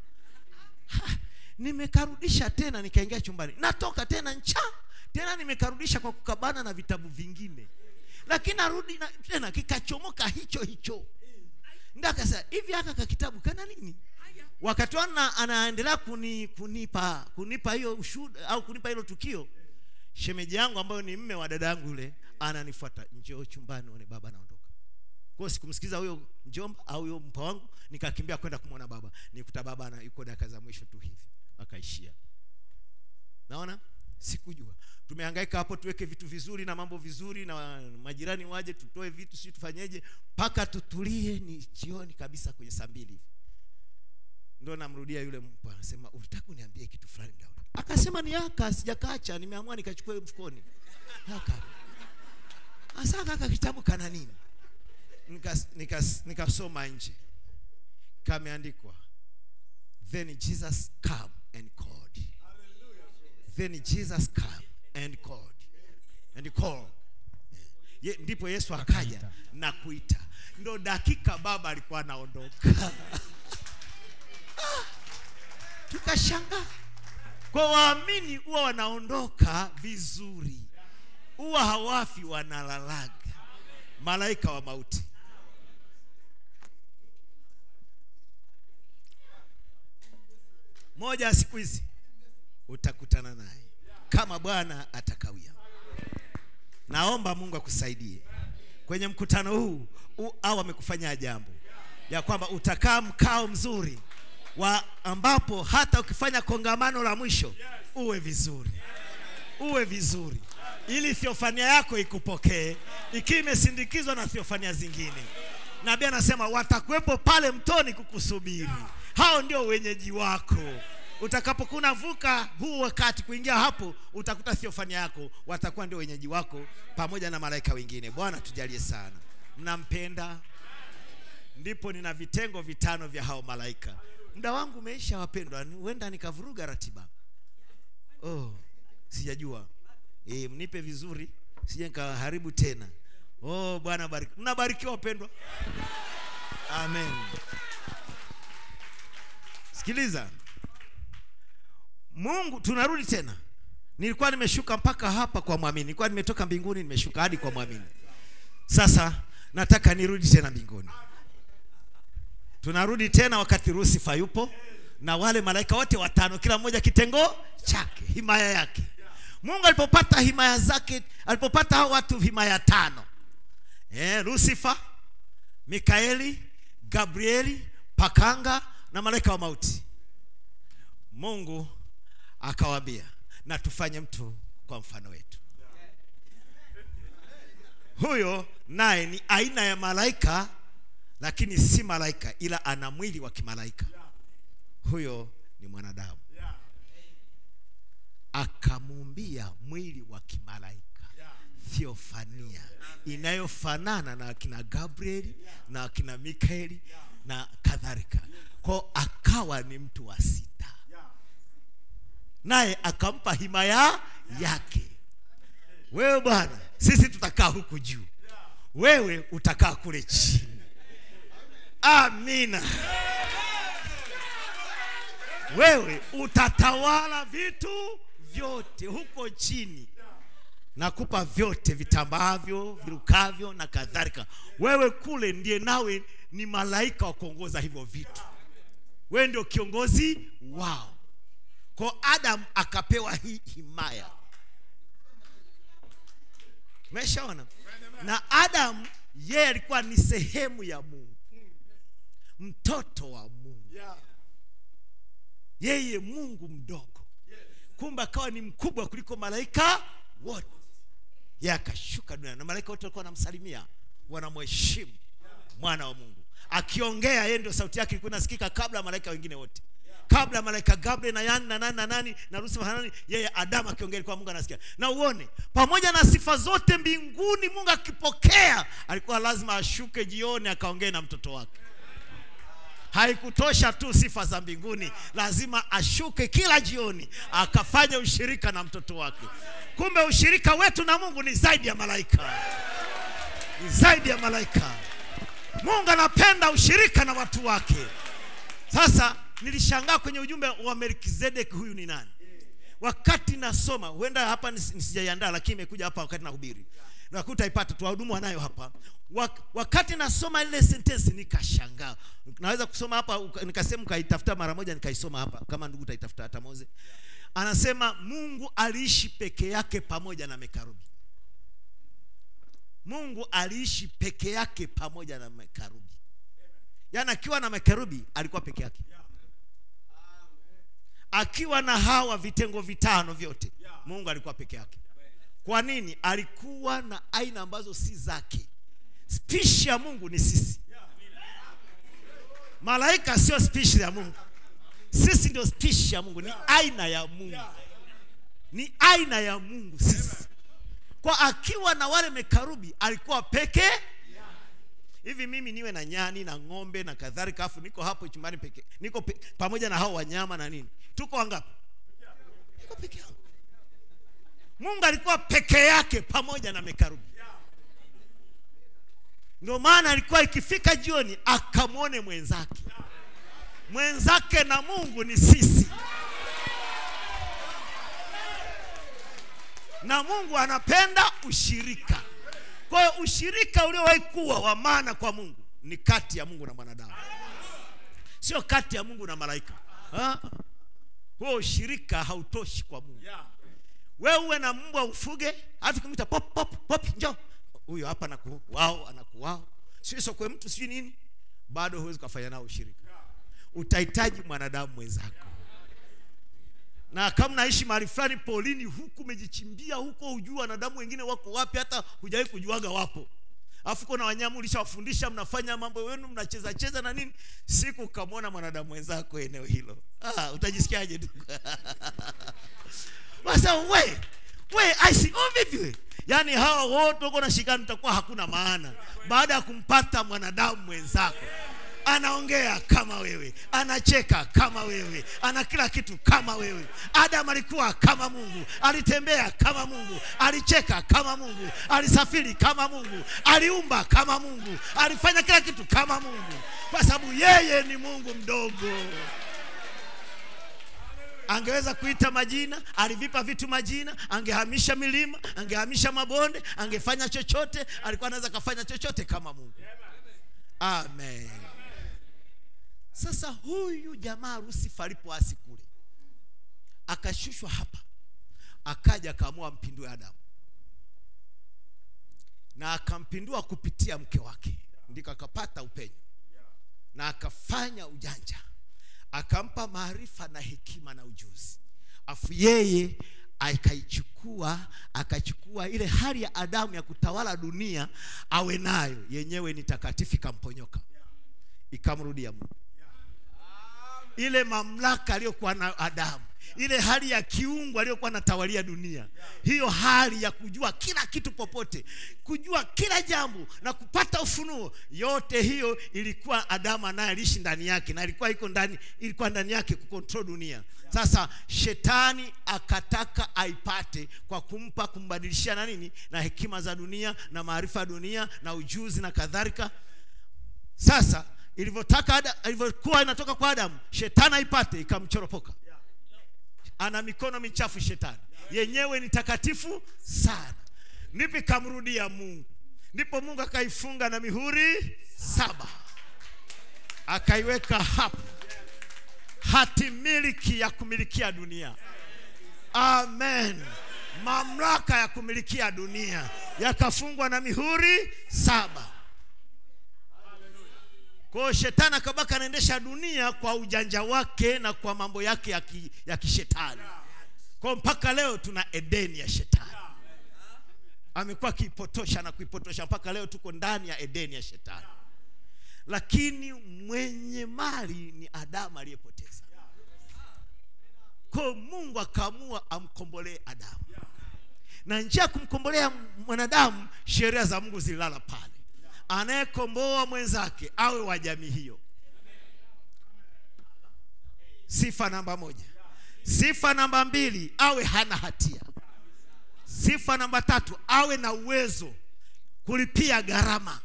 Ha, nimekarudisha tena nikaingia chumbani. Natoka tena ncha tena nimekarudisha kwa kukabana na vitabu vingine. Lakini narudi na, tena kikachomoka hicho hicho ndakasa hivi aka ka kitabu kana nini? Wakati wana anaendelea kuni, kunipa kunipa hiyo ushuhuda au kunipa hilo tukio shemeji yangu ambayo ni mme wa dada yangu yule ananifuata njoo chumbani one baba anaondoka. Kwa sikumsikiza huyo mjomba au huyo mpa wangu nikakimbia kwenda kumwona baba. Nikuta baba ana yuko dakika za mwisho tu hivi akaishia. Naona sikujua. Tumehangaika hapo tuweke vitu vizuri na mambo vizuri na majirani waje tutoe vitu si tufanyeje mpaka tutulie ni jioni kabisa kwenye saa mbili ndo namrudia yule mpo anasema ulitaka uniambie kitu fulani daudi? Akasema ni aka sijakacha nimeamua nikachukua mfukoni. Aka asa kaka kitabu kana nini? Nikasoma nika, nika nje. Kameandikwa then jesus come and called then jesus came and called. And called. Ye, ndipo yesu akaja na kuita. Ndo dakika baba alikuwa anaondoka. Tukashangaa. Kwa waamini huwa wanaondoka vizuri. Huwa hawafi wanalalaga. Malaika wa mauti. Moja ya siku hizi utakutana naye. Kama bwana atakawia. Naomba mungu akusaidie. Kwenye mkutano huu au amekufanyia jambo. Ya kwamba utakaa mkao mzuri wa ambapo hata ukifanya kongamano la mwisho uwe vizuri. Uwe vizuri. Ili thiofania yako ikupokee ikiwa imesindikizwa na thiofania zingine. Nabii anasema watakuwepo pale mtoni kukusubiri. Hao ndio wenyeji wako utakapokuwa unavuka huu wakati kuingia hapo utakuta sio fani yako watakuwa ndio wenyeji wako pamoja na malaika wengine. Bwana tujalie sana. Mnampenda? Ndipo nina vitengo vitano vya hao malaika. Muda wangu umeisha wapendwa. Huenda nikavuruga ratiba. Oh, sijajua. E, mnipe vizuri. Sije nikaharibu tena. Oh bwana bariki mnabarikiwa wapendwa. Amen. Sikiliza mungu tunarudi tena. Nilikuwa nimeshuka mpaka hapa kwa mwamini. Nilikuwa nimetoka mbinguni nimeshuka hadi kwa mwamini. Sasa nataka nirudi tena mbinguni. Tunarudi tena wakati rusifa yupo na wale malaika wote watano kila mmoja kitengo chake himaya yake. Mungu alipopata himaya zake alipopata hao watu himaya tano. Eh, Lucifer, mikaeli gabrieli pakanga na malaika wa mauti. Mungu akawaambia na tufanye mtu kwa mfano wetu. Huyo naye ni aina ya malaika lakini si malaika ila ana mwili wa kimalaika. Huyo ni mwanadamu. Akamuumbia mwili wa kimalaika. Theofania inayofanana na akina gabrieli na akina mikaeli na kadhalika. Kwao akawa ni mtu wa sita naye akampa himaya yake. Wewe bwana sisi tutakaa huku juu. Wewe utakaa kule chini. Amina. Wewe utatawala vitu vyote huko chini. Nakupa vyote vitambaavyo virukavyo na kadhalika. Wewe kule ndiye nawe ni malaika wa kuongoza hivyo vitu. Wewe ndio kiongozi wao kwa adam akapewa hii himaya. Umeshaona? Na adam yeye alikuwa ni sehemu ya mungu. Mtoto wa mungu. Yeye mungu mdogo. Kumbe akawa ni mkubwa kuliko malaika wote. Yeye akashuka duniani na malaika wote walikuwa wanamsalimia. Wanamheshimu. Mwana wa mungu. Akiongea yeye ndio sauti yake ilikuwa inasikika kabla malaika wengine wote kabla malaika gabriel na yani na nani na nani na Lucifer na nani yeye adamu akiongea kwa mungu anasikia. Na uone pamoja na sifa zote mbinguni mungu akipokea alikuwa lazima ashuke jioni akaongee na mtoto wake. Haikutosha tu sifa za mbinguni lazima ashuke kila jioni akafanya ushirika na mtoto wake. Kumbe ushirika wetu na mungu ni zaidi ya malaika. Ni zaidi ya malaika. Mungu anapenda ushirika na watu wake. Sasa nilishangaa kwenye ujumbe wa melkizedek huyu ni nani? Wakati nasoma huenda hapa nis- nisijaiandaa lakini imekuja hapa wakati nahubiri. Nakuta ipata tu wahudumu wanayo hapa. Wak- wakati nasoma ile sentensi nikashangaa. Naweza kusoma hapa nikasema nikaitafuta mara moja nikaisoma hapa. Kama ndugu utaitafuta hata moze anasema mungu aliishi peke yake pamoja na mekarubi mungu aliishi peke yake pamoja na mekarubi yaani akiwa na mekarubi alikuwa peke yake akiwa na hawa vitengo vitano vyote mungu alikuwa peke yake. Kwa nini? Alikuwa na aina ambazo si zake. Spishi ya mungu ni sisi. Malaika sio spishi ya mungu. Sisi ndio spishi ya mungu. Ni aina ya mungu. Ni aina ya mungu sisi. Kwa akiwa na wale mekarubi alikuwa peke hivi mimi niwe na nyani na ng'ombe na kadhalika afu niko hapo chumbani peke niko pe, pamoja na hao wanyama na nini? Tuko wangapi? Niko peke yangu. Mungu alikuwa peke yake pamoja na mekarubi. Ndio maana alikuwa ikifika jioni akamwone mwenzake. Mwenzake na mungu ni sisi. Na mungu anapenda ushirika kwa hiyo ushirika uliowahi kuwa wa maana kwa mungu ni kati ya mungu na mwanadamu. Sio kati ya mungu na malaika. Ha? huo ushirika hautoshi kwa mungu. We uwe na mbwa ufuge hata ukimwita pop pop pop njoo. Huyo hapa anaku wao anaku wao sio sokwe mtu sijui nini. Bado huwezi kufanya nao ushirika. Utahitaji mwanadamu mwenzako na kama naishi mahali fulani polini huku umejichimbia huko hujui wanadamu wengine wako wapi hata hujawahi kujuaga wapo. Afu kuna wanyama ulishawafundisha mnafanya mambo wenu mnacheza cheza na nini siku ukamwona mwanadamu wenzako eneo hilo. Ah, utajisikiaje ndugu? We we aisi oh, vipi we? Yaani hawa wote uko nashikana utakuwa hakuna maana. Baada ya kumpata mwanadamu mwenzako anaongea kama wewe. Anacheka kama wewe. Ana kila kitu kama wewe. Adam alikuwa kama mungu. Alitembea kama mungu. Alicheka kama mungu. Alisafiri kama mungu. Aliumba kama mungu. Alifanya kila kitu kama mungu. Kwa sababu yeye ni mungu mdogo. Angeweza kuita majina alivipa vitu majina angehamisha milima angehamisha mabonde angefanya chochote alikuwa anaweza kafanya chochote kama mungu. Amen sasa huyu jamaa rusifa alipoasi kule. Akashushwa hapa. Akaja akaamua mpindue adamu. Na akampindua kupitia mke wake. Ndiko akapata upenyo. Na akafanya ujanja. Akampa maarifa na hekima na ujuzi. Afu yeye akaichukua akachukua ile hali ya adamu ya kutawala dunia awe nayo. Yenyewe ni takatifu ikamponyoka. Ikamrudia mungu ile mamlaka aliyokuwa na adamu ile hali ya kiungu aliyokuwa anatawalia dunia hiyo hali ya kujua kila kitu popote kujua kila jambo na kupata ufunuo yote hiyo ilikuwa adamu anaye aliishi ndani yake na ilikuwa iko ndani ilikuwa ndani yake kukontrol dunia. Sasa shetani akataka aipate kwa kumpa kumbadilishia na nini? Na hekima za dunia na maarifa ya dunia na ujuzi na kadhalika. Sasa ilivyotaka ilivyokuwa inatoka kwa adamu shetani aipate ikamchoropoka. Ana mikono michafu shetani. Yenyewe ni takatifu sana. Ndipo ikamrudia mungu. Ndipo mungu akaifunga na mihuri saba. Akaiweka hapo. Hati miliki ya kumilikia dunia. Amen. Mamlaka ya kumilikia dunia. Yakafungwa na mihuri saba kwa hiyo shetani akabaka anaendesha dunia kwa ujanja wake na kwa mambo yake ya, ki, ya kishetani. Kwa mpaka leo tuna edeni ya shetani. Amekuwa akiipotosha na kuipotosha. Mpaka leo tuko ndani ya edeni ya shetani. Lakini mwenye mali ni adamu aliyepoteza. Kwa mungu akaamua amkombolee adamu. Na njia ya kumkombolea mwanadamu sheria za mungu zililala pale anayekomboa mwenzake awe wa jamii hiyo. Sifa namba moja. Sifa namba mbili awe hana hatia. Sifa namba tatu awe na uwezo kulipia gharama.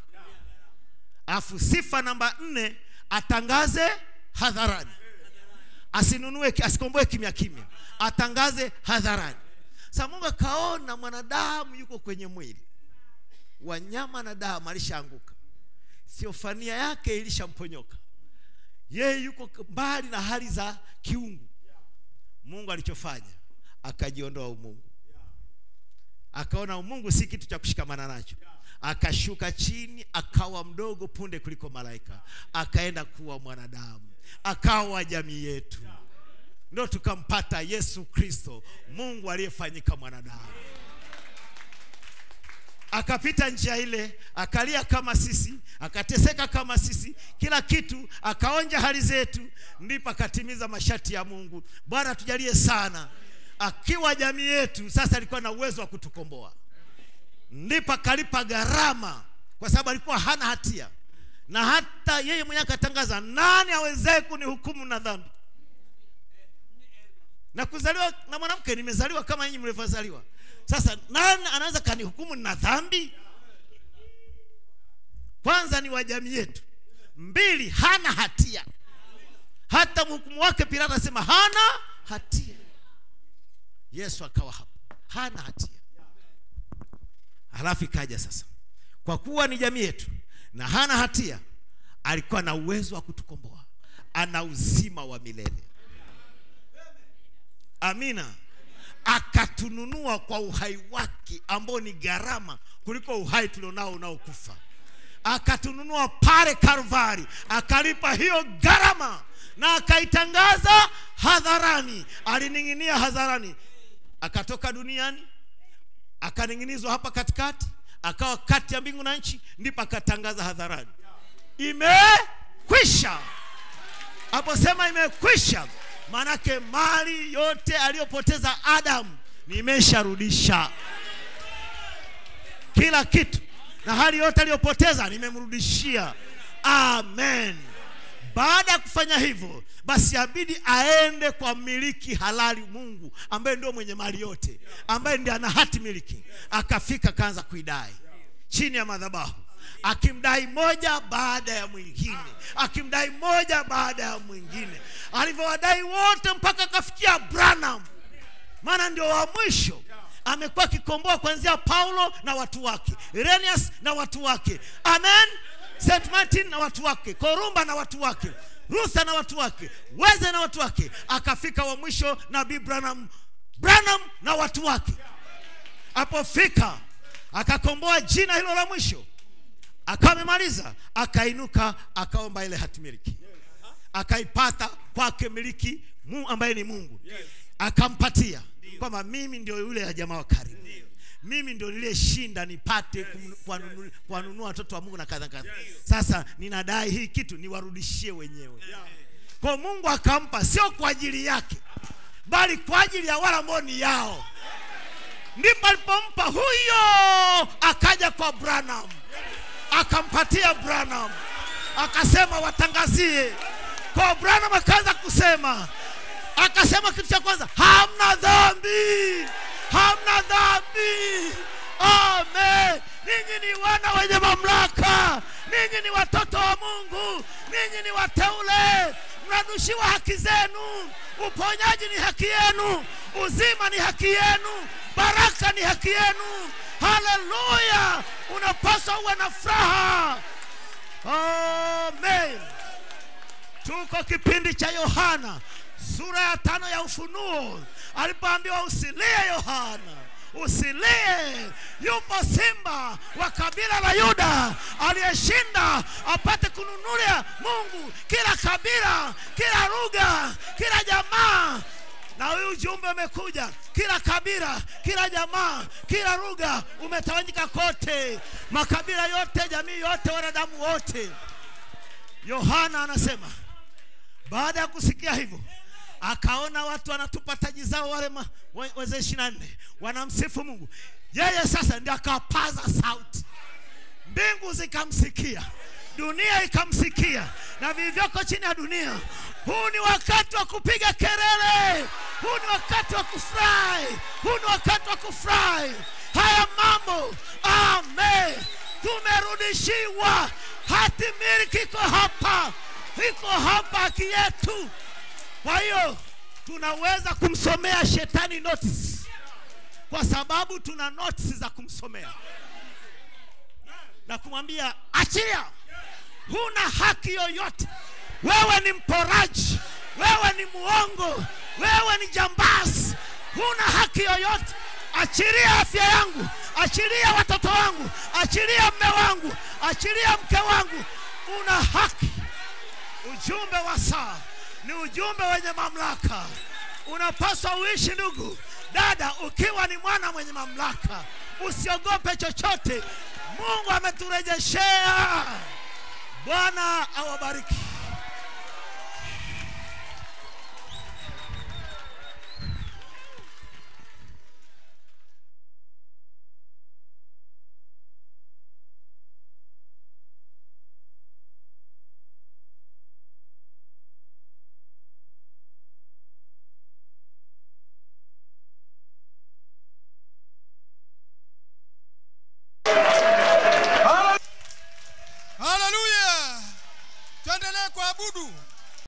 Alafu sifa namba nne atangaze hadharani. Asinunue asikomboe kimya kimya. Atangaze hadharani. Sa mungu akaona mwanadamu yuko kwenye mwili wanyama na damu alishaanguka. Siofania yake ilishamponyoka. Yeye yuko mbali na hali za kiungu. Mungu alichofanya akajiondoa umungu. Akaona umungu si kitu cha kushikamana nacho. Akashuka chini akawa mdogo punde kuliko malaika. Akaenda kuwa mwanadamu. Akawa jamii yetu. Ndo tukampata yesu kristo mungu aliyefanyika mwanadamu akapita njia ile akalia kama sisi akateseka kama sisi kila kitu akaonja hali zetu ndipo akatimiza masharti ya mungu. Bwana tujalie sana. Akiwa jamii yetu sasa alikuwa na uwezo wa kutukomboa. Ndipo akalipa gharama kwa sababu alikuwa hana hatia. Na hata yeye mwenyewe akatangaza nani awezaye kunihukumu na dhambi? Na kuzaliwa na mwanamke nimezaliwa kama nyinyi mlivyozaliwa sasa nani anaweza kanihukumu na dhambi? Kwanza ni wa jamii yetu. Mbili hana hatia. Hata mhukumu wake pilato anasema hana hatia. Yesu akawa hapo. Hana hatia. Halafu ikaja sasa. Kwa kuwa ni jamii yetu na hana hatia alikuwa na uwezo wa kutukomboa. Ana uzima wa milele. Amina akatununua kwa uhai wake ambao ni gharama kuliko uhai tulionao unaokufa akatununua pale Kalvari, akalipa hiyo gharama na akaitangaza hadharani. Alining'inia hadharani, akatoka duniani, akaning'inizwa hapa katikati, akawa kati ya mbingu na nchi, ndipo akatangaza hadharani, imekwisha. Aposema imekwisha, maanake mali yote aliyopoteza Adamu nimesharudisha kila kitu na hali yote aliyopoteza nimemrudishia. Amen. Baada ya kufanya hivyo, basi abidi aende kwa mmiliki halali Mungu ambaye ndio mwenye mali yote, ambaye ndiye ana hati miliki. Akafika akaanza kuidai chini ya madhabahu, akimdai moja baada ya mwingine, akimdai moja baada ya mwingine, alivyowadai wote mpaka akafikia Branham, maana ndio wa mwisho. Amekuwa akikomboa kuanzia Paulo na watu wake, Irenaeus na watu wake, amen, St Martin na watu wake, Korumba na watu wake, rusa na watu wake, Weze na watu wake, akafika wa mwisho nabii Branham, Branham na watu wake. Apofika akakomboa jina hilo la mwisho, akawa amemaliza, akainuka, akaomba ile hatimiliki, akaipata kwake miliki mu ambaye ni Mungu, akampatia. Kwamba mimi ndio yule ya jamaa wa karibu. Mimi ndio niliyeshinda nipate kuwanunua watoto wa Mungu na kadha kadha. Sasa ninadai hii kitu niwarudishie wenyewe. Kwa Mungu akampa, sio kwa ajili yake, bali kwa ajili ya wale ambao ni yao. Ndipo alipompa huyo, akaja kwa Branham, akampatia Branham, akasema watangazie. Kwa Branham akaanza kusema akasema kitu cha kwanza, hamna dhambi, hamna dhambi. Amen. Ninyi ni wana wenye mamlaka, ninyi ni watoto wa Mungu, ninyi ni wateule, mnarudishiwa haki zenu. Uponyaji ni haki yenu, uzima ni haki yenu, baraka ni haki yenu. Haleluya! Unapaswa uwe na furaha. Amen. Tuko kipindi cha Yohana sura ya tano ya Ufunuo, alipoambiwa usilie Yohana, usilie, yupo simba wa kabila la Yuda aliyeshinda apate kununulia Mungu kila kabila, kila lugha, kila jamaa. Na huyu ujumbe umekuja, kila kabila, kila jamaa, kila lugha, umetawanyika kote, makabila yote, jamii yote, wanadamu wote. Yohana anasema baada ya kusikia hivyo akaona watu wanatupa taji zao wale wazee ishirini na nne. Wanamsifu Mungu. Yeye sasa ndiye akapaza sauti, mbingu zikamsikia, dunia ikamsikia. Na vilivyoko chini ya dunia. Huu ni wakati wa kupiga kelele, huu ni wakati wa kufurahi, huu ni wakati wa kufurahi. Haya mambo, amen, tumerudishiwa. Hati miliki iko hapa. Iko hapa haki yetu kwa hiyo tunaweza kumsomea shetani notice. Kwa sababu tuna notice za kumsomea. Na kumwambia achia. Huna haki yoyote. Wewe ni mporaji. Wewe ni muongo. Wewe ni jambazi. Huna haki yoyote. Achilia afya yangu. Achilia watoto wangu. Achilia mme wangu. Achilia mke wangu. Una haki. Ujumbe wa saa ni ujumbe wenye mamlaka. Unapaswa uishi ndugu. Dada ukiwa ni mwana mwenye mamlaka usiogope chochote. Mungu ameturejeshea. Bwana awabariki do?